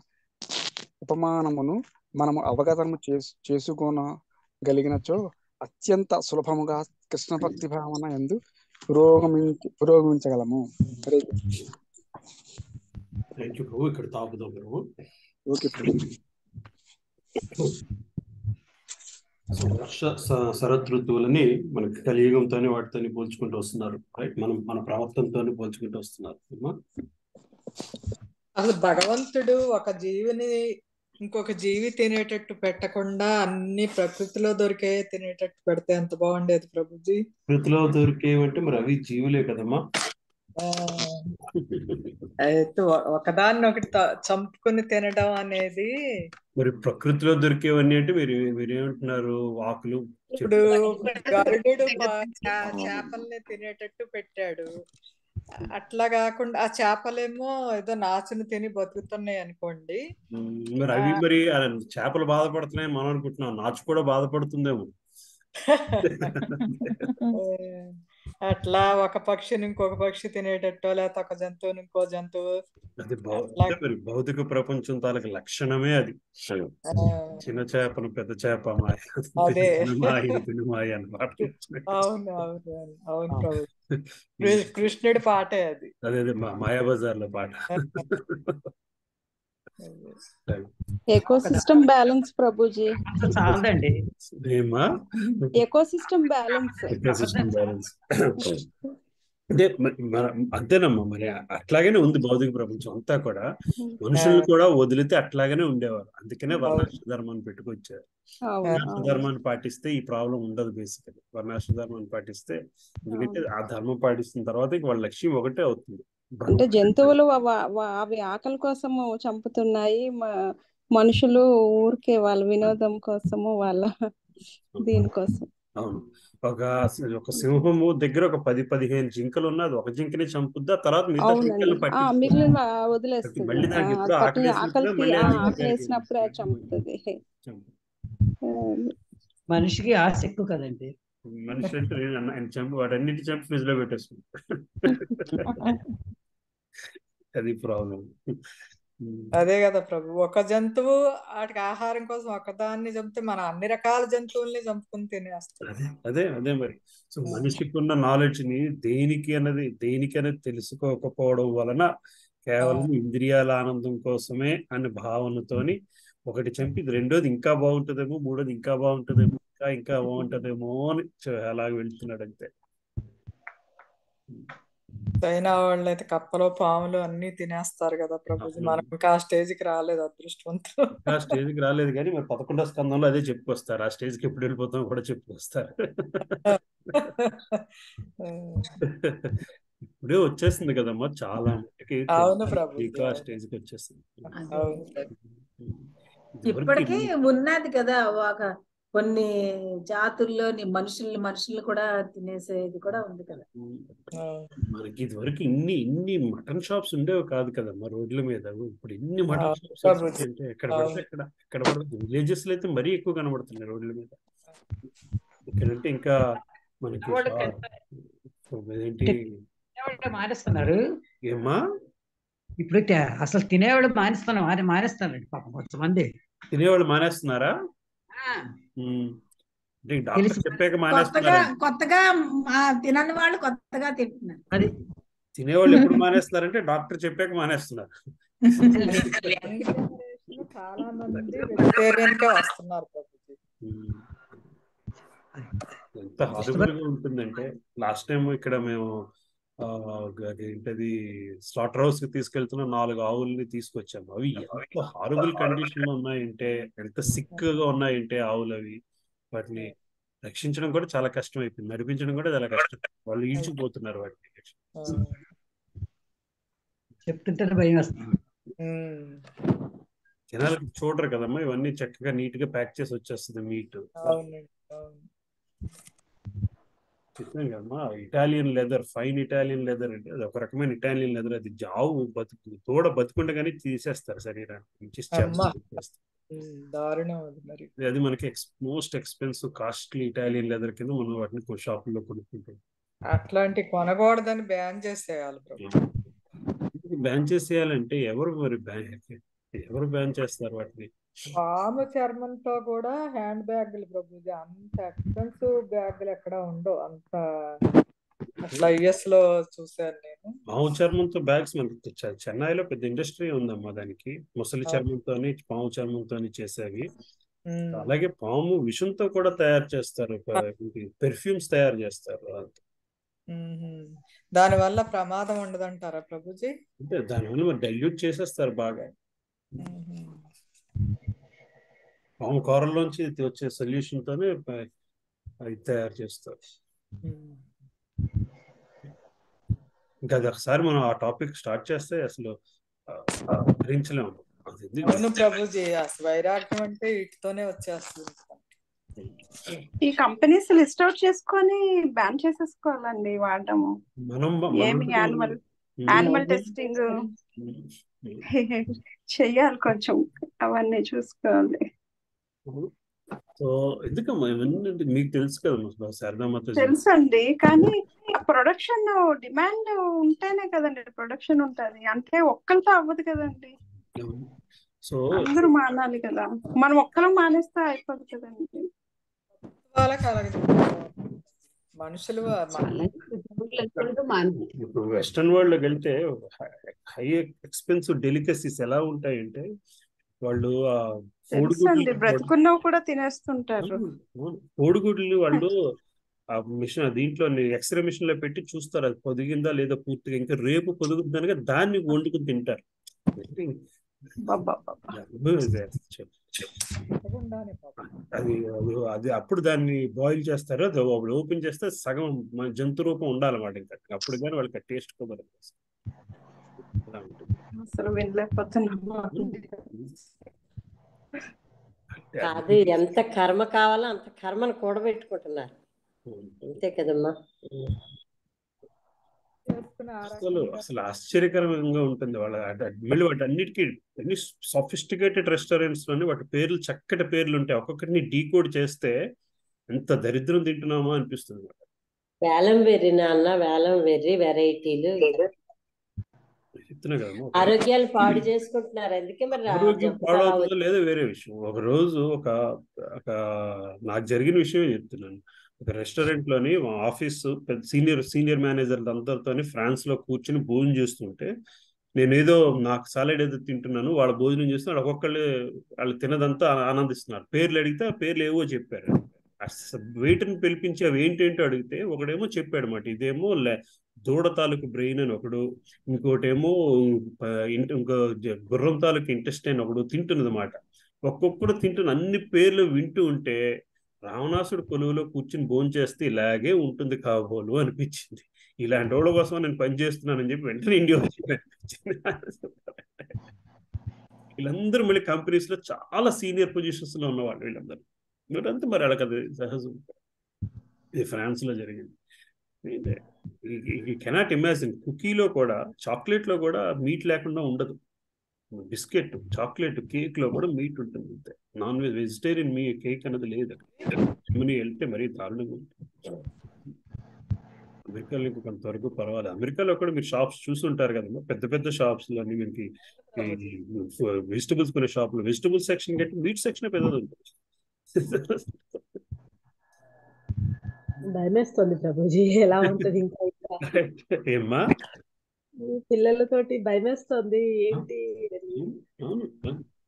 ఉపమానమును మనము అవగతము చేసు చేసుకోనగలిగినచో అత్యంత సులభముగా కృష్ణ భక్తి భావన ఎందు పురోగమించి పురోగమించగలము. థ్యాంక్ యూ ప్రభు ఇక్కడ తాపుదాం ప్రభు ఓకే ప్రభు వర్ష శరత్ ఋతువులని మనకి కలియుగంతోనే వాటితోని పోల్చుకుంటూ వస్తున్నారు. రైట్? మనం మన ప్రవర్తనతోనే పోల్చుకుంటూ వస్తున్నారు. అసలు భగవంతుడు ఒక జీవిని ఇంకొక జీవి తినేటట్టు పెట్టకుండా అన్ని ప్రకృతిలో దొరికే తినేటట్టు పెడితే ఎంత బాగుండేది ప్రభుజీ. ప్రకృతిలో దొరికేవంటే మరి అవి జీవులే కదమ్మా. ఒకదాన్ని ఒకటి చంపుకుని తినడం అనేది మరి ప్రకృతిలో దొరికేవన్నీ అంటే మీరు మీరేమంటున్నారు ఆకులు ఇప్పుడు గరుడు చేపల్ని తినేటట్టు పెట్టాడు. అట్లా కాకుండా ఆ చేపలేమో ఏదో నాచుని తిని బతుకుతున్నాయి అనుకోండి. మరి అవి మరి చేపలు బాధపడుతున్నాయి మనం అనుకుంటున్నాం. నాచు కూడా బాధపడుతుందేమో. [laughs] [laughs] అట్లా ఒక పక్షిని ఇంకొక పక్షి తినేటట్టో లేకపోతే ఒక జంతువుని ఇంకో జంతువు అది భౌతిక ప్రపంచం తాలూకు లక్షణమే అది. చిన్న చేపను పెద్ద చేప మాయ మాయ అని పాట అవును అవును అవును [laughs] కృష్ణుడి పాటే అది. అదే అదే మాయాబజార్లో పాట. Ecosystem balance Prabhuji ecosystem balance ecosystem balance అంటే అంతేనమ్మా మరి అట్లాగనే ఉంది భౌతిక ప్రపంచం అంతా కూడా. మనుషుల్ని కూడా వదిలితే అట్లాగనే ఉండేవారు. అందుకనే వర్ణాశ్ర ధర్మాన్ని పెట్టుకొచ్చారు. అవును వర్ణాశ్ర ధర్మాన్ని పాటిస్తే ఈ ప్రాబ్లం ఉండదు బేసికలీ వర్ణాశ్ర ధర్మాన్ని పాటిస్తే ఎందుకంటే ఆ ధర్మం పాటిస్తున్న తర్వాత ఇంక వాళ్ళ లక్ష్యం ఒకటే అవుతుంది. అంటే జంతువులు అవ- ఆకలి కోసము చంపుతున్నాయి. మ- మనుషులు ఊరికే వాళ్ళ వినోదం కోసము వాళ్ళ దీనికోసం. అవును. ఒక ఒక సింహము దగ్గర ఒక పది పదిహేను జింకలు ఉన్నది ఒక జింకని చంపుద్దా? తర్వాత మిగతా మిగిలిన వదిలేస్తుంది. మళ్ళీ దానికి ఎప్పుడు చంపుతుంది. మనిషికి ఆశ ఎక్కువ కదండి. మనిషి అంటే ఆయన చంపి చంపి ఫ్రిడ్జ్లో పెట్టేసుకుంటాడు [laughs] అది ప్రాబ్లం అదే కదా ప్రభు. ఒక జంతువు వాటికి ఆహారం కోసం ఒకదాన్ని చంపితే మన అన్ని రకాల జంతువుల్ని చంపుకుని తినేస్తాం. అదే అదే అదే మరి. సో మనిషికి ఉన్న నాలెడ్జ్ని దేనికి అనేది దేనికి అనేది తెలుసుకోకపోవడం వలన కేవలం ఇంద్రియాల ఆనందం కోసమే అనే భావనతోని ఒకటి చంపి రెండోది ఇంకా బాగుంటుందేమో మూడోది ఇంకా బాగుంటుందేమో ఇంకా ఇంకా బాగుంటుందేమో అని అలాగ వెళ్తున్నాడు అంతే చైనా వాళ్ళు అయితే కప్పలు పాములు అన్ని తినేస్తారు కదా ప్రభుజీ మనం ఇంకా ఆ స్టేజ్కి రాలేదు అదృష్టవంతులు. ఇంకా స్టేజ్కి రాలేదు కానీ మరి పదకొండో స్కందంలో అదే చెప్పుకొస్తారు. ఆ స్టేజ్కి ఎప్పుడు వెళ్ళిపోతాం కూడా చెప్పుకొస్తారు. ఇప్పుడే వచ్చేసింది కదమ్మా చాలా ఆ అవును స్టేజ్కి వచ్చేసింది. ఇప్పటికీ ఉన్నది కదా ఒక కొన్ని జాతుల్లోని మనుషుల్ని మనుషుల్ని కూడా తినేసేది కూడా ఉంది కదా. మనకి ఇదివరకు ఇన్ని ఇన్ని మటన్ షాప్స్ ఉండేవి కాదు కదమ్మా రోడ్ల మీద. ఇప్పుడు ఇన్ని మటన్ షాప్స్ వచ్చినాయంటే ఎక్కడ పడితే అవును. అక్కడ ఎక్కడ పడితే విలేజెస్లో అయితే మరీ ఎక్కువ కనబడుతున్నాయి రోడ్ల మీద. ఇక్కడంటే ఇంకా మనకి ఏంటి మానేస్తున్నారు. ఏమ్మా? ఇప్పుడు అసలు తినేవాళ్ళు మానేస్తున్నాం మానే మానేస్తున్నారండి పాపం కొంతమంది. తినేవాళ్ళు మానేస్తున్నారా? చెప్పాక కొత్తగా మానేస్తున్నారా. కొత్తగా ఆ, తినని వాళ్ళు కొత్తగా తింటున్నారు. అది తినేవాళ్ళు ఎప్పుడు మానేస్తున్నారంటే డాక్టర్ చెప్పాక మానేస్తున్నారు. చాలా మంది వెజిటేరియన్ కే వస్తున్నారు ప్రభుజీ. ఉమ్. ఎంత హారబుల్గా ఉంటుందంటే లాస్ట్ టైం ఇక్కడ మేము ఏంటది స్లాటర్ హౌస్కి తీసుకెళ్తున్న నాలుగు ఆవుల్ని తీసుకొచ్చాము అవి ఎంత హారబుల్ కండిషన్లో ఉన్నాయంటే ఎంత సిక్గా ఉన్నాయంటే ఆవులు అవి వాటిని రక్షించడం కూడా చాలా కష్టం అయిపోయింది నడిపించడం కూడా చాలా కష్టం. వాళ్ళు ఈడ్చిపోతున్నారు వాటిని. చెప్తుంటే భయం వస్తుంది. జనాలకు చూడరు కదమ్మా ఇవన్నీ చక్కగా నీట్గా ప్యాక్ చేసి వచ్చేస్తుంది మీట్ కదమ్మా Italian leather fine Italian leather అంటే అది ఒక రకమైన ఇటాలియన్ లెదర్ అది జావు బతుకు తోడ బతుకుండగానే తీసేస్తారు దారుణం అది మనకి most expensive costly Italian leather కింద మనం వాటిని షాపుల్లో కొనుక్కుంటాం. అట్లాంటి కొనకూడదని బ్యాన్ చేసేయాలి బ్యాన్ చేసేయాలంటే ఎవరు మరి బ్యాన్ ఎవరు బ్యాన్ చేస్తారు వాటిని? పాము చర్మంతో కూడా హ్యాండ్ బ్యాగులు ప్రభుజీ అంత ఎక్స్పెన్సివ్ బ్యాగులు ఎక్కడ ఉండవు. అంత అట్లా యుఎస్లో చూశాను నేను. పాము చర్మంతో బ్యాగ్స్ మనకి చెన్నైలో పెద్ద ఇండస్ట్రీ ఉందమ్మా దానికి. ముసలి అవును. చర్మంతోని పాము చర్మంతోని చేసేవి. అలాగే పాము విషంతో కూడా తయారు చేస్తారు. పెర్ఫ్యూమ్స్ తయారు చేస్తారు. ఉమ్మ్. దానివల్ల ప్రమాదం ఉండదంటారా ప్రభుజీ? అంటే దానివల్ల మరి డైల్యూట్ చేసేస్తారు బాగా. పాము కూరల్లోంచి ఇది వచ్చే సొల్యూషన్ తోనే అది తయారు చేస్తారు. ఇంకా అది ఒకసారి మనం ఆ టాపిక్ స్టార్ట్ చేస్తే అసలు భరించలేము అవును ప్రభుజీ వైరాగ్యం అంటే వీటితోనే వచ్చేస్తుంది. ఈ కంపెనీస్ లిస్ట్ అవుట్ చేసుకొని బ్యాన్ చేసేసుకోవాలండి వాడడము. మనం ఏమి యానిమల్ యానిమల్ టెస్టింగ్? [laughs] చెయ్యాలి కొంచెం. అవన్నీ చూసుకోవాలి. సో ఎందుకమ్మా ఇవన్నీ అంటే మీకు తెలుసు కదా శారదామాత తెలుసండి కానీ ప్రొడక్షన్ డిమాండ్ ఉంటేనే కదండి ప్రొడక్షన్ ఉంటది. అంటే ఒక్కరితో అవ్వదు కదండి. సో అందరూ మానాలి కదా. మనం ఒక్కరం మానేస్తే అయిపోదు కదండి. మనుషులు మన- ఇప్పుడు వెస్టర్న్ వరల్డ్లోకి వెళ్తే హై ఎక్స్పెన్సివ్ డెలికసీస్ ఎలా ఉంటాయంటే వాళ్ళు బ్రతుకున్నవి కూడా తినేస్తుంటారు. కోడిగుడ్లు వాళ్ళు ఆ మిషన్ దీంట్లో ఎక్స్రే మిషన్లో పెట్టి చూస్తారు. అది పొదిగిందా లేదా పూర్తిగా ఇంకా రేపు పొదుగుతుందనగా దాన్ని వండుకుని తింటారు. అది అది అప్పుడు దాన్ని బాయిల్ చేస్తారు. అది అప్పుడు ఓపెన్ చేస్తే సగం మన జంతు రూపం ఉండాలన్నమాట ఇంకా. అప్పుడు కానీ వాళ్ళకి టేస్ట్ కూడా అసలు వినలేకపోతున్నాము. కాదు ఎంత కర్మ కావాలో అంత కర్మను కూడబెట్టుకుంటున్నారు. అంతే కదమ్మా. అసలు అసలు ఆశ్చర్యకరంగా ఉంటుంది వాళ్ళ అట- మళ్ళీ వాటి అన్నిటికీ అన్ని సొఫిస్టికేటెడ్ రెస్టారెంట్స్లోని వాటి పేర్లు చక్కటి పేర్లు ఉంటాయి. ఒక్కొక్కటిని డీకోడ్ చేస్తే ఎంత దరిద్రం తింటున్నామో అనిపిస్తుంది. వేలం వెర్రి నాన్న వేలం వెర్రి వెరైటీలు చెప్తున్నా ఒక ఆరోగ్యాలు పాడు చేసుకుంటున్నారు. అందుకే మరి ఆరోగ్యం పాడవుతుందో లేదో వేరే విషయం. ఒక రోజు ఒక ఒక నాకు జరిగిన విషయమే చెప్తున్నాను. ఒక రెస్టారెంట్లోని మా ఆఫీస్ పెద్ద సీనియర్ సీనియర్ మేనేజర్ అందరితోని ఫ్రాన్స్లో కూర్చుని భోజనం చేస్తుంటే నేను ఏదో నాకు సాలెడ్ ఏదో తింటున్నాను వాళ్ళ భోజనం చేస్తున్నారు ఒక్కొక్కళ్ళు వాళ్ళు తినదంతా ఆనందిస్తున్నారు. పేర్లు అడిగితే ఆ పేర్లు ఏవో చెప్పారు. వెయిటర్ని పిలిపించి అవి ఏంటేంటో అడిగితే ఒకడేమో చెప్పాడు మాట ఇదేమో దూడ తాలూకు బ్రెయిన్ అని ఒకడు ఇంకోటేమో ఇంకో గుర్రం తాలూకు ఇంటెస్టైన్ ఒకడు తింటున్నది ఒక్కొక్కడు తింటున్న అన్ని పేర్లు వింటూ ఉంటే రావణాసుడు కొలువులో కూర్చుని భోజనం చేస్తే ఇలాగే ఉంటుంది కాబోలు అనిపించింది. ఇలాంటి వాళ్ళ కోసం నేను పనిచేస్తున్నానని చెప్పి వెంటనే ఇండియా వచ్చి [laughs] వీళ్ళందరూ మళ్ళీ కంపెనీస్లో చాలా సీనియర్ పొజిషన్స్లో ఉన్నవాళ్ళు వీళ్ళందరూ. వీళ్ళంతా మరి వాళ్ళకి అది సహజం. ఇది ఫ్రాన్స్లో జరిగింది. కెనాట్ ఇమాజిన్ కుకీలో కూడా చాక్లెట్లో కూడా మీట్ లేకుండా ఉండదు. బిస్కెట్ చాక్లెట్ కేక్లో కూడా మీట్ ఉంటుంది అంతే. నాన్ వెజ్ వెజిటేరియన్ మీ కేక్ అనేది లేదు. జర్మనీ వెళ్తే మరీ దారుణంగా ఉంటుంది. అమెరికాలో ఇంకొక కొంతవరకు పర్వాలేదు. అమెరికాలో కూడా మీరు షాప్స్ చూసుంటారు కదమ్మా పెద్ద పెద్ద షాప్స్ అన్ని మనకి వెజిటబుల్స్ కొనే షాప్లో వెజిటబుల్ సెక్షన్ కంటే మీట్ సెక్షన్ పెద్దది ఉంటుంది. భయమేస్తుంది ప్రభుజీ. ఎలా ఉంటది ఇంకా [laughs] ఏమ్మా? పిల్లలతోటి భయమేస్తుంది. ఏంటి?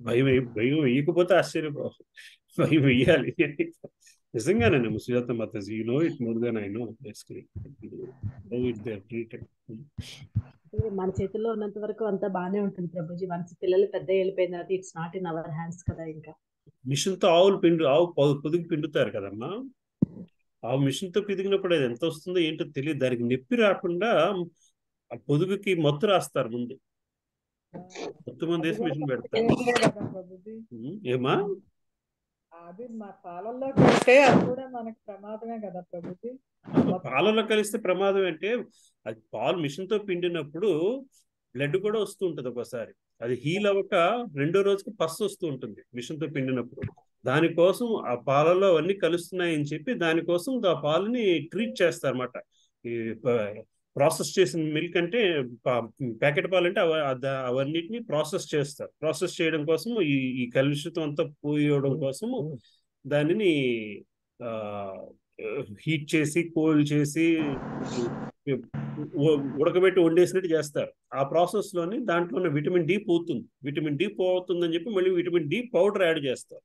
భయం భయం వేయకపోతే ఆశ్చర్యపో భయం వేయాలి. నిజంగానే Sujatha Mataji you know it more than I know మన చేతుల్లో ఉన్నంత వరకు అంతా బాగానే ఉంటుంది ప్రభుజీ. వన్స్ పిల్లలు పెద్ద వెళ్ళిపోయిన తర్వాత it's not in our hands కదా ఇంకా. మిషన్తో ఆవులు పిండు ఆవు పొదుగు పిండుతారు కదమ్మా. ఆవు మిషన్తో పిదిగినప్పుడు అది ఎంత వస్తుందో ఏంటో తెలియదు. దానికి నొప్పి రాకుండా ఆ పొదుగుకి మత్తు రాస్తారు ముందు. మత్తు మంది వేసి మిషన్ పెడతారు. ఏమా? అది మా పాలల్లో కలిస్తే అది కూడా మనకి ప్రమాదమే కదా ప్రభుజీ పాలలో కలిస్తే ప్రమాదం అంటే అది పాలు మిషన్తో పిండినప్పుడు బ్లడ్ కూడా వస్తూ ఉంటుంది ఒకసారి. అది హీల్ అవ్వక రెండో రోజుకి పస్సు వస్తూ ఉంటుంది మిషన్తో పిండినప్పుడు. దానికోసం ఆ పాలలో అవన్నీ కలుస్తున్నాయని చెప్పి దానికోసం ఆ పాలని ట్రీట్ చేస్తారన్నమాట. ఈ ప్రాసెస్ చేసిన మిల్క్ అంటే ప్యాకెట్ పాలు అంటే అవ అవన్నిటిని ప్రాసెస్ చేస్తారు. ప్రాసెస్ చేయడం కోసం ఈ ఈ కలుషితం అంతా పోయడం కోసము దానిని హీట్ చేసి కోల్ చేసి ఉడకబెట్టి వండేసినట్టు చేస్తారు. ఆ ప్రాసెస్లోని దాంట్లో ఉన్న విటమిన్ డి పోతుంది. విటమిన్ డి పోతుందని చెప్పి మళ్ళీ విటమిన్ డి పౌడర్ యాడ్ చేస్తారు.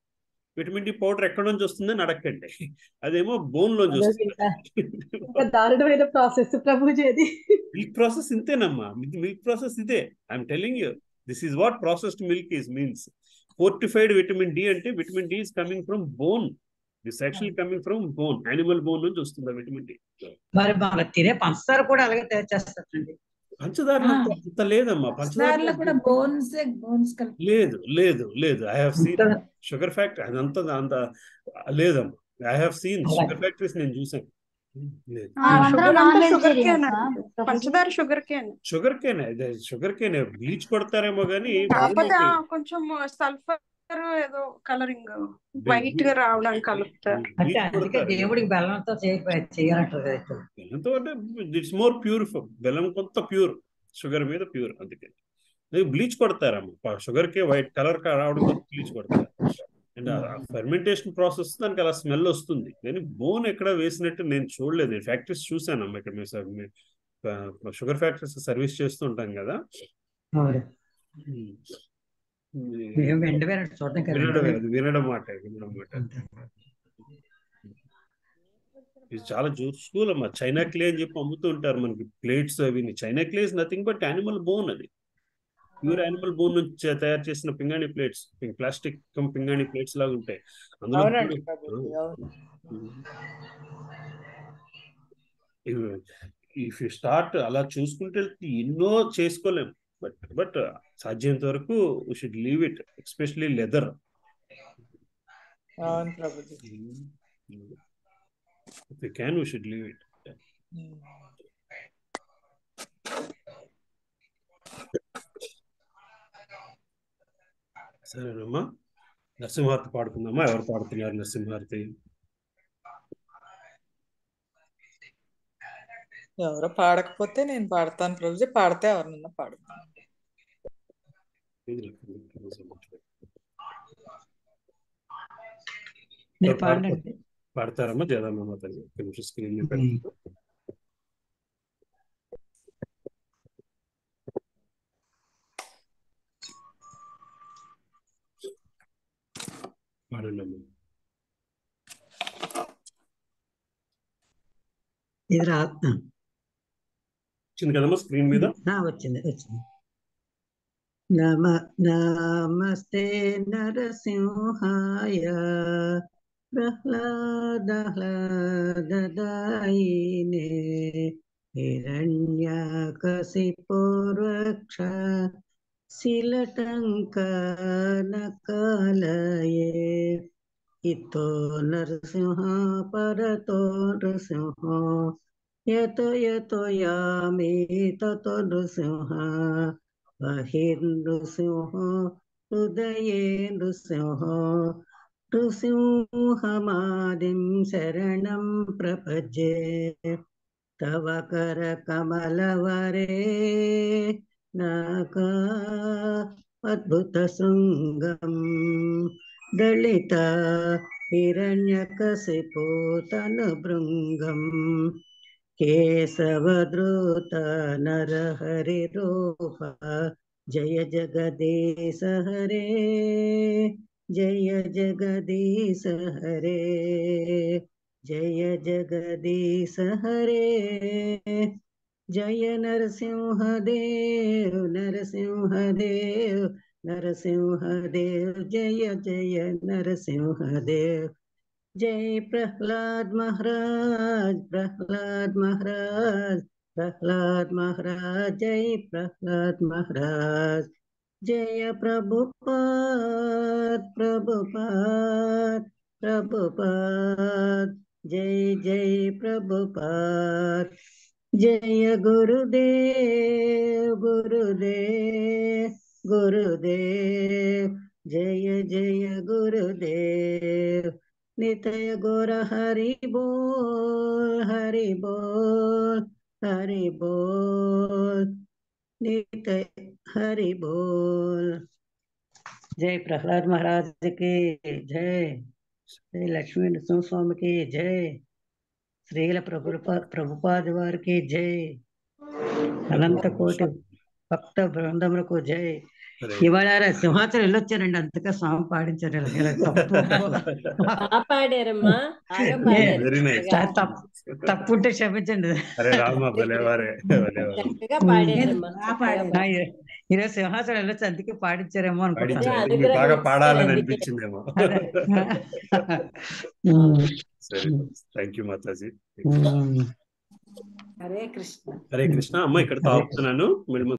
విటమిన్ డి పౌడర్ ఎక్కడి నుంచి వస్తుందని అడగండి. అదేమో బోన్ లోంచి వస్తుంది. దారుణమైన ప్రాసెస్ మిల్క్ ప్రాసెస్ ఇంతేనమ్మా. మిల్క్ ప్రాసెస్ ఇదే. I'm telling you this is what processed milk is means. Fortified vitamin D అంటే vitamin D is coming from bone. This actually coming from bone. Animal bone నుంచి వస్తుంది విటమిన్ డి. మరి తినే పంచదార కూడా అలాగే తయారు చేస్తారండి. పంచదార అంత లేదమ్మా. పంచదార దారిలో కూడా బోన్స్ బోన్స్ కలిపి లేదు లేదు లేదు. I have seen sugar factory అదంతా అంత లేదమ్మా. I have seen sugar factories నేను చూసాను లేదు. షుగర్ అంతా షుగర్ కేన్ పంచదార sugar cane sugar cane sugar cane bleach కొడతారేమో ఆ కొంచెం సల్ఫర్ ఏదో కలరింగ్ వైట్గా రావడానికి కలుపుతారు అంటే అందుకే దేవుడికి బెల్లంతో చేయాలంటారు. బెల్లంతో అంటే ఇట్స్ మోర్ ప్యూర్ బెల్లం కొంత ప్యూర్. షుగర్ మీద ప్యూర్ అందుకే. బ్లీచ్ కొడతారమ్మ. షుగర్ కే వైట్ కలర్ రావడం బ్లీచ్ కొడతారు. అండ్ ఫెర్మెంటేషన్ ప్రాసెస్ దానికి అలా స్మెల్ వస్తుంది. కానీ బోన్ ఎక్కడ వేసినట్టు నేను చూడలేదు. ఫ్యాక్టరీస్ చూసానమ్మా ఇక్కడ మేము షుగర్ ఫ్యాక్టరీస్ సర్వీస్ చేస్తూ ఉంటాం కదా. వినడం వినడం మాట వినడం మాట ఇది చాలా యూస్ఫుల్ అమ్మా చైనా క్లే అని చెప్పి అమ్ముతూ ఉంటారు మనకి ప్లేట్స్ అవి china clay is nothing but animal bone అది ప్యూర్ యానిమల్ బోన్ నుంచి తయారు చేసిన పింగాణి ప్లేట్స్ ప్లాస్టిక్ పింగాణి ప్లేట్స్ లాగా ఉంటాయి అందులో ఇఫ్ యూ స్టార్ట్ అలా చూసుకుంటే ఎన్నో చేసుకోలేం బట్ బట్ సాధ్యమైనంత వరకు we should leave it especially leather if you can we should leave it సరేనమ్మా. నరసింహారతి పాడుకుందామా? ఎవరు పాడుతున్నారు నరసింహారతి? ఎవరో పాడకపోతే నేను పాడతాను ప్రభుజీ పాడితే ఎవరినన్నా పాడుతాను. పాడతారమ్మా తల్లి. స్క్రీన్. పాడండి ఇది రా వచ్చింది కదమ్మా స్క్రీన్ మీద. ఆ, వచ్చింది వచ్చింది. నమ నమస్తే నరసింహాయ. ప్రహ్లాదహ్లాదదాయినే. यतो यतो यामि ततो नृसिंहः बहिर्नृसिंहो हृदये नृसिंहो नृसिंहमादिं शरणं प्रपजे तव करकमलवरे नाक अद्भुतशृङ्गम् दलिता हिरण्यकसिपोतनुभृङ्गम् केशवद्रुत नर हरे रूप, जय जगदीश हरे, जय जगदीश हरे, जय जगदीश हरे, जय नरसिंह देव नरसिंह देव नरसिंह देव जय जय नरसिंह देव जय प्रहलाद महाराज प्रहलाद महाराज प्रहलाद महाराज, जय प्रहलाद महाराज। जय प्रभु पद प्रभु पद प्रभु पद जय जय प्रभु पद जय गुरुदेव गुरुदेव गुरुदेव। जय जय गुरुदेव। గురుదేవ్ జయ జయ గురుదేవ్ నితయ గోర హరి బోల్ హరి బోల్ హరి బోల్ నితయ హరి బోల్ జై ప్రహ్లాద్ మహారాజ్కి జై జై లక్ష్మీ నరసింహస్వామికి జై శ్రీల ప్రభు ప్రభుపాద వారికి జై అనంత కోటి భక్త బృందములకు జై ఇవాళ సింహాచలం వెళ్ళొచ్చారండి. అంతగా స్వామి పాడించారు. తప్పు పాడారమ్మా? తప్పుంటే క్షమించండి. ఈరోజు సింహాచలం వెళ్ళొచ్చు అందుకే పాడించారేమో పాడాలని అనిపించిందేమో. Thank you Mataji. Hare Krishna. Hare Krishna. అమ్మ ఇక్కడ తాగుతున్నాను.